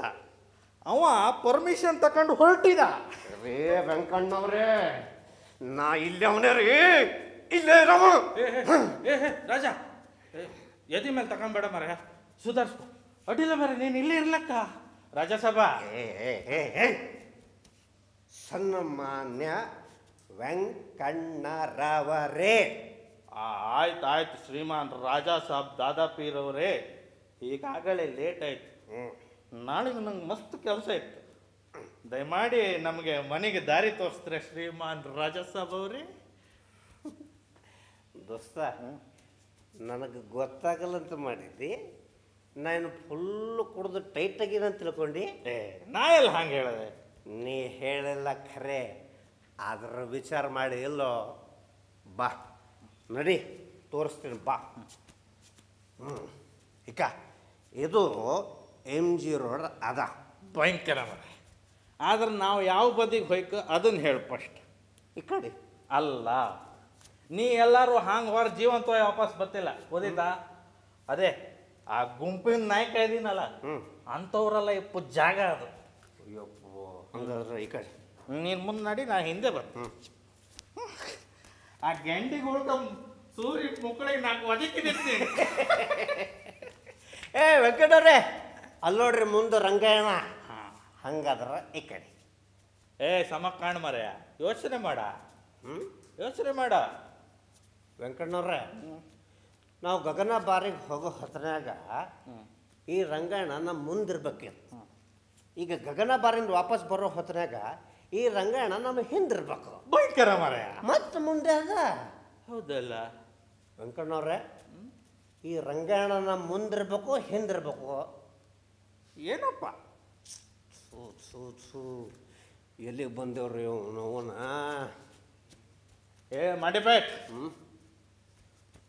ಅವ ಪರ್ಮಿಷನ್ ತಕೊಂಡು ಹೊರಟಿದ. ರೇ ವೆಂಕಣ್ಣವ್ರೇ ನಾ ಇಲ್ಲೇ ಅವನೇ ರೀ. ಇಲ್ಲೇ ಇರವ ಏ ರಾಜ. ಎದಿ ಮೇಲೆ ತಕೊಂಬೇಡ ಮರ ಸುಧಾರಿಸ್ಕೊ. ಅಡ್ಡಿಲ್ಲ ಮರ ನೀನು ಇಲ್ಲೇ ಇರ್ಲಕ್ಕ. ಏ, ಏ. ಸನ್ಮಾನ್ಯ ವೆಂಕಣ್ಣರವರೇ. ಆಯ್ತು ಆಯ್ತು ಶ್ರೀಮಾನ್ ರಾಜಾ ಸಾಬ್ ದಾದಾಪೀರವರೇ ಈಗಾಗಲೇ ಲೇಟ್ ಆಯ್ತು. ಹ್ಮ್. ನಾಳೆ ನಂಗೆ ಮಸ್ತ್ ಕೆಲಸ ಇತ್ತು. ದಯಮಾಡಿ ನಮಗೆ ಮನೆಗೆ ದಾರಿ ತೋರಿಸ್ತಾರೆ ಶ್ರೀಮಾನ್ ರಾಜಾ ಅವ್ರಿ. ದೋಸ್ತ ನನಗೆ ಗೊತ್ತಾಗಲ್ಲ ಅಂತ ಮಾಡಿದ್ದಿ. ನಾನು ಫುಲ್ಲು ಕುಡಿದು ಟೈಟ್ ಅಂತ ತಿಳ್ಕೊಂಡು. ಏ ನಾ ಎಲ್ಲ ಹಂಗೆ ಹೇಳಿದೆ? ನೀ ಹೇಳಲ್ಲ ಖರೆ ಅದರ ವಿಚಾರ ಮಾಡಿ ಇಲ್ಲೋ ಬಾ. ನಡಿ ತೋರಿಸ್ತೀನಿ ಬಾ. ಹ್ಞೂ ಇಕ್ಕ ಇದು ಎಂ ಜಿ ರೋಡ್ ಅದ. ಭಯಂಕರ ಮರ ಆದ್ರೆ ನಾವು ಯಾವ ಬದಿಗೆ ಹೋಯ್ಕ ಅದನ್ನು ಹೇಳಿ ಫಸ್ಟ್ ಈ ಕಡೆ. ಅಲ್ಲ. ನೀ ಎಲ್ಲರೂ ಹಾಂಗೆ ಹೊರ ಜೀವಂತವಾಗಿ ವಾಪಸ್ ಬರ್ತಿಲ್ಲ. ಓದಿದ ಅದೇ ಆ ಗುಂಪಿನ ನಾಯಕ ಇದೀನಲ್ಲ ಅಂಥವ್ರಲ್ಲ ಇಪ್ಪು ಜಾಗ ಅದು. ಅಯ್ಯಪ್ಪೋ ಹಂಗಾದ್ರೆ ಈ ಕಡೆ. ನೀನು ಮುಂದೆ ನಡಿ ನಾ ಹಿಂದೆ ಬರ್ತೀನಿ. ಆ ಗೆಂಡಿಗೆ ಉಳ್ಕ ಸೂರ್ಯ ಮುಕ್ಕಳಿಗೆ ನಾಲ್ಕು ಒದಕಿದಿರ್ತೀನಿ [LAUGHS] ಏ ವೆಂಕಟವ್ರೆ ಅಲ್ಲಿ ನೋಡ್ರಿ ಮುಂದೆ ರಂಗಾಯಣ. ಹಂಗಾದ್ರೆ ಈ ಕಡೆ. ಏ ಸಮ ಕಾಣ ಮರೆಯ ಯೋಚನೆ ಮಾಡ. ಹ್ಞೂ ಯೋಚನೆ ಮಾಡ. ವೆಂಕಣ್ಣವ್ರೆ ನಾವು ಗಗನ ಬಾರಿಗೆ ಹೋಗೋ ಹೊತ್ತನಾಗ ಈ ರಂಗಾಯಣ ನಮ್ಮ ಮುಂದಿರ್ಬೇಕಿತ್ತು ಈಗ ಗಗನ ಬಾರಿಂದ ವಾಪಸ್ ಬರೋ ಹೊತ್ತನಾಗ ಈ ರಂಗಾಯಣ ನಮ್ಮ ಹಿಂದಿರ್ಬೇಕು ಭಯಂಕರ ಮರೆಯ ಮತ್ತೆ ಮುಂದೆ ಅದ. ಹೌದಲ್ಲ? ವೆಂಕಣ್ಣವ್ರೆ ಈ ರಂಗಾಯಣ ನಮ್ಮ ಮುಂದಿರ್ಬೇಕು ಹಿಂದಿರ್ಬೇಕು ಏನಪ್ಪ? ಸೂ ಸೂ ಸೂ. ಎಲ್ಲಿಗೆ ಬಂದೇವ್ರಿ ಅವನ ಏ ಮಾಡಿಪೇಟ್. ಹ್ಞೂ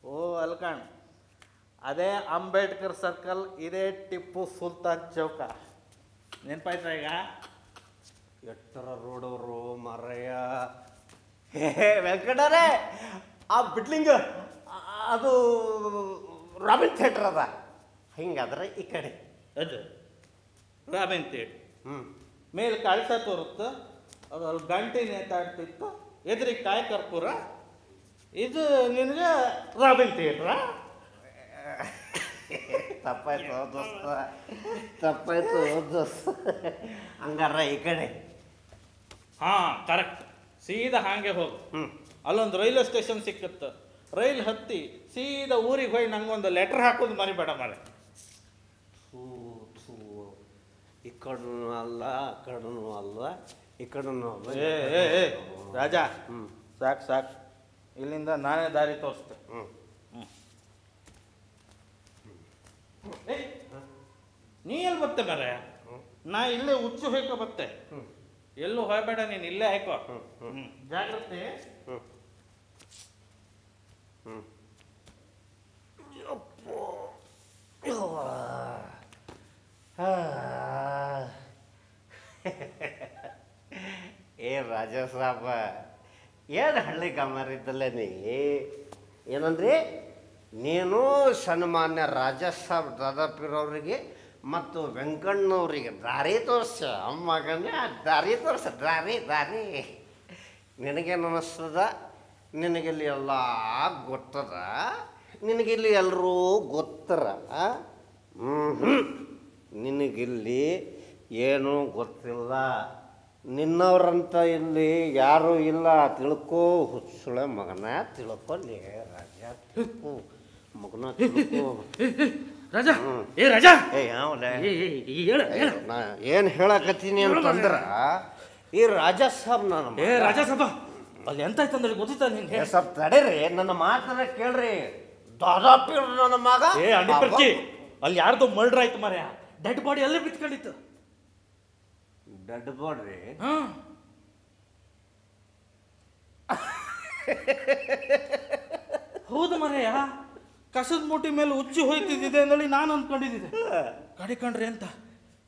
ಓ ಅಲ್ಕಣ್. ಅದೇ ಅಂಬೇಡ್ಕರ್ ಸರ್ಕಲ್ ಇದೇ ಟಿಪ್ಪು ಸುಲ್ತಾನ್ ಚೌಕ. ನೆನಪಾಯ್ತಾ ಈಗ? ಎಟ್ಟರ ರೋಡವರು ಮರಯ್ಯ. ಹೇ ವೆಂಕಟರೇ! ಆ ಬಿಡ್ಲಿಂಗ್ ಅದು ರಾಬಿನ್ ಥಿಯೇಟರ್ ಅದ. ಹಿಂಗಾದ್ರೆ ಈ ಕಡೆ. ಅದು ಹ್ಞೂ ಮೇಲೆ ಕಳಸ ತೋರುತ್ತೆ ಅದು ಅಲ್ಲಿ ಗಂಟೆ ನೇತಾಡ್ತಿತ್ತು ಎದುರಿಗೆ ಕಾಯಿ ಕರ್ಪೂರ ಇದು ನಿನಗೆ ರಾಬಿನ್ ಥಿಯೇಟ್ರಾ [LAUGHS] ತಪ್ಪಾಯ್ತು ದೋಸ್ತ. ತಪ್ಪಾಯ್ತು ದೋಸ್ತ. ಹಂಗಾರ ಈ ಕಡೆ. ಹಾಂ ಕರೆಕ್ಟ್ ಸೀದಾ ಹಾಗೆ ಹೋಗು. ಹ್ಞೂ ಅಲ್ಲೊಂದು ರೈಲ್ವೆ ಸ್ಟೇಷನ್ ಸಿಕ್ಕುತ್ತೆ. ರೈಲ್ ಹತ್ತಿ ಸೀದಾ ಊರಿಗೆ ಹೋಗಿ ನಂಗೊಂದು ಲೆಟ್ರ್ ಹಾಕೋದು ಮರಿಬೇಡ ಮಾರೆ ಥೂ ಥೂ ಕಡೂ ಅಲ್ಲ ಕಡೂ ಅಲ್ಲ ಈ ಅಲ್ಲ ಏ ಏ ಏ ರಾಜ ಹ್ಞೂ ಸಾಕು ಸಾಕು. ಇಲ್ಲಿಂದ ನಾನೇ ದಾರಿ ತೋರಿಸ್ತೆ. ಹ್ಞೂ ನೀ ಎಲ್ಲಿ ಬತ್ತೆ ಮರ ನಾ ಇಲ್ಲೇ ಹುಚ್ಚು ಹೋಯ್ಕೊ ಬತ್ತೆ. ಹ್ಞೂ ಎಲ್ಲೂ ಹೋಗಬೇಡ ನೀನು ಇಲ್ಲೇ ಹಾಕೋ ಹ್ಞೂ. ಜಾಗ್ರತೆ. ಹ್ಞೂ ಹ್ಞೂ ಯಪ್ಪೋ. ಯವ್ವಾ. ಆ. ಏ ರಾಜ ಸಾಬ. ಏನು ಹಳ್ಳಿ ನೀ? ಏನಂದ್ರಿ? ನೀನು ಸನ್ಮಾನ್ಯ ರಾಜ ಸಾಬ್ ದಾದಾಪಿರವ್ರಿಗೆ ಮತ್ತು ವೆಂಕಣ್ಣವ್ರಿಗೆ ದಾರಿ ತೋರಿಸ. ಮಗನೇ ದಾರಿ ತೋರಿಸ, ದಾರಿ ದಾರಿ. ನಿನಗೇನು ಅನ್ನಿಸ್ತದ ನಿನಗಿಲ್ಲಿ ಎಲ್ಲ ಗೊತ್ತದ, ನಿನಗಿಲ್ಲಿ ಎಲ್ಲರೂ ಗೊತ್ತರ ಹ್ಞೂ ನಿನಗಿಲ್ಲಿ ಏನೂ ಗೊತ್ತಿಲ್ಲ. ನಿನ್ನವ್ರಂತ ಇಲ್ಲಿ ಯಾರೂ ಇಲ್ಲ ತಿಳ್ಕೋ ಹುಚ್ಚುಳೆ ಮಗನ ತಿಳ್ಕೊಲ್ಲಿ ರಾಜ ತಿಳ್ಕೋ ಮಗನ ತಿಳ್ಕೋ. ರಾಜ ಏ ರಾಜ ಏ ನಾ ಏನು ಹೇಳಕತ್ತೀನಿ ಅಂತಂದ್ರ ಈ ರಾಜಾ ಸಾಬ್ ನಾನು ಏ ರಾಜಸಭಾ ಅಲ್ಲಿ ಎಂತ ಆಯ್ತಂದ್ರೆ ಗೊತ್ತಿತ್ತ ನಿಂಗೆ? ಸ್ವಲ್ಪ ತಡೀರಿ ನನ್ನ ಮಾತನ್ನ ಕೇಳ್ರಿ. ದಾದಾಪಿ ನನ್ನ ಮಗ. ಏ ಅಂಡಿ ಪರ್ಚಿ ಅಲ್ಲಿ ಯಾರ್ದು ಮರ್ಡರ್ ಆಯ್ತು ಮಾರ್ಯ ಡೆಡ್ ಬಾಡಿ ಅಲ್ಲೇ ಬಿತ್ಕೊಂಡಿತ್ತು. ಡೆಡ್ ಬಾಡ್ರಿ ಹಾಂ ಹೌದು ಮರೆಯ ಕಸದ ಮೂಟಿ ಮೇಲೆ ಉಚ್ಚಿ ಹೋಯ್ತಿದ್ದಿದೆ ಅಂದೇಳಿ ನಾನು ಅಂದ್ಕೊಂಡಿದ್ದೆ ಕಡೆ ಕಂಡ್ರೆ ಅಂತ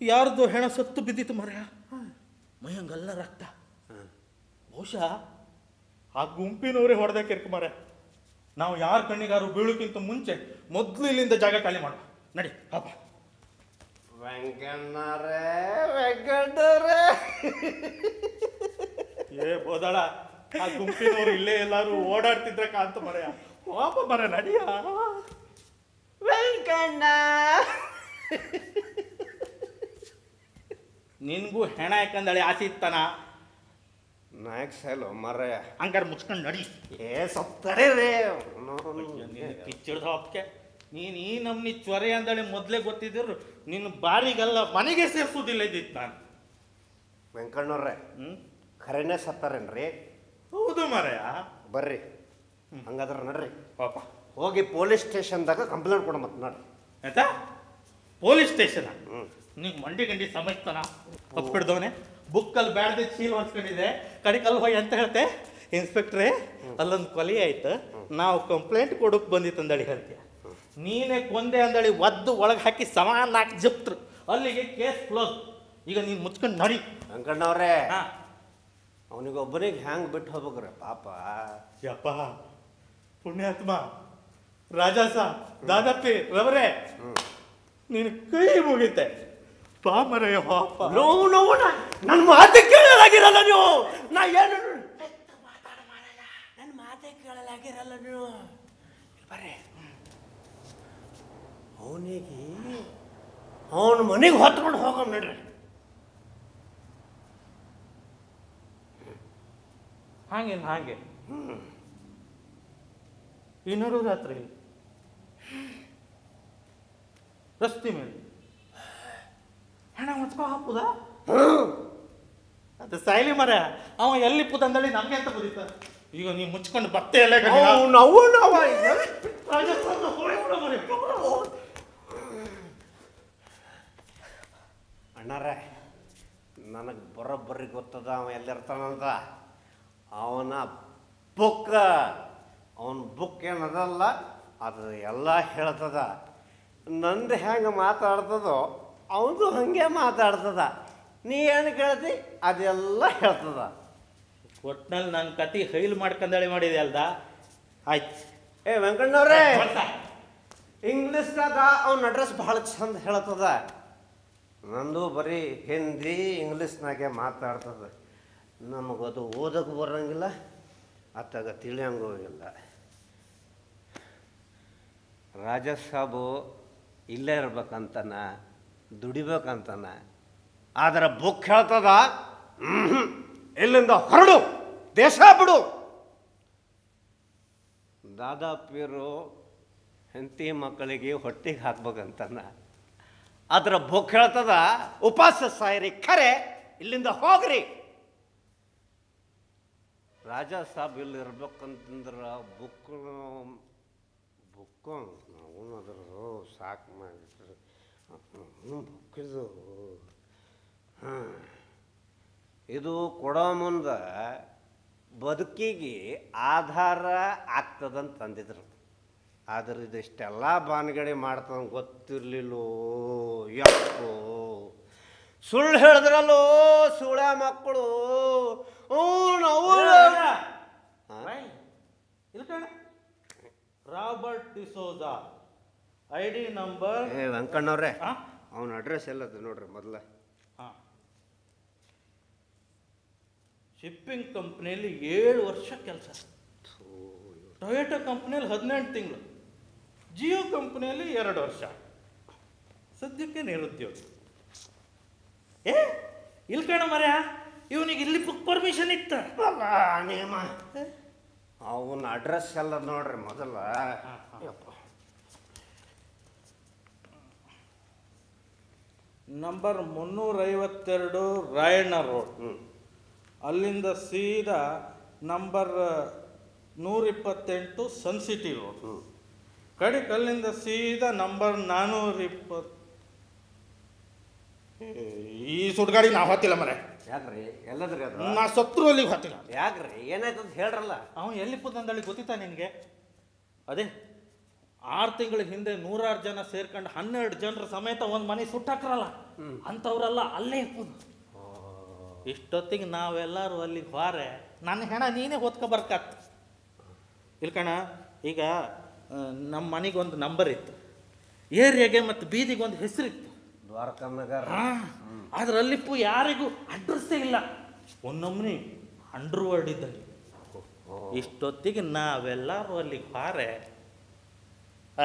ಯಾರ್ದು ಹೆಣ ಸತ್ತು ಬಿದ್ದಿತ್ತು ಮರೆಯ ಮೈಯಂಗೆಲ್ಲ ರಕ್ತ. ಬಹುಶಃ ಆ ಗುಂಪಿನವರೇ ಹೊಡೆದ ಕೆರ್ಕ ಮರ ನಾವು ಯಾರ ಕಣ್ಣಿಗಾರು ಬೀಳೋಕ್ಕಿಂತ ಮುಂಚೆ ಮೊದಲು ಇಲ್ಲಿಂದ ಜಾಗ ಖಾಲಿ ಮಾಡು ನಡಿ ಪಾಪ ವೆಂಕಣ್ಣರೇ ವೆಂಕಣ್ಣರೇ. ಏ ಬೋದಾಳ ಆ ಗುಂಪಿನವರು ಇಲ್ಲೇ ಎಲ್ಲಾರು ಓಡಾಡ್ತಿದ್ರ ಕಾಂತ ಮರೆಯ. ಪಾಪ ಮರ ನಡಿಯ. ವೆಂಕಣ್ಣ. ನಿನ್ಗೂ ಹೆಣ ಯಾಕಂದಳೆ ಆಸೆ ಇತ್ತಾನ ನಾಯಕ್ ಸೈಲ್ ಮರ ಹಂಗಾರೆ ಮುಚ್ಕೊಂಡು ನಡಿ. ಏ ಸ್ವಲ್ಪ ರೇ ಕಿಚ್ಚಿಡ್ದ ಹಪ್ಕೆ ನೀನು ಈ ನಮ್ನಿ ಚೊರೆ ಅಂದಳೆ ಮೊದಲೇ ಗೊತ್ತಿದ್ರು ನಿನ್ನ ಬಾರಿಗೆಲ್ಲ ಮನೆಗೆ ಸೇರ್ಸೋದಿಲ್ಲ ಇದ್ದಿತ್ತು ನಾನು. ವೆಂಕಣ್ಣವ್ರೆ ಹ್ಞೂ ಖರೇನೆ ಸತ್ತಾರೇನ್ರಿ? ಹೌದು ಮರೆಯ. ಬರ್ರಿ ಹಂಗಾದ್ರೆ ನಡ್ರಿ. ಪಾಪ ಹೋಗಿ ಪೊಲೀಸ್ ಸ್ಟೇಷನ್ದಾಗ ಕಂಪ್ಲೇಂಟ್ ಕೊಡ ಮತ್ತೆ ನಡ್ರಿ. ಆಯ್ತಾ? Police station. ನೀವು ಮಂಡಿ ಗಂಡಿ ಸಮಜ್ತಾನ ತಪ್ಪಿಡ್ದವನೆ ಬುಕ್ಕಲ್ಲಿ ಬ್ಯಾಡ್ದೆ ಚೀಲ್ ಹೊಂದ್ಕೊಂಡಿದೆ ಕಡಿಕಲ್ಲಿ ಹೋಗಿ ಅಂತ ಹೇಳ್ತೆ. ಇನ್ಸ್ಪೆಕ್ಟ್ರೇ ಅಲ್ಲೊಂದು ಕೊಲೆ ಆಯ್ತು. ನಾವು ಕಂಪ್ಲೇಂಟ್ ಕೊಡೋಕೆ ಬಂದಿತ್ತು ಅಂದಳಿ ಹೇಳ್ತೀಯ. ನೀನೇ ಕೊಂದೆ ಅಂದೇಳಿ ಒದ್ದು ಒಳಗೆ ಹಾಕಿ ಸಮಾನ ನಾಲ್ಕು ಜಪ್ತರು. ಅಲ್ಲಿಗೆ ಕೇಸ್ ಕ್ಲೋಸ್. ಈಗ ನೀನು ಮುಚ್ಕೊಂಡು ನಡಿ. ಅಂಕಣ್ಣವ್ರೆ ಹಾ. ಅವನಿಗೊಬ್ಬನಿಗೆ ಹ್ಯಾಂಗ್ ಬಿಟ್ಟು ಹೋಗ್ಬೇಕ್ರೆ ಪಾಪ. ಯಪ್ಪ. ಪುಣ್ಯಾತ್ಮ. ರಾಜಾಸ ದಾದಪ್ಪಿ ರವರೇ. ನೀನು ಕೈ ಮುಗಿತೆ. ಪಾಮರಯ್ಯ ಪಾಪ. ನೋವು ನೋವು ನನ್ನ ಮಾತೆ ಕೇಳಲಾಗಿರಲ್ಲ ನೀವು. ನಾ ಏನು ನನ್ನ ಮಾತೆ ಕೇಳಲಾಗಿರಲ್ಲ ನೀವು. ಬರ್ರಿ. ಅವನಿಗೆ ಅವನ ಮನೆಗೆ ಹೊತ್ಕೊಂಡು ಹೋಗಮ್ ನಡ್ರಿ. ಹಾಗೆ ಹಾಗೆ. ಇನ್ನೂರು ರಾತ್ರಿ ರಸ್ತೆ ಮೇಲೆ ಹಣ ಹೊತ್ಕೊ ಹಾಕುದ? ಅದು ಸಾಯ್ಲಿ ಮರ ಅವ ಎಲ್ಲಿ ಪುದಂದಳಿ ನಮ್ಗೆ ಅಂತ ಬುದಿತ ಈಗ ನೀವು ಮುಚ್ಕೊಂಡು ಬತ್ತೆ ಎಲ್ಲ ನಾವು ನಾವು ಅಣ್ಣಾರೆ ನನಗೆ ಬರೋಬ್ಬರಿ ಗೊತ್ತದ ಅವ ಎಲ್ಲಿರ್ತಾನಂತ? ಅವನ ಬುಕ್ ಅವನ ಬುಕ್ ಏನದಲ್ಲ ಅದು ಎಲ್ಲ ಹೇಳ್ತದ. ನಂದು ಹೆಂಗೆ ಮಾತಾಡ್ತದೋ ಅವನು ಹಂಗೆ ಮಾತಾಡ್ತದ. ನೀ ಏನು ಕೇಳ್ತಿ? ಅದೆಲ್ಲ ಹೇಳ್ತದ. ಒಟ್ನಲ್ಲಿ ನನ್ನ ಕತಿ ಹೈಲ್ ಮಾಡ್ಕಂದಳಿ ಮಾಡಿದೆ ಅಲ್ದ? ಆಯ್ತು. ಏ ವೆಂಕಣ್ಣವ್ರೆ ಇಂಗ್ಲೀಷ್ನಾಗ ಅವನ ಅಡ್ರೆಸ್ ಭಾಳ ಚಂದ ಹೇಳ್ತದ. ನಂದು ಬರೀ ಹಿಂದಿ ಇಂಗ್ಲೀಷ್ನಾಗೆ ಮಾತಾಡ್ತದೆ. ನಮಗದು ಓದಕ್ಕೆ ಬರಂಗಿಲ್ಲ, ಅತ್ತಾಗ ತಿಳಿಯಂಗೂ ಇಲ್ಲ ರಾಜ ಸಾಬು ಇಲ್ಲೇ ಇರ್ಬೇಕಂತನ, ದುಡಿಬೇಕಂತನ, ಆದರೆ ಬುಕ್ ಹೇಳ್ತದ ಎಲ್ಲಿಂದ ಹೊರಡು, ದೇಶ ಬಿಡು. ದಾದಾಪಿಯರು ಹೆಂಡತಿ ಮಕ್ಕಳಿಗೆ ಹೊಟ್ಟಿಗೆ ಹಾಕ್ಬೇಕಂತನ ಅದರ ಹೇಳ್ತದ ಉಪವಾಸ ಸಾಯಿರಿ ಖರೆ ಇಲ್ಲಿಂದ ಹೋಗ್ರಿ. ರಾಜ ಸಾಬ್ ಇಲ್ಲಿ ಇರ್ಬೇಕಂತಂದ್ರೆ ಬುಕ್ ಬುಕ್ ನಾವು ಅದ್ರ ಸಾಕು ಮಾಡಿದ್ರು ಬುಕ್ ಹಾಂ. ಇದು ಕೊಡೋ ಮುಂದೆ ಬದುಕಿಗೆ ಆಧಾರ ಆಗ್ತದಂತ ತಂದಿದ್ರು ಆದ್ರೆ ಇದಿಷ್ಟೆಲ್ಲ ಬಾನ್ಗಡೆ ಮಾಡ್ತದಂಗೆ ಗೊತ್ತಿರಲಿಲ್ಲೋ ಯಾಕೋ ಸುಳ್ಳು ಹೇಳಿದ್ರಲ್ಲೋ ಸುಳ ಮಕ್ಕಳು. Robert D'Souza I D number ಏ ವೆಂಕಣ್ಣವ್ರೆ ಅವನ ಅಡ್ರೆಸ್ ಎಲ್ಲ ನೋಡ್ರಿ ಮೊದಲ. ಹಾಂ ಶಿಪ್ಪಿಂಗ್ ಕಂಪ್ನಿಯಲ್ಲಿ ಏಳು ವರ್ಷ ಕೆಲಸ. ಟೊಯೋಟೋ ಕಂಪ್ನಿಯಲ್ಲಿ ಹದಿನೆಂಟು ತಿಂಗಳು. ಜಿಯೋ ಕಂಪ್ನಿಯಲ್ಲಿ ಎರಡು ವರ್ಷ. ಸದ್ಯಕ್ಕೆ ನಿರುದ್ಯೋಗಿ ಏ ಇಲ್ಲಿ ಕಣ ಮರ್ಯ ಇವನಿಗೆ ಇಲ್ಲಿ ಬುಕ್ ಪರ್ಮಿಷನ್ ಇತ್ತ? ನೇಮ ಅವನ ಅಡ್ರೆಸ್ ಎಲ್ಲ ನೋಡ್ರಿ ಮೊದಲ. ಯಪ್ಪ. ನಂಬರ್ ಮುನ್ನೂರೈವತ್ತೆರಡು ರಾಯಣ್ಣ ರೋಡ್ ಅಲ್ಲಿಂದ ಸೀದಾ number ನೂರಿಪ್ಪತ್ತೆಂಟು Sun City Sun City road ಕಡೆಗೆ ಕಲ್ಲಿಂದ ಸೀದಾ ನಂಬರ್ ನಾನ್ನೂರ ಇಪ್ಪತ್ತು. ಈ ಸುಡ್ಗಾಡಿ ನಾ ಹೊತ್ತಿಲ್ಲ ಮರೆ. ಯಾಕ್ರಿ? ಎಲ್ಲದ್ರಿ ಅದು? ನಾ ಸತ್ರು ಅಲ್ಲಿಗೆ ಹತ್ತಿಲ್ಲ. ಯಾಕ್ರಿ? ಏನಾಯ್ತಂತ ಹೇಳ್ರಲ್ಲ. ಅವ ಎಲ್ಲಿ ಪುದಂದಳಿ ಗೊತ್ತಿತ್ತಾ ನಿನಗೆ? ಅದೇ ಆರು ತಿಂಗಳ ಹಿಂದೆ ನೂರಾರು ಜನ ಸೇರ್ಕೊಂಡು ಹನ್ನೆರಡು ಜನರ ಸಮೇತ ಒಂದು ಮನೆ ಸುಟ್ಟಾಕ್ರಲ್ಲ ಅಂಥವ್ರೆಲ್ಲ ಅಲ್ಲೇ ಇಪ್ಪುದು ಇಷ್ಟೊತ್ತಿಗೆ ನಾವೆಲ್ಲರೂ ಅಲ್ಲಿಗೆ ಹೋರೆ ನನ್ನ ಹೆಣ ನೀನೇ ಹೊತ್ಕೊ ಬರ್ಕತ್. ಇಲ್ಕಣ ಈಗ ನಮ್ಮ ಮನೆಗೆ ಒಂದು ನಂಬರ್ ಇತ್ತು. ಏರಿಯಾಗೆ ಮತ್ತು ಬೀದಿಗೆ ಒಂದು ಹೆಸರಿತ್ತು ದ್ವಾರಕಾನಗರ ಆದ್ರೆ ಅಲ್ಲಿಪ್ಪು ಯಾರಿಗೂ ಅಡ್ರೆಸ್ಸೇ ಇಲ್ಲ. ಒಂದೊಮ್ಮೆ ಅಂಡರ್ ವರ್ಡ್ ಇದ್ದಲ್ಲಿ ಇಷ್ಟೊತ್ತಿಗೆ ನಾವೆಲ್ಲರೂ ಅಲ್ಲಿಗೆ ಹಾರೆ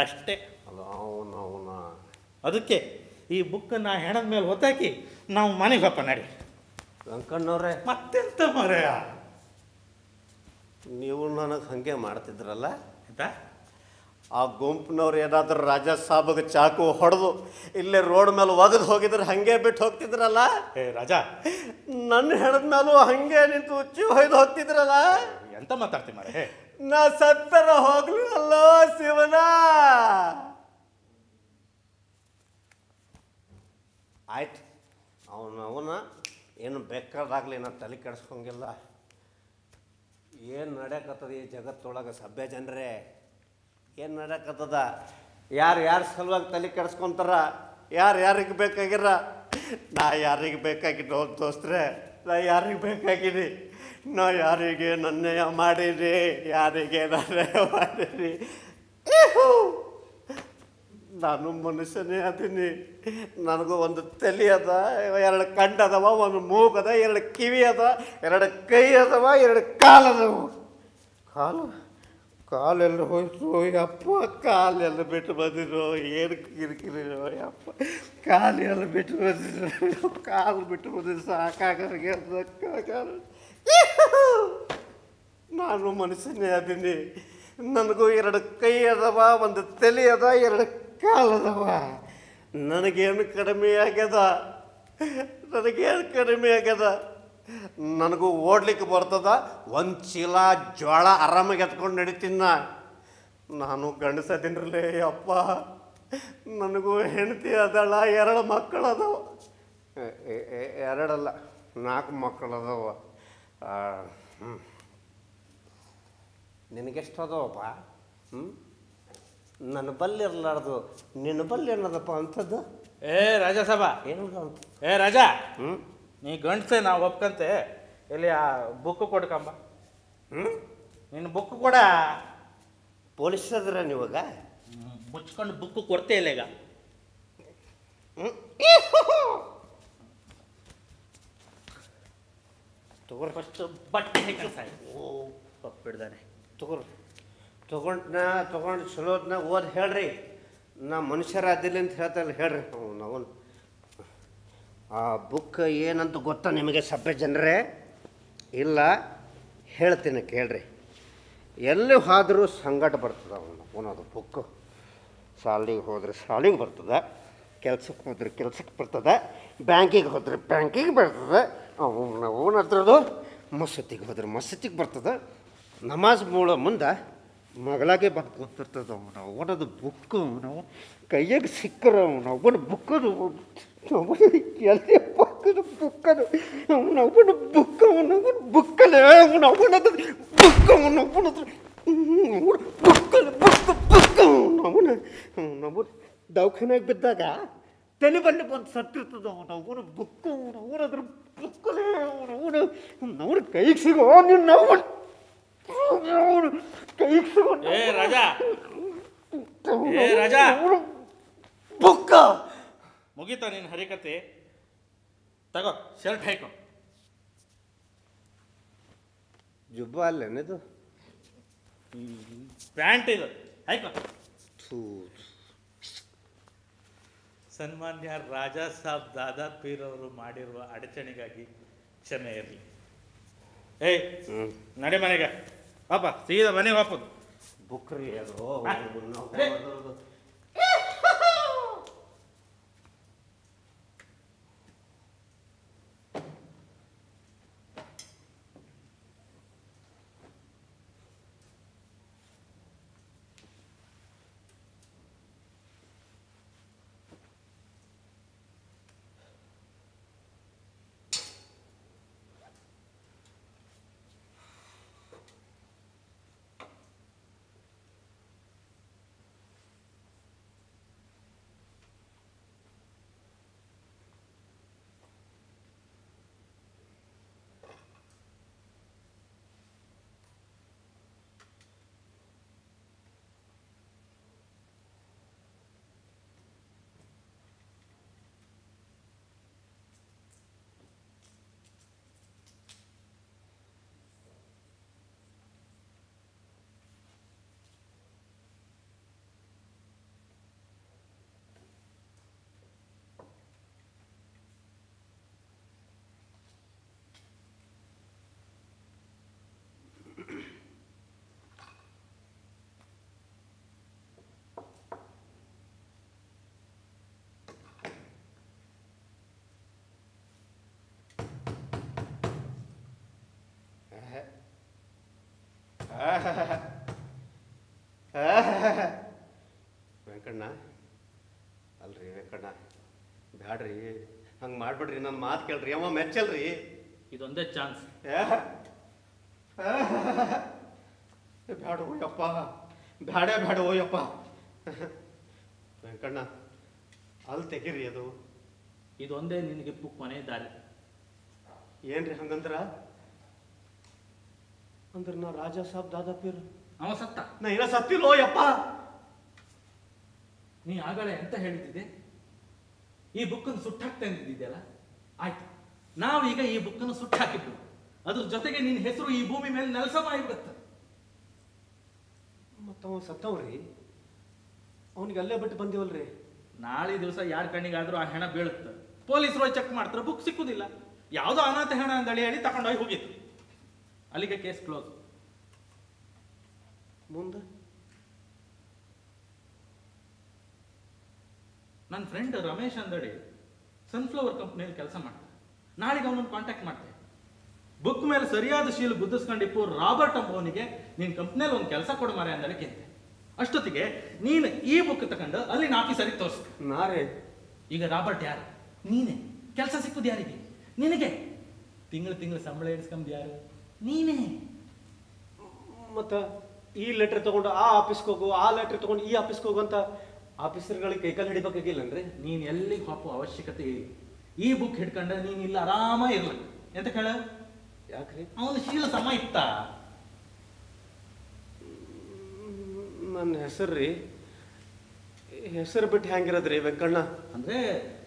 ಅಷ್ಟೇ. ಅದು ಅವನ ಅವನ ಅದಕ್ಕೆ ಈ ಬುಕ್ ನಾ ಹೆಣದ ಮೇಲೆ ಹೊತ್ತಾಕಿ ನಾವು ಮನೆಗೆ ಹಪ್ಪ ನಡಿ. ವೆಂಕಣ್ಣವ್ರೆ ಮತ್ತೆಂತ ಮರೆಯ? ನೀವು ನನಗೆ ಹಾಗೆ ಮಾಡ್ತಿದ್ರಲ್ಲ? ಆಯ್ತಾ? ಆ ಗುಂಪಿನವ್ರು ಏನಾದರೂ ರಾಜ ಸಾಬಗೆ ಚಾಕು ಹೊಡೆದು ಇಲ್ಲೇ ರೋಡ್ ಮೇಲೆ ಒಗೆದು ಹೋಗಿದ್ರೆ ಹಂಗೆ ಬಿಟ್ಟು ಹೋಗ್ತಿದ್ರಲ್ಲ? ಏ ರಾಜಾ. ನನ್ನ ಹೆಣದ ಮೇಲೂ ಹಂಗೆ ನಿಂತು ಉಚ್ಚಿ ಹೊಯ್ದು ಹೋಗ್ತಿದ್ರಲ್ಲ? ಎಂತ ಮಾತಾಡ್ತಿ ಮಾರೆ ಹೇ. ನಾ ಸತ್ತರ ಹೋಗ್ಲಿಲ್ಲಲ್ಲೋ ಶಿವನ. ಆಯ್ತು. ಅವನ ಅವನ ಏನು ಬೇಕಾದಾಗಲಿ ನಾನು ತಲೆ ಕೆಡಿಸ್ಕೊಂಗಿಲ್ಲ. ಏನು ನಡೆಯಕತ್ತದ ಈ ಜಗತ್ತೊಳಗೆ ಸಭ್ಯ ಜನರೇ? ಏನು ನಡೆಯಕತ್ತದ ಯಾರು ಯಾರ ಸಲುವಾಗಿ ತಲೆ ಕೆಡಿಸ್ಕೊಂತಾರ, ಯಾರು ಯಾರಿಗೆ ಬೇಕಾಗಿರ? ನಾ ಯಾರಿಗೆ ಬೇಕಾಗಿದ್ದು ದೋಸ್ತ್ರೆ, ನಾ ಯಾರಿಗೆ ಬೇಕಾಗಿರಿ ನಾ ಯಾರಿಗೆ ನನ್ನಯ ಮಾಡಿರಿ ಯಾರಿಗೆ ನನ್ನಯ ಮಾಡಿರಿ! ನಾನು ಮನುಷ್ಯನೇ ಅದೀನಿ. ನನಗೂ ಒಂದು ತಲೆ ಅದ, ಎರಡು ಕಂಡ ಅದಾವ, ಒಂದು ಮೂಗದ ಎರಡು ಕಿವಿ ಅದ, ಎರಡು ಕೈ ಅದವ, ಎರಡು ಕಾಲು ಅದವು. ಕಾಲು? ಕಾಲೆಲ್ಲ ಹೋಯ್ತು ಯಪ್ಪ ಕಾಲೆಲ್ಲ ಬಿಟ್ಟು ಬಂದಿರೋ, ಏನು ಕಿರಿಕಿರಿ ಯಪ್ಪ ಕಾಲೆಲ್ಲ ಬಿಟ್ಟು ಬಂದಿರೋ, ಕಾಲು ಬಿಟ್ಟು ಬಂದಿದ್ದು ಸಾಕಾಗ ನಾನು ಮನುಷ್ಯನೇ ಅದೀನಿ. ನನಗೂ ಎರಡು ಕೈ ಅದವ, ಒಂದು ತಲೆ ಅದ, ಎರಡು ಕಾಲು ಅದಾವ. ನನಗೇನು ಕಡಿಮೆ ಆಗ್ಯದ? ನನಗೇನು ಕಡಿಮೆ ಆಗ್ಯದ? ನನಗೂ ಓಡ್ಲಿಕ್ಕೆ ಬರ್ತದ? ಒಂದು ಚೀಲ ಜೋಳ ಆರಾಮಾಗಿ ಎತ್ಕೊಂಡು ನಡಿತೀನ ನಾನು ಗಂಡಸದಿನ್ರಲೇ ಅಪ್ಪ. ನನಗೂ ಹೆಂಡತಿ ಅದಳ ಎರಡು ಮಕ್ಕಳು ಅದಾವ ಎರಡಲ್ಲ ನಾಲ್ಕು ಮಕ್ಕಳು ಅದಾವ. ನಿನಗೆಷ್ಟು ಅದಾವಪ್ಪ ಹ್ಞೂ ನನ್ನ ಬಲ್ಲಿ ಇರಲಾರ್ದು ನಿನ್ನ ಬಲ್ಲಿ ಏನದಪ್ಪ ಅಂಥದ್ದು ಏ ರಾಜ ಸಭಾ ಏನು ಏ ರಾಜ. ಹ್ಞೂ ನೀ ಗಂಡ್ಸೆ ನಾವು ಒಪ್ಕಂತೆ. ಇಲ್ಲಿ ಆ ಬುಕ್ ಕೊಡ್ಕಂಬ ಹ್ಞೂ ನಿನ್ನ ಬುಕ್ ಕೊಡ. ಪೊಲೀಸ್ ಅದ್ರ ನೀವಾಗ? ಮುಚ್ಕೊಂಡು ಬುಕ್ ಕೊಡ್ತೆ ಇಲ್ಲ ಈಗ. ತಗೋರಿ. ಫಸ್ಟ್ ಬಟ್ಟೆ ಹೆಂಗೆ ಓ ತಪ್ಪಿಡ್ದಾನೆ ತಗೋರಿ. ತೊಗೊಂಡ್ನ ತಗೊಂಡು ಚಲೋದ್ನ ಓದಿ ಹೇಳ್ರಿ. ನಾ ಮನುಷ್ಯರ ಅದಿಲ್ಲ ಅಂತ ಹೇಳ್ತಾರಲ್ಲ ಹೇಳ್ರಿ. ನಾವು ಆ ಬುಕ್ ಏನಂತ ಗೊತ್ತಾ ನಿಮಗೆ ಸಭೆ ಜನರೇ? ಇಲ್ಲ, ಹೇಳ್ತೀನಿ ಕೇಳ್ರಿ. ಎಲ್ಲಿ ಹೋದರೂ ಸಂಗಟ ಬರ್ತದೆ ಅವನು, ಅವನದು ಬುಕ್ಕು ಸಾಲಿಗೆ ಹೋದ್ರೆ ಸಾಲಿಗೆ ಬರ್ತದೆ, ಕೆಲ್ಸಕ್ಕೆ ಹೋದ್ರೆ ಕೆಲ್ಸಕ್ಕೆ ಬರ್ತದೆ, ಬ್ಯಾಂಕಿಗೆ ಹೋದ್ರೆ ಬ್ಯಾಂಕಿಗೆ ಬರ್ತದೆ ಅವನ ಅವನ ಹತ್ರದು ಮಸೂತಿಗೆ ಹೋದ್ರೆ ಮಸೂತಿಗೆ ಬರ್ತದೆ. ನಮಾಜ್ ಮೂಳ ಮುಂದೆ ಮಗಳಾಗೆ ಬಂದು ಕೂತಿರ್ತದೆ ಅವನು, ಅವನದು ಬುಕ್ಕು ಅವನು ಕೈಯಾಗೆ ಸಿಕ್ಕರು ಅವನು, ಅವನ ಬುಕ್ಕದು ಅವನ ಎಲ್ಲಿ ಪಕ್ಕದ ಬುಕ್ಕದು? ಅವನ ಅವನ ಬುಕ್ ಅವನವನ ಬುಕ್ಕಲ್ಲೇ ಅವನ ಅವನದು ಬುಕ್ ಅವನ ಅವನದು ಬುಕ್ಕಲ್ಲಿ ಬುಕ್ಕ ಬುಕ್ ಅವನ ಅವನ ದವಾಖಾನೆಗೆ ಬಿದ್ದಾಗ ತಲೆ ಬಲ್ಲಿ ಬಂದು ಸತ್ತಿರ್ತದ ಅವನ ಅವನ ಬುಕ್ ಅವನ ಅವನದ್ರ ಬುಕ್ಕಲ್ಲೇ ಅವನ ಅವನ ಅವನ ಕೈಗೆ ಸಿಗೋ ನಿನ್ನ ಅವನ. ಅವನು ಕೈಗೆ ಸಿಗೋ ಏ ರಾಜಾ. ಏ ರಾಜಾ. ಬುಕ್ಕ. ಮುಗೀತಾ ನಿನ್ನ ಹರಿಕತೆ ತಗೋ ಶರ್ಟ್ ಹಾಕೋ. ಜುಬ್ಬ ಅಲ್ಲೇನಿದು ಪ್ಯಾಂಟ್ ಇದು. ಹಾಕೋ. ಥೂ ಸನ್ಮಾನ್ಯ ರಾಜಾ ಸಾಬ್ ದಾದಾ ಪೀರ್ ಅವರು ಮಾಡಿರುವ ಅಡಚಣೆಗಾಗಿ ಕ್ಷಮೆ ಇರಲಿ. ಏಯ್ ನಡೆ ಮನೆಗೆ. ಪಾಪ ಸೀದಾ ಮನೆಗೆ ವಾಪದು ಬುಕ್ರಿ ಅದು. ವೆಂಕಣ್ಣ ಅಲ್ರಿ ವೆಂಕಣ್ಣ ಬ್ಯಾಡ್ರಿ ಹಂಗೆ ಮಾಡ್ಬಿಡ್ರಿ ನನ್ನ ಮಾತು ಕೇಳ್ರಿ ಅವ ಮೆಚ್ಚಲ್ರಿ. ಇದೊಂದೇ ಚಾನ್ಸ್. ಬ್ಯಾಡ ಓಯಪ್ಪ ಬ್ಯಾಡ ಬ್ಯಾಡ ಓಯಪ್ಪ. ವೆಂಕಣ್ಣ ಅಲ್ಲಿ ತೆಗೀರಿ ಅದು. ಇದೊಂದೇ ನಿನಗೆ ಬುಕ್ ಮನೆ ದಾರಿ. ಏನ್ರಿ ಹಂಗಂದ್ರ? ಅಂದ್ರ ನಾ ರಾಜಾ ಸಾಬ್ ದಾದಾಪೀರ್ ಅವ ಸತ್ತ. ನಾ ಇಲ್ಲ ಸತ್ತಿಲ್ಲೋ ಯಪ್ಪ. ನೀ ಆಗಲೇ ಎಂತ ಹೇಳಿದ್ದಿದೆ? ಈ ಬುಕ್ಕನ್ನು ಸುಟ್ಟಾಕ್ತಾ ಅಂದಿದ್ಯಲ್ಲ ಆಯ್ತು. ನಾವೀಗ ಈ ಬುಕ್ಕನ್ನು ಸುಟ್ಟಾಕಿದ್ದು ಅದ್ರ ಜೊತೆಗೆ ನಿನ್ನ ಹೆಸರು ಈ ಭೂಮಿ ಮೇಲೆ ನೆಲಸಮ ಆಗಿಬಿಡುತ್ತೆ ಮತ್ತ ಅವ ಸತ್ತವ್ರಿ. ಅವನಿಗೆ ಅಲ್ಲೇ ಬಿಟ್ಟು ಬಂದಿವಲ್ರಿ. ನಾಳೆ ದಿವಸ ಯಾರ ಕಣ್ಣಿಗಾದ್ರೂ ಆ ಹೆಣ ಬೀಳುತ್ತೆ. ಪೊಲೀಸರು ಚೆಕ್ ಮಾಡ್ತಾರೆ ಬುಕ್ ಸಿಕ್ಕುದಿಲ್ಲ. ಯಾವುದೋ ಅನಾಥ ಹೆಣ ಅಂದಳಿ ಹೇಳಿ ತಗೊಂಡೋಗಿ ಹೋಗಿತ್ತು. ಅಲ್ಲಿಗೆ ಕೇಸ್ ಕ್ಲೋಸ್. ಮುಂದೆ? ನನ್ನ ಫ್ರೆಂಡ್ ರಮೇಶ್ ಅಂದಡಿ ಸನ್ಫ್ಲವರ್ ಕಂಪ್ನಿಯಲ್ಲಿ ಕೆಲಸ ಮಾಡ್ತಾರೆ ನಾಳೆಗೆ ಅವನನ್ನು ಕಾಂಟ್ಯಾಕ್ಟ್ ಮಾಡ್ತೆ. ಬುಕ್ ಮೇಲೆ ಸರಿಯಾದ ಶೀಲ್ ಗುದ್ದಿಸ್ಕೊಂಡಿಪ್ಪು ರಾಬರ್ಟ್ ಅಂಬೋನಿಗೆ ನೀನ್ ಕಂಪ್ನಿಯಲ್ಲಿ ಒಂದು ಕೆಲಸ ಕೊಡು ಮಾರೆ ಅಂದಳಿ ಕೇಳ್ತೆ. ಅಷ್ಟೊತ್ತಿಗೆ ನೀನು ಈ ಬುಕ್ ತಗೊಂಡು ಅಲ್ಲಿನ ಆಫೀಸರಿಗೆ ತೋರಿಸ್ಕ ನಾರೇ? ಈಗ ರಾಬರ್ಟ್ ಯಾರು? ನೀನೇ. ಕೆಲಸ ಸಿಕ್ಕುದು ಯಾರಿಗೆ? ನಿನಗೆ? ತಿಂಗಳು ತಿಂಗಳು ಸಂಬಳ ಇಡಿಸ್ಕೊಂಡ್ ಯಾರು? ನೀನೇ? ಮತ್ತ ಈ ಲೆಟರ್ ತಗೊಂಡು ಆ ಆಫೀಸ್ಗೆ ಹೋಗು ಆ ಲೆಟರ್ ತಗೊಂಡು ಈ ಆಫೀಸ್ಗೆ ಹೋಗು ಅಂತ ಆಫೀಸರ್ಗಳಿಗೆ ಕೈಕಾಲು ಹಿಡಿಬೇಕಾಗಿಲ್ಲನ್ರಿ ನೀನು ಎಲ್ಲಿಗೆ ಹಾಕುವ ಅವಶ್ಯಕತೆ ಇಲ್ಲ ಈ ಬುಕ್ ಹಿಡ್ಕೊಂಡ ನೀನು ಇಲ್ಲ ಆರಾಮ ಇರ್ಲಿ ಎಂತ ಕೇಳ? ಯಾಕ್ರಿ? ಅವನು ಶೀಲ ಸಮ ಇತ್ತ. ನನ್ನ ಹೆಸರು ರೀ. ಹೆಸರು ಬಿಟ್ಟು ಹೆಂಗಿರೋದ್ರಿ ವೆಂಕಣ್ಣ? ಅಂದ್ರೆ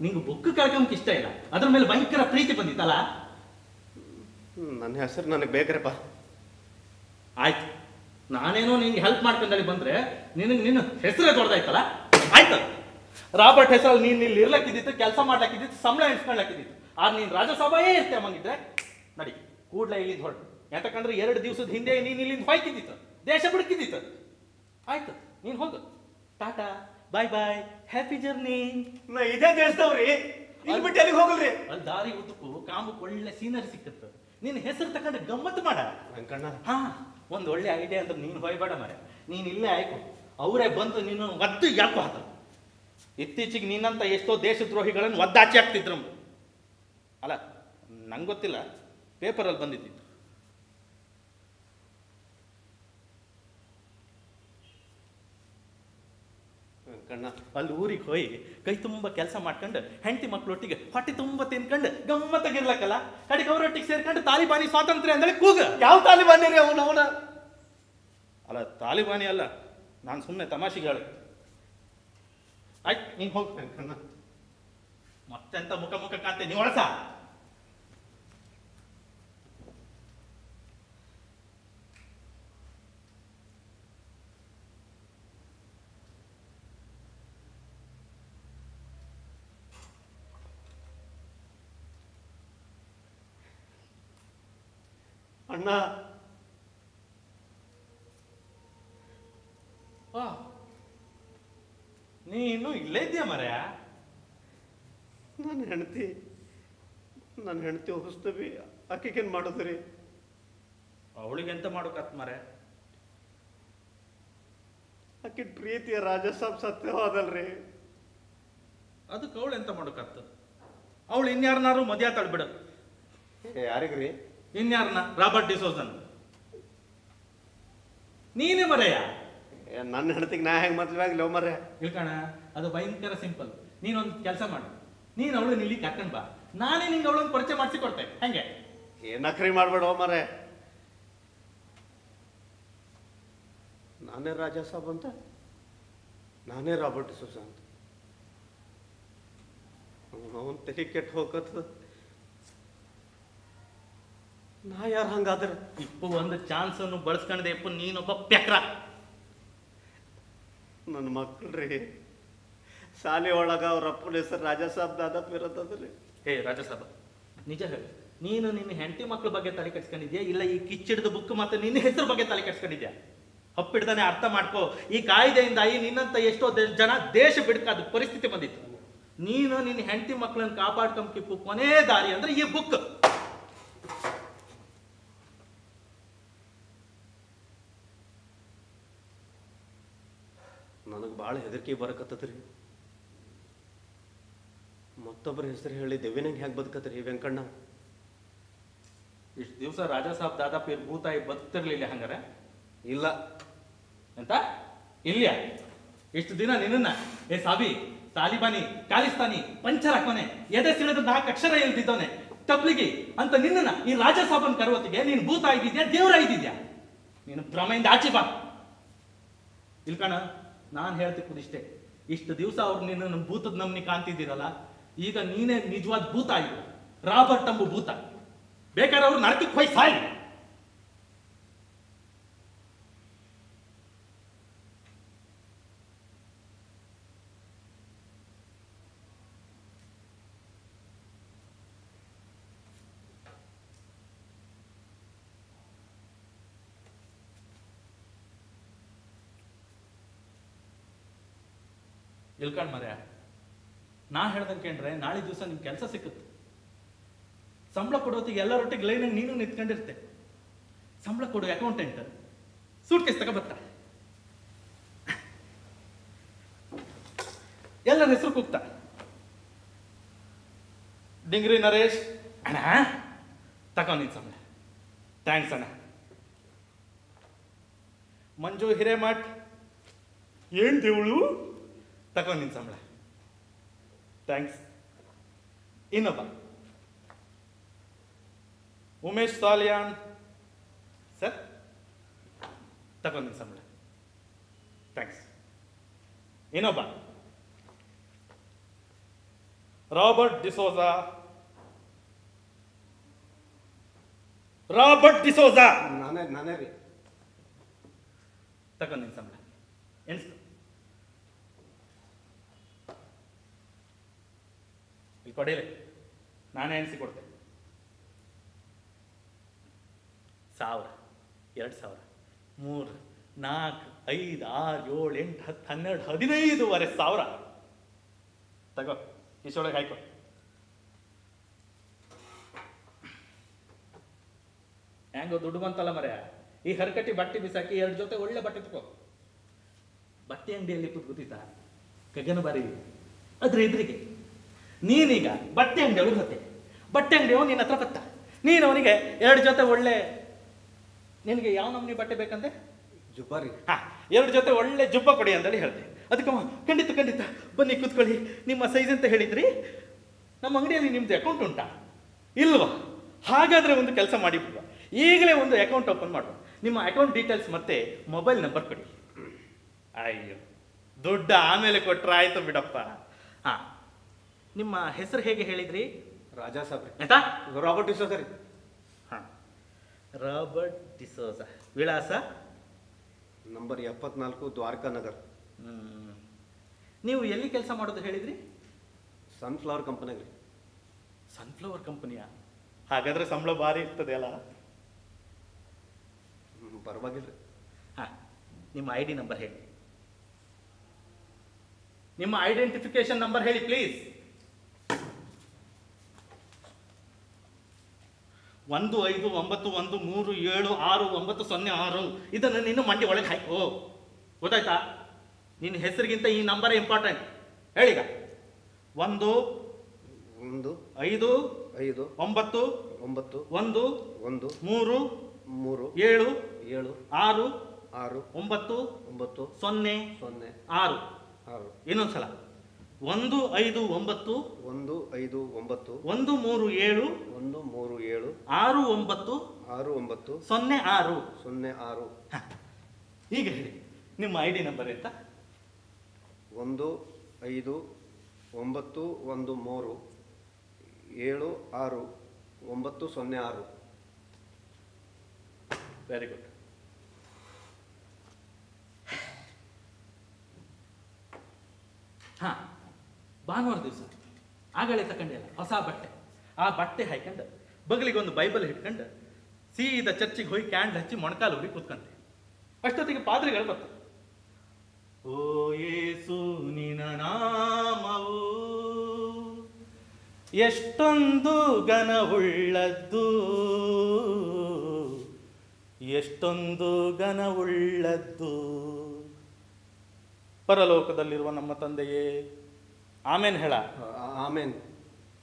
ನಿಂಗೆ ಬುಕ್ ಕಳ್ಕೊಂಬಕ್ ಇಷ್ಟ ಇಲ್ಲ. ಅದ್ರ ಮೇಲೆ ಭಯಂಕರ ಪ್ರೀತಿ ಬಂದಿತ್ತಲ್ಲ? ನನ್ನ ಹೆಸರು ನನಗೆ ಬೇಕ್ರಪ್ಪ. ಆಯ್ತು. ನಾನೇನೋ ನಿಂಗೆ ಹೆಲ್ಪ್ ಮಾಡ್ಕೊಂಡಲ್ಲಿ ಬಂದ್ರೆ ನಿನಗೆ ನಿನ್ನ ಹೆಸರೇ ದೊಡ್ಡದಾಯ್ತಲ್ಲ? ಆಯ್ತು. ರಾಬರ್ಟ್ ಹೆಸರಲ್ಲಿ ನೀನು ಇಲ್ಲಿ ಇರ್ಲಕ್ಕಿದ್ದಿತ್ತು ಕೆಲಸ ಮಾಡ್ಲಾಕಿದ್ದಿತ್ತು ಸಂಬಳ ಎಣಿಸ್ಕೊಳ್ಲಾಕಿದ್ದಿತ್ತು ಆದ್ರೆ ನೀನು ರಾಜಸಭಾಯೇ ಇರ್ತೇ ಅಮ್ಮಂಗಿದ್ರೆ ನಡಿ ಕೂಡ್ಲೇ ಇಲ್ಲಿಂದ ಹೊರಟು. ಯಾಕಂದ್ರೆ ಎರಡು ದಿವಸದ ಹಿಂದೆ ನೀನು ಇಲ್ಲಿಂದ ಹೊಯ್ಕಿದ್ದಿತ್ತು. ದೇಶ ಬಿಡ್ಕಿದ್ದಿತ್ತು. ಆಯ್ತು ನೀನು ಹೋಗು. Tata bye bye happy journey ನಾ ಇದೇ ದೇಶದವ್ರಿ. ಇಲ್ಲಿ ಬಿಟ್ಟು ಎಲ್ಲಿಗೆ ಹೋಗಲ್ರಿ? ಅಲ್ಲಿ ದಾರಿ ಉದ್ದಕ್ಕೂ ಕಾಮಕ್ಕೆ ಒಳ್ಳೆ ಸೀನರಿ ಸಿಕ್ಕತ್ತು. ನಿನ್ನ ಹೆಸರು ತಗೊಂಡು ಗಮ್ಮತ್ತು ಮಾಡ. ವೆಂಕಣ್ಣ. ಹಾ ಒಂದು ಒಳ್ಳೆ ಐಡಿಯಾ ಅಂತ ನೀನು ಹೊಯ್ಬೇಡ ಮರೆ ನೀನು ಇಲ್ಲೇ ಆಯ್ಕು. ಅವರೇ ಬಂದು ನೀನು ಒದ್ದು ಯಾಕೋ ಹಾಕ ಇತ್ತೀಚೆಗೆ ನಿನ್ನಂತ ಎಷ್ಟೋ ದೇಶದ್ರೋಹಿಗಳನ್ನು ಒದ್ದಾಚೆ ಆಗ್ತಿದ್ರು ಅಲ್ಲ ನಂಗೆ ಗೊತ್ತಿಲ್ಲ. ಪೇಪರಲ್ಲಿ ಬಂದಿದ್ದಿತ್ತು. ವೆಂಕಣ್ಣ ಅಲ್ಲಿ ಊರಿಗೆ ಹೋಗಿ ಕೈ ತುಂಬ ಕೆಲಸ ಮಾಡ್ಕೊಂಡು ಹೆಂಡತಿ ಮಕ್ಕಳೊಟ್ಟಿಗೆ ಹೊಟ್ಟೆ ತುಂಬ ತಿನ್ಕೊಂಡು ಗಮ್ಮತ್ತಾಗಿರ್ಲಕ್ಕಲ್ಲ ಕಡೆಗೆ ಅವರೊಟ್ಟಿಗೆ ಸೇರ್ಕೊಂಡು ತಾಲಿಬಾನಿ ಸ್ವಾತಂತ್ರ್ಯ ಅಂದ್ರೆ ಕೂಗ. ಯಾವ ತಾಲಿಬಾನಿ ರೀ ಅವನ ಅವನ? ಅಲ್ಲ ತಾಲಿಬಾನಿ ಅಲ್ಲ. ನಾನು ಸುಮ್ಮನೆ ತಮಾಷೆಗೆ ಹೇಳಿ. ಆಯ್ತು ನೀನು ಹೋಗ್ತೇನೆ ಕಣ್ಣ ಮತ್ತೆಂತ ಮುಖ ಮುಖ ಕಾಣ್ತೇನೆ ನೀವು ಒಳಸ ಅಣ್ಣ. ಆ, ನೀನು ಇಲ್ಲೇ ಇದೆಯಾ ಮರ ನನ್ನ ಹೆಂಡತಿ ನನ್ನ ಹೆಂಡತಿ ಹೊಸ್ತವಿ ಆಕೆಗೇನು ಮಾಡೋದ್ರಿ? ಅವಳಿಗೆ ಎಂತ ಮಾಡೋಕತ್ ಮರ ಅಕ್ಕಿ ಪ್ರೀತಿಯ ರಾಜಸಾಬ್ ಸತ್ಯ ಸತ್ಯವಾದಲ್ರಿ. ಅದಕ್ಕೆ ಅವಳು ಎಂತ ಮಾಡೋಕತ್ತ ಅವಳು ಇನ್ಯಾರನಾರು ಮದ್ಯ ಏ ಯಾರಿಗ್ರಿ? ಇನ್ಯಾರನ್ನ? ರಾಬರ್ಟ್ ಡಿಸೋಸನ್ ನೀನೇ ಮರೆಯ? ನನ್ನ ಹೆಂಡತಿಗೆ ನಾ ಹೆಂಗೆ ಮದ್ವೆ ಲವ್ ಮರೆ ಇಳ್ಕಣ ಅದು ಭಯಂಕರ ಸಿಂಪಲ್. ನೀನೊಂದು ಕೆಲಸ ಮಾಡು. ನೀನು ಅವಳು ಇಲ್ಲಿ ಕರ್ಕೊಂಡ್ ಬಾ. ನಾನೇ ನಿಂಗೆ ಅವಳೊಂದು ಪರಿಚಯ ಮಾಡಿಸಿ ಕೊಡ್ತೆ ಹೆಂಗೆ ಏನ್ ಮಾಡಬೇಡ ಮಾಡ್ಬೇಡ ಮರೆ ನಾನೇ ರಾಜಾ ಸಾಬ್ ಅಂತ? ನಾನೇ ರಾಬರ್ಟ್ ಡಿಸೋಸನ್ ಅಂತ? ಅವನ್ ತಲೆ ಕೆಟ್ಟ ಹೋಗತ್ತದ ನಾ ಯಾರು ಹಂಗಾದ್ರೆ? ಇಪ್ಪು ಒಂದು ಚಾನ್ಸ್ ಅನ್ನು ಬಳಸ್ಕೊಂಡೆ ಇಪ್ಪು ನೀನೊಬ್ಬ ಪ್ಯಕ್ರ. ನನ್ನ ಮಕ್ಕಳ್ರಿ ಶಾಲೆ ಒಳಗ ಅವ್ರ ಅಪ್ಪನ ಹೆಸರು ರಾಜಾ ಸಾಬ್ ದಾದಾ ಸಾಬ್ ನಿಜ ಹೇಳಿ. ನೀನು ನಿನ್ನ ಹೆಂಡತಿ ಮಕ್ಕಳ ಬಗ್ಗೆ ತಲೆ ಕೆಡ್ಸ್ಕೊಂಡಿದ್ಯಾ? ಇಲ್ಲ ಈ ಕಿಚ್ಚಿಡ್ದ ಬುಕ್ ಮತ್ತೆ ನಿನ್ನ ಹೆಸರು ಬಗ್ಗೆ ತಲೆ ಕೆಡ್ಸ್ಕೊಂಡಿದ್ಯಾ? ಹಪ್ಪಿಡ್ದಾನೆ ಅರ್ಥ ಮಾಡ್ಕೋ. ಈ ಕಾಯ್ದೆಯಿಂದಾಗಿ ನಿನ್ನಂತ ಎಷ್ಟೋ ಜನ ದೇಶ ಬಿಡ್ಕಾದ ಪರಿಸ್ಥಿತಿ ಬಂದಿತ್ತು. ನೀನು ನಿನ್ನ ಹೆಂಡತಿ ಮಕ್ಕಳನ್ನ ಕಾಪಾಡ್ಕೊಂಬಿಪ್ಪು ಕೊನೆ ದಾರಿ ಅಂದ್ರೆ ಈ ಬುಕ್ ಭಾಳ ಹೆದರಿಕೆ ಬರಕತ್ತದ್ರಿ. ಮತ್ತೊಬ್ಬರ ಹೆಸರು ಹೇಳಿ ದೇವಿನಂಗೆ ಹ್ಯಾಗೆ ಬದುಕತ್ರಿ ವೆಂಕಣ್ಣ? ಇಷ್ಟು ದಿವಸ ರಾಜಾ ಸಾಬ್ ದಾದಾ ಪೀರ್ ಭೂತಾಯಿ ಬದುಕ್ತಿರ್ಲಿಲ್ಲ ಹಂಗಾರೆ? ಇಲ್ಲ. ಎಂತ? ಇಲ್ಲ ಇಷ್ಟು ದಿನ ನಿನ್ನ ಏ ಸಾಬಿ ತಾಲಿಬಾನಿ ಖಾಲಿಸ್ತಾನಿ ಪಂಚರ್ ಹಾಕೋನೆ ಎದೆ ಸಿಡಿದು ನಾಲ್ಕು ಅಕ್ಷರ ಇಲ್ದಿದ್ದವನೆ ತಪ್ಲಿಗಿ ಅಂತ ನಿನ್ನ ಈ ರಾಜ ಸಾಬನ್ ಕರುವತ್ತಿಗೆ ನೀನು ಭೂತ ಆಗಿದ್ಯಾ ದೇವ್ರ ಆಗಿದ್ಯಾ ನೀನು ಭ್ರಮೆಯಿಂದ ಆಚೆ ಬಾ. ಇಲ್ಕಣ ನಾನು ಹೇಳ್ತೀನಿ ಇಷ್ಟೇ. ಇಷ್ಟು ದಿವಸ ಅವ್ರು ನಿನ್ನ ಭೂತದ ನಮ್ನಿ ಕಾಣ್ತಿದ್ದೀರಲ್ಲ, ಈಗ ನೀನೇ ನಿಜವಾದ ಭೂತ ಆಯ್ತು ರಾಬರ್ಟ್ ಅಂಬು ಭೂತ. ಬೇಕಾದ್ರೆ ಅವ್ರು ನರಕಕ್ಕೆ ಹೋಗಿ ಸಾಯಿ ಇಲ್ಕಂಡ್ ಮರ್ಯ, ನಾ ಹೇಳ್ದಂಗೆ ಕೇಳ್ರೆ ನಾಳೆ ದಿವಸ ನಿಮ್ಗೆ ಕೆಲಸ ಸಿಕ್ಕುತ್ತೆ. ಸಂಬಳ ಕೊಡೋತ್ತಿಗೆ ಎಲ್ಲರೊಟ್ಟಿಗೆ ಲೈನಾಗಿ ನೀನು ನಿಂತ್ಕೊಂಡಿರ್ತೆ. ಸಂಬಳ ಕೊಡು ಅಕೌಂಟೆಂಟ್ ಸೂಟ್ ಕೇಸ್ ತಗೊಬತ್ತ ಎಲ್ಲರ ಹೆಸರು ಕೂಗ್ತ. ಡಿಂಗ್ರಿ ನರೇಶ್. ಅಣ್ಣ, ತಗೋ ನಿನ್ ಸಂಬಳ. ಥ್ಯಾಂಕ್ಸ್ ಅಣ್ಣ. ಮಂಜು ಹಿರೇಮಠ್. ಏನ್ ದೇವಳು? ತಗೋ ನಿನ್ನ ಸಂಬಳ. ಥ್ಯಾಂಕ್ಸ್ ಇನ್ನೊಬ್ಬ. ಉಮೇಶ್ ಸಾಲಿಯಾನ್. ಸರ್ ತಗೋ ನಿನ್ನ ಸಂಬಳ. ಥ್ಯಾಂಕ್ಸ್ ಇನ್ನೊಬ್ಬ. ರಾಬರ್ಟ್ ಡಿಸೋಜಾ. ರಾಬರ್ಟ್ ಡಿಸೋಜಾ. ನಾನೇ ನಾನೇ ರೀ. ತಗೋ ನಿನ್ನ ಸಂಬಳ. ಎಣಿಸ್ತು ಕೊಡಿಲಿ ನಾನೇ ಎಣಿಸಿಕೊಡ್ತೇನೆ ಸಾವಿರ, ಎರಡು ಸಾವಿರ, ಮೂರು, ನಾಲ್ಕು, ಐದು, ಆರು, ಏಳು, ಎಂಟು, ಹತ್ತು, ಹನ್ನೆರಡು, ಹದಿನೈದುವರೆ ಸಾವಿರ. ತಗೋ ಇಷ್ಟೊಳಗೆ ಹಾಕೋ ಹೆಂಗೋ ದುಡ್ಡು ಬಂತಲ್ಲ ಮರೆಯ ಈ ಹರಕಟ್ಟಿ ಬಟ್ಟೆ ಬಿಸಾಕಿ ಎರಡು ಜೊತೆ ಒಳ್ಳೆ ಬಟ್ಟೆ ತಗೋ. ಬಟ್ಟೆ ಅಂಗಡಿಯಲ್ಲಿ ಕೂತ್ ಗೊತ್ತಿತ್ತಾ? ಗಗನ ಬಾರಿ ಅದ್ರ ಎದುರಿಗೆ ನೀನೀಗ ಬಟ್ಟೆ ಅಂಗಡಿ ಒಳಗೆ ಹೋತೆ ಬಟ್ಟೆ ಅಂಗಡಿಯವ ನಿನ್ನ ಹತ್ರ ಬತ್ತ ನೀನು ಅವನಿಗೆ ಎರಡು ಜೊತೆ ಒಳ್ಳೆ ನಿನಗೆ ಯಾವ ನಮ್ನಿ ಬಟ್ಟೆ ಬೇಕಂತೆ ಜುಬ್ಬಾರಿ. ಹಾಂ ಎರಡು ಜೊತೆ ಒಳ್ಳೆ ಜುಬ್ಬ ಕೊಡಿ ಅಂತೇಳಿ ಹೇಳ್ದೆ ಅದಕ್ಕೆ ಖಂಡಿತ ಖಂಡಿತ ಬನ್ನಿ ಕೂತ್ಕೊಳ್ಳಿ. ನಿಮ್ಮ ಸೈಜ್ ಅಂತ ಹೇಳಿದ್ರಿ? ನಮ್ಮ ಅಂಗಡಿಯಲ್ಲಿ ನಿಮ್ಮದು ಅಕೌಂಟ್ ಉಂಟಾ? ಇಲ್ವಾ? ಹಾಗಾದರೆ ಒಂದು ಕೆಲಸ ಮಾಡಿಬಿಡುವ ಈಗಲೇ ಒಂದು ಅಕೌಂಟ್ ಓಪನ್ ಮಾಡುವ. ನಿಮ್ಮ ಅಕೌಂಟ್ ಡೀಟೇಲ್ಸ್ ಮತ್ತೆ ಮೊಬೈಲ್ ನಂಬರ್ ಕೊಡಿ. ಅಯ್ಯೋ ದುಡ್ಡು ಆಮೇಲೆ ಕೊಟ್ಟರೆ ಆಯಿತು ಬಿಡಪ್ಪ. ಹಾ. ನಿಮ್ಮ ಹೆಸರು ಹೇಗೆ ಹೇಳಿದ್ರಿ? ರಾಜಾ ಸಾಬ್ರಿ ಆಯ್ತಾ? ರಾಬರ್ಟ್ ಡಿಸೋಜ ರೀ. ಹಾ. ರಾಬರ್ಟ್ ಡಿಸೋಜ. ವಿಳಾಸ? ನಂಬರ್ ಎಪ್ಪತ್ನಾಲ್ಕು ದ್ವಾರಕಾ ನಗರ್. ನೀವು ಎಲ್ಲಿ ಕೆಲಸ ಮಾಡೋದು ಹೇಳಿದ್ರಿ? ಸನ್ಫ್ಲವರ್ ಕಂಪನಿಗೆ ರೀ. ಸನ್ಫ್ಲವರ್ ಕಂಪನಿಯಾ? ಹಾಗಾದ್ರೆ ಸಂಬಳ ಭಾರಿ ಇರ್ತದೆ ಅಲ್ಲ? ಪರವಾಗಿಲ್ಲ ಹಾಂ ಹಾ ನಿಮ್ಮ ಐ ಡಿ ನಂಬರ್ ಹೇಳಿ. ನಿಮ್ಮ ಐಡೆಂಟಿಫಿಕೇಶನ್ ನಂಬರ್ ಹೇಳಿ ಪ್ಲೀಸ್. ಒಂದು ಐದು ಒಂಬತ್ತು ಒಂದು ಮೂರು ಏಳು ಆರು ಒಂಬತ್ತು ಸೊನ್ನೆ ಆರು. ಇದನ್ನು ನೀನು ಮಂಡಿ ಒಳಗೆ ಹಾಕೋ ಗೊತ್ತಾಯ್ತಾ? ನಿನ್ನ ಹೆಸರಿಗಿಂತ ಈ ನಂಬರೇ ಇಂಪಾರ್ಟೆಂಟ್ ಹೇಳಿಗ ಒಂದು ಒಂದು ಐದು ಐದು ಒಂಬತ್ತು ಒಂಬತ್ತು ಒಂದು ಒಂದು ಮೂರು ಮೂರು ಏಳು ಏಳು ಆರು ಆರು ಒಂಬತ್ತು ಒಂಬತ್ತು ಸೊನ್ನೆ ಸೊನ್ನೆ ಆರು. ಆರು. ಇನ್ನೊಂದ್ಸಲ. ಒಂದು ಐದು ಒಂಬತ್ತು ಒಂದು ಐದು ಒಂಬತ್ತು ಒಂದು ಮೂರು ಏಳು ಒಂದು ಮೂರು ಏಳು ಆರು ಒಂಬತ್ತು ಆರು ಒಂಬತ್ತು ಸೊನ್ನೆ ಆರು. ಸೊನ್ನೆ ಆರು. ಈಗ ಹೇಳಿ ನಿಮ್ಮ ಐ ಡಿ ನಂಬರ್ ಎಂತ ಒಂದು ಐದು ಒಂಬತ್ತು ಒಂದು ಮೂರು ಏಳು ಆರು ಒಂಬತ್ತು ಸೊನ್ನೆ ಆರು. ವೆರಿ ಗುಡ್ ಹಾ. ಭಾನುವಾರ ದಿವಸ. ಆಗಲೇ ತಕೊಂಡಿಲ್ಲ ಹೊಸ ಬಟ್ಟೆ. ಆ ಬಟ್ಟೆ ಹಾಕೊಂಡು ಬಗಲಿಗೆ ಒಂದು ಬೈಬಲ್ ಹಿಡ್ಕೊಂಡು ಸೀದಾ ಚರ್ಚಿಗೆ ಹೋಗಿ ಕ್ಯಾಂಡ್ ಹಚ್ಚಿ ಮೊಣಕಾಲು ಹೋಗಿ ಕೂತ್ಕೊಂತೆ. ಅಷ್ಟೊತ್ತಿಗೆ ಪಾದ್ರಿಗಳು ಬರ್ತಾರೆ ಓ ಯೇಸು ನಿನ ನಾಮವು ಎಷ್ಟೊಂದು ಘನವುಳ್ಳದ್ದು ಎಷ್ಟೊಂದು ಘನವುಳ್ಳದ್ದು. ಪರಲೋಕದಲ್ಲಿರುವ ನಮ್ಮ ತಂದೆಯೇ ಆಮೇನ್ ಹೇಳ. ಆಮೇನ್.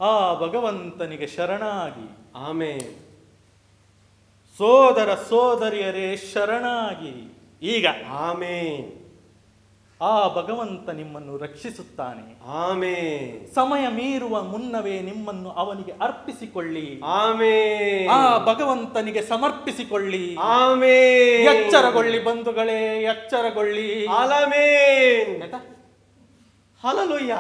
ಆ ಭಗವಂತನಿಗೆ ಶರಣಾಗಿ. ಆಮೇನ್. ಸೋದರ ಸೋದರಿಯರೇ ಶರಣಾಗಿ. ಈಗ. ಆಮೇನ್. ಆ ಭಗವಂತ ನಿಮ್ಮನ್ನು ರಕ್ಷಿಸುತ್ತಾನೆ. ಆಮೇ ಸಮಯ ಮೀರುವ ಮುನ್ನವೇ ನಿಮ್ಮನ್ನು ಅವನಿಗೆ ಅರ್ಪಿಸಿಕೊಳ್ಳಿ. ಆಮೇ ಆ ಭಗವಂತನಿಗೆ ಸಮರ್ಪಿಸಿಕೊಳ್ಳಿ. ಆಮೇ ಎಚ್ಚರಗೊಳ್ಳಿ ಬಂಧುಗಳೇ ಎಚ್ಚರಗೊಳ್ಳಿ. ಹಲಮೇ ಆಯ್ತಾ? ಹಲಲುಯ್ಯ.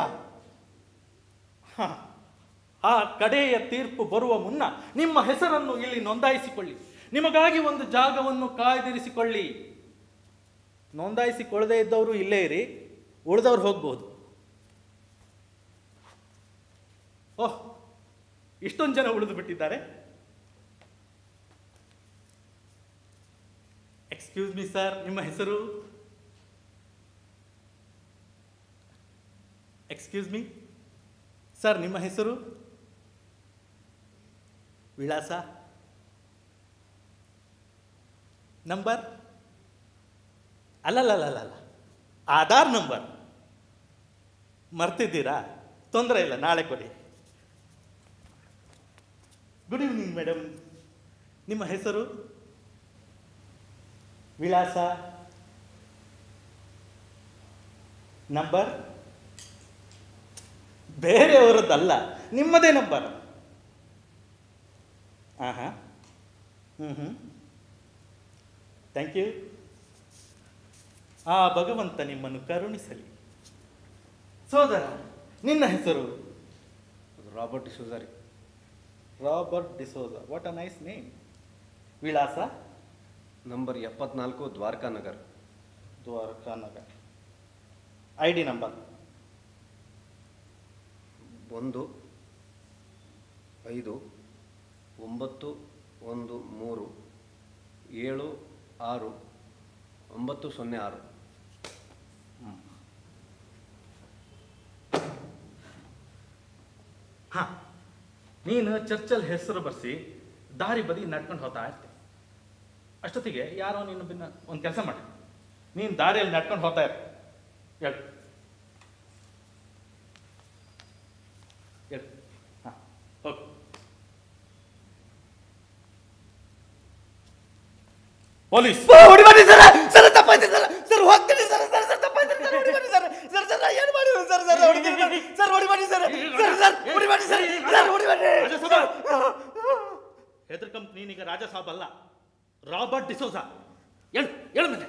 ಆ ಕಡೆಯ ತೀರ್ಪು ಬರುವ ಮುನ್ನ ನಿಮ್ಮ ಹೆಸರನ್ನು ಇಲ್ಲಿ ನೋಂದಾಯಿಸಿಕೊಳ್ಳಿ. ನಿಮಗಾಗಿ ಒಂದು ಜಾಗವನ್ನು ಕಾಯ್ದಿರಿಸಿಕೊಳ್ಳಿ. ನೋಂದಾಯಿಸಿಕೊಳ್ಳದೇ ಇದ್ದವರು ಇಲ್ಲೇ ಇರಿ, ಉಳಿದವ್ರು ಹೋಗ್ಬೋದು. ಓಹ್, ಇಷ್ಟೊಂದು ಜನ ಉಳಿದು ಬಿಟ್ಟಿದ್ದಾರೆ. ಎಕ್ಸ್ಕ್ಯೂಸ್ ಮಿ ಸರ್ ನಿಮ್ಮ ಹೆಸರು? ಎಕ್ಸ್ಕ್ಯೂಸ್ ಮೀ ಸರ್, ನಿಮ್ಮ ಹೆಸರು? ವಿಳಾಸ? ನಂಬರ್? ಅಲ್ಲಲ್ಲಲ್ಲ ಆಧಾರ್ ನಂಬರ್. ಮರ್ತಿದ್ದೀರಾ? ತೊಂದರೆ ಇಲ್ಲ, ನಾಳೆ ಕೊಡಿ. ಗುಡ್ ಈವ್ನಿಂಗ್ ಮೇಡಮ್ ನಿಮ್ಮ ಹೆಸರು? ವಿಳಾಸ? ನಂಬರ್? ಬೇರೆಯವರದ್ದಲ್ಲ ನಿಮ್ಮದೇ ನಂಬರ್ ಹಾಂ ಹಾಂ ಹ್ಞೂ ಹ್ಞೂ ಥ್ಯಾಂಕ್ ಯು ಆ ಭಗವಂತ ನಿಮ್ಮನ್ನು ಕರುಣಿಸಲಿ. ಸೋದರ ನಿನ್ನ ಹೆಸರು? Robert ಡಿಸೋಜರಿ Robert D'Souza. What a nice name ವಿಳಾಸ? ನಂಬರ್ ಎಪ್ಪತ್ನಾಲ್ಕು Dwaraka Nagar Dwaraka Nagar I D number ಒಂದು, ಐದು, ಒಂಬತ್ತು, ಒಂದು, ಮೂರು, ಏಳು, ಆರು, ಒಂಬತ್ತು, ಸೊನ್ನೆ, ಆರು. ಹಾಂ, ನೀನು ಚರ್ಚಲ್ಲಿ ಹೆಸರು ಬರೆಸಿ, ದಾರಿ ಬದಿ ನಡ್ಕೊಂಡು ಹೋಗ್ತಾ ಇರ್ತೀನಿ ಅಷ್ಟೊತ್ತಿಗೆ ಯಾರೋ ನೀನು ಬಿನ್ನ ಒಂದು ಕೆಲಸ ಮಾಡಿ. ನೀನು ದಾರಿಯಲ್ಲಿ ನಡ್ಕೊಂಡು ಹೋಗ್ತಾ ಇರ್ತೀನಿ ಹೇಳು. ಪೊಲೀಸ್. ಹೊಡಿಬೇಡಿ ಸರ್. ಸರ್ ತಪ್ಪಾಯ್ತು ಸರ್. ಸರ್ ಹೋಗ್ತೀನಿ ಸರ್ ಸರ್ ಸರ್ ತಪ್ಪಾಯ್ತು ಸರ್ ಹೊಡಿಬೇಡಿ ಸರ್. ಸರ್ ಸರ್ ನಾ ಏನು ಮಾಡಿ ಸರ್ ಸರ್ ಹೊಡಿತೀನಿ ಸರ್. ಸರ್ ಹೊಡಿಬೇಡಿ ಸರ್. ಸರ್ ಸರ್ ಬನ್ನಿ ಸರ್. ಸರ್ ಹೊಡಿಬೇಡಿ ಹೆದರ್ಕಂಪ್ ನೀನೀಗ ರಾಜ ಸಾಬ್ ಅಲ್ಲ. ರಾಬರ್ಟ್ ಡಿಸೋಸಾ ಹೇಳು ಹೇಳು ಮತ್ತೆ.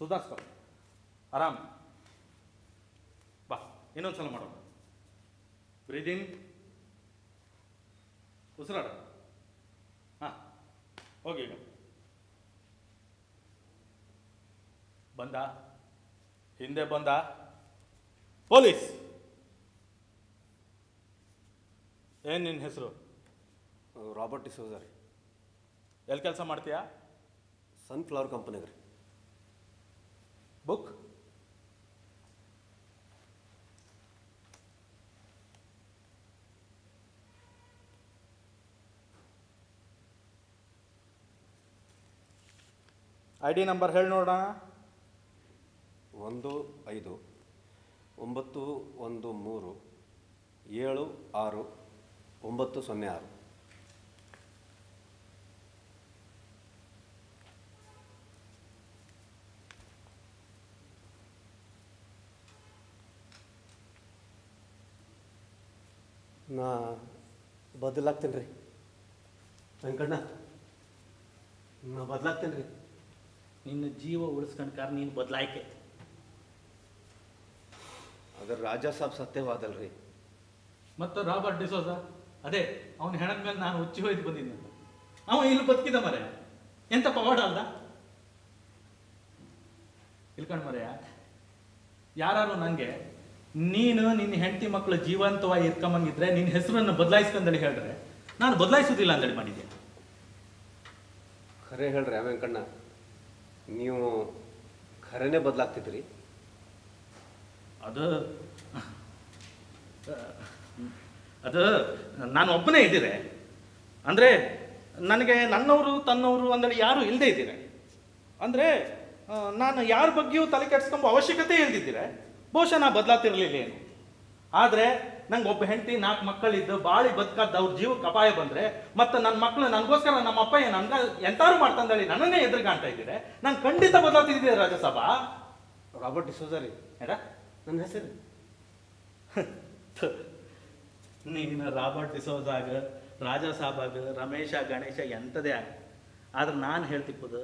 ಸುಧಾರ್ಸ್ಕೊ. ಆರಾಮ್. ಬಾ ಇನ್ನೊಂದ್ಸಲ ಮಾಡೋಣ. ಬ್ರೀದಿಂಗ್. ಉಸಿರಾಡ. ಹಾಂ ಹೋಗಿ. ಬಂದ? ಹಿಂದೆ ಬಂದ? ಪೊಲೀಸ್. ಏನು ನಿನ್ನ ಹೆಸರು? ರಾಬರ್ಟ್ ಡಿಸೋಜಾ ರೀ ಎಲ್ಲಿ ಕೆಲಸ ಮಾಡ್ತೀಯಾ? ಸನ್ಫ್ಲವರ್ ಕಂಪನಿಗೆ ರೀ ಬುಕ್? ಐ ಡಿ ನಂಬರ್ ಹೇಳಿ ನೋಡೋಣ. ಒಂದು, ಐದು, ಒಂಬತ್ತು, ಒಂದು, ಮೂರು, ಏಳು, ಆರು, ಒಂಬತ್ತು, ಸೊನ್ನೆ, ಆರು. ನಾ ಬದಲಾಗ್ತೇನೆ ರೀ ವೆಂಕಣ್ಣ, ನಾ ಬದಲಾಗ್ತೇನೆ ರೀ ನಿನ್ನ ಜೀವ ಉಳಿಸ್ಕೊಂಡ್ ಕಾರ್ ನೀನು ಬದಲಾಯ್ಕೆ. ಅದ್ರ ರಾಜಾ ಸಾಬ್ ಸತ್ಯವಾದಲ್ರಿ. ಮತ್ತು ರಾಬರ್ಟ್ ಡಿಸೋಸ ಅದೇ ಅವನ ಹೆಣದ ಮೇಲೆ ನಾನು ಹುಚ್ಚಿ ಹೋಯ್ತು ಬಂದಿದ್ದೆ ಅವ ಇಲ್ಲಿ ಬದುಕಿದ ಮರೆ. ಎಂತ ಪವಾಡ ಅಲ್ಲ ಇಲ್ಕಂಡ್ ಮರೆಯ ಯಾರು ನನಗೆ ನೀನು ನಿನ್ನ ಹೆಂಡತಿ ಮಕ್ಕಳು ಜೀವಂತವಾಗಿ ಇರ್ಕೊಂಬಂಗಿದ್ರೆ ನಿನ್ನ ಹೆಸರನ್ನು ಬದಲಾಯಿಸ್ಕೊಂಡಳಿ ಹೇಳ್ರೆ ನಾನು ಬದಲಾಯಿಸೋದಿಲ್ಲ ಅಂತೇಳಿ ಮಾಡಿದ್ದೆ ಖರೆ ಹೇಳ್ರಿ ಆ ವೆಂಕಣ್ಣ. ನೀವು ಖರೇನೆ ಬದಲಾಗ್ತಿದ್ರಿ ಅದು ಅದು ನಾನು ಒಬ್ಬನೇ ಇದ್ದೀರಿ ಅಂದರೆ ನನಗೆ ನನ್ನವರು, ತನ್ನವರು ಅಂದರೆ ಯಾರು ಇಲ್ಲದೆ ಇದ್ದೀರಿ ಅಂದರೆ ನಾನು ಯಾರ ಬಗ್ಗೆಯೂ ತಲೆ ಕೆಡಿಸ್ಕೊಂಬ ಅವಶ್ಯಕತೆ ಇಲ್ದಿದ್ದೀರಿ ಬಹುಶಃ ನಾ ಬದಲಾತಿರಲಿಲ್ಲ ಏನು. ಆದರೆ ನಂಗೆ ಒಬ್ಬ ಹೆಂಡತಿ ನಾಲ್ಕು ಮಕ್ಕಳಿದ್ದು ಬಾಳಿ ಬದುಕಾದ ಅವ್ರ ಜೀವಕ್ಕೆ ಅಪಾಯ ಬಂದ್ರೆ ಮತ್ತೆ ನನ್ನ ಮಕ್ಕಳು ನನಗೋಸ್ಕರ ನಮ್ಮ ಅಪ್ಪ ನನ್ಗ ಎಂತಾರು ಮಾಡ್ತಂದೇಳಿ ನನ್ನನ್ನೇ ಎದುರುಗಾಣ್ತಾ ಇದ್ದೀರಿ? ನಾನು ಖಂಡಿತ ಬದಲಾತಿದ್ದೆ ರಾಜ್ಯಸಭಾ. ರಾಬರ್ಟ್ ಡಿಸೋಜರಿ. ರೀ ಏಡ ನನ್ನ ಹೆಸರು ನೀನು ರಾಬರ್ಟ್ ಡಿಸೋಜಾಗ ರಾಜಸಾಬಾಗ ರಮೇಶ ಗಣೇಶ ಎಂಥದೇ ಆಗ ಆದ್ರೆ ನಾನು ಹೇಳ್ತಿಪ್ಪದು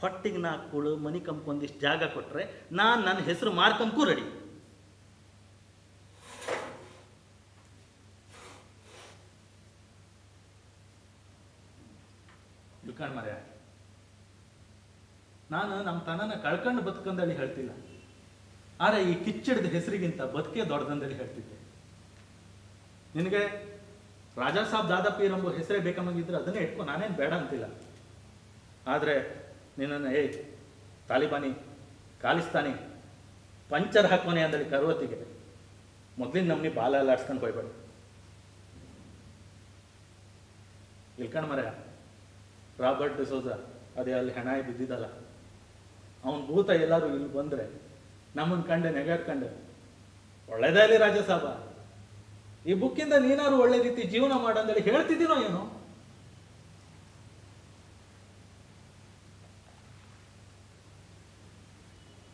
ಹೊಟ್ಟಿಗೆ ನಾಲ್ಕು ಕೂಳು ಮನಿ ಕಂಪ್ಕೊಂದಿಷ್ಟು ಜಾಗ ಕೊಟ್ಟರೆ ನಾನು ನನ್ನ ಹೆಸರು ಮಾರ್ಕಂಕೂ ರೆಡಿ ತಿಳ್ಕೊಂಡ್ ಮರ್ಯ ನಾನು ನಮ್ಮ ತನನ ಕಳ್ಕೊಂಡು ಬದುಕಂದೇಳಿ ಹೇಳ್ತಿಲ್ಲ. ಆದರೆ ಈ ಕಿಚ್ಚಿಡ್ದ ಹೆಸರಿಗಿಂತ ಬದುಕೆ ದೊಡ್ಡದಂದೇಳಿ ಹೇಳ್ತಿದ್ದೆ. ನಿನಗೆ ರಾಜಾ ಸಾಬ್ ದಾದಾ ಪೀರ್ ಎಂಬ ಹೆಸರೇ ಬೇಕಂಬಂಗಿದ್ರೆ ಅದನ್ನೇ ಇಟ್ಕೊ, ನಾನೇನು ಬೇಡ ಅಂತಿಲ್ಲ. ಆದರೆ ನಿನ್ನನ್ನು, ಏಯ್, ತಾಲಿಬಾನಿ, ಖಾಲಿಸ್ತಾನಿ, ಪಂಚರ್ ಹಾಕೋನೆ ಅಂದೇಳಿ ಕರುವತ್ತಿಗೆ ಮೊದಲಿನ ನಮ್ಮನಿ ಬಾಲ ಎಲ್ಲ ಆಡ್ಸ್ಕೊಂಡು ಹೋಗ್ಬೇಡ. ಇಲ್ಕಂಡ್ ಮರ ರಾಬರ್ಟ್ ಡಿಸೋಜ ಅದೇ ಅಲ್ಲಿ ಹೆಣಾಯಿ ಬಿದ್ದಿದ್ದಲ್ಲ ಅವನ ಭೂತ ಎಲ್ಲರೂ ಇಲ್ಲಿ ಬಂದ್ರೆ ನಮ್ಮನ್ನ ಕಂಡೆ ನೆಗಾಡ್ಕಂಡೆ ಒಳ್ಳೇದೇ ಅಲ್ಲಿ ರಾಜ ಸಾಬ ಈ ಬುಕ್ಕಿಂದ ನೀನಾರು ಒಳ್ಳೆ ರೀತಿ ಜೀವನ ಮಾಡಂದೇಳಿ ಹೇಳ್ತಿದ್ದೀನೋ ಏನೋ?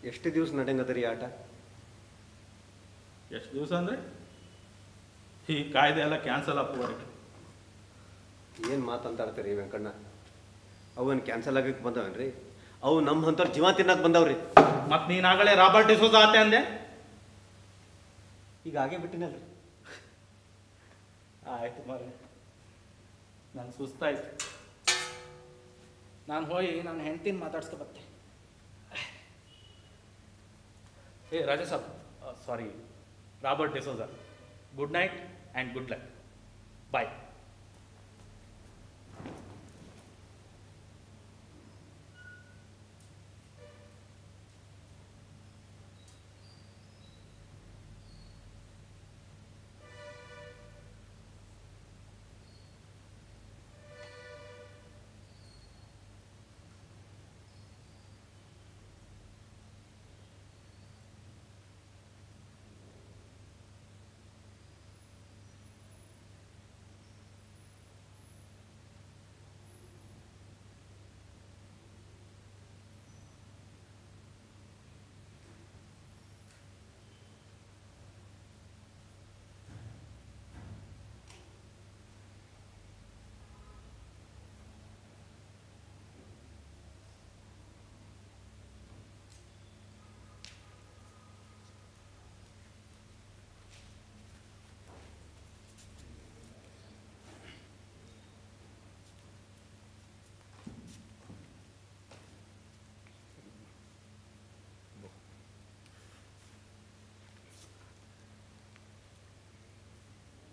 ಎಷ್ಟು ದಿವಸ ನಡೆಯಂಗದ ಆಟ? ಎಷ್ಟು ದಿವಸ ಅಂದ್ರೆ? ಈ ಕಾಯ್ದೆ ಎಲ್ಲ ಕ್ಯಾನ್ಸಲ್ ಆಗ್ತದೆ. ಏನು ಮಾತಂತಾಡ್ತೀರಿ ವೆಂಕಣ್ಣ? ಅವನ್ ಕ್ಯಾನ್ಸಲ್ ಆಗಕ್ಕೆ ಬಂದವನ್ರಿ? ಅವು ನಮ್ಮ ಅಂತವ್ರ ಜೀವ ತಿನ್ನಕ್ ಬಂದವ್ರಿ. ಮತ್ ನೀನಾಗಲೇ ರಾಬರ್ಟ್ ಡಿಸೋಜ ಆತೆ ಅಂದೆ? ಈಗ ಆಗೇ ಬಿಟ್ಟಿನಲ್ರಿ. ಆಯ್ತು ಮಾರೆ ನಾನು ಸುಸ್ತಾಯ್ತು. ನಾನು ಹೋಗಿ ನನ್ನ ಹೆಂಡತಿನ ಮಾತಾಡ್ಸ್ಕೊ ಬತ್ತೆ. ಏ Raja Sab sorry Robert D'Souza good night and good luck bye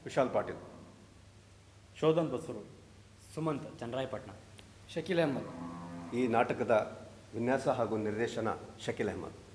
Vishal Patil. Shodhan Basaru. Sumanth Chandrayapattana. Shakeel Ahmad. ಈ ನಾಟಕದ ವಿನ್ಯಾಸ ಹಾಗೂ ನಿರ್ದೇಶನ ಶಕೀಲ್ ಅಹಮದ್.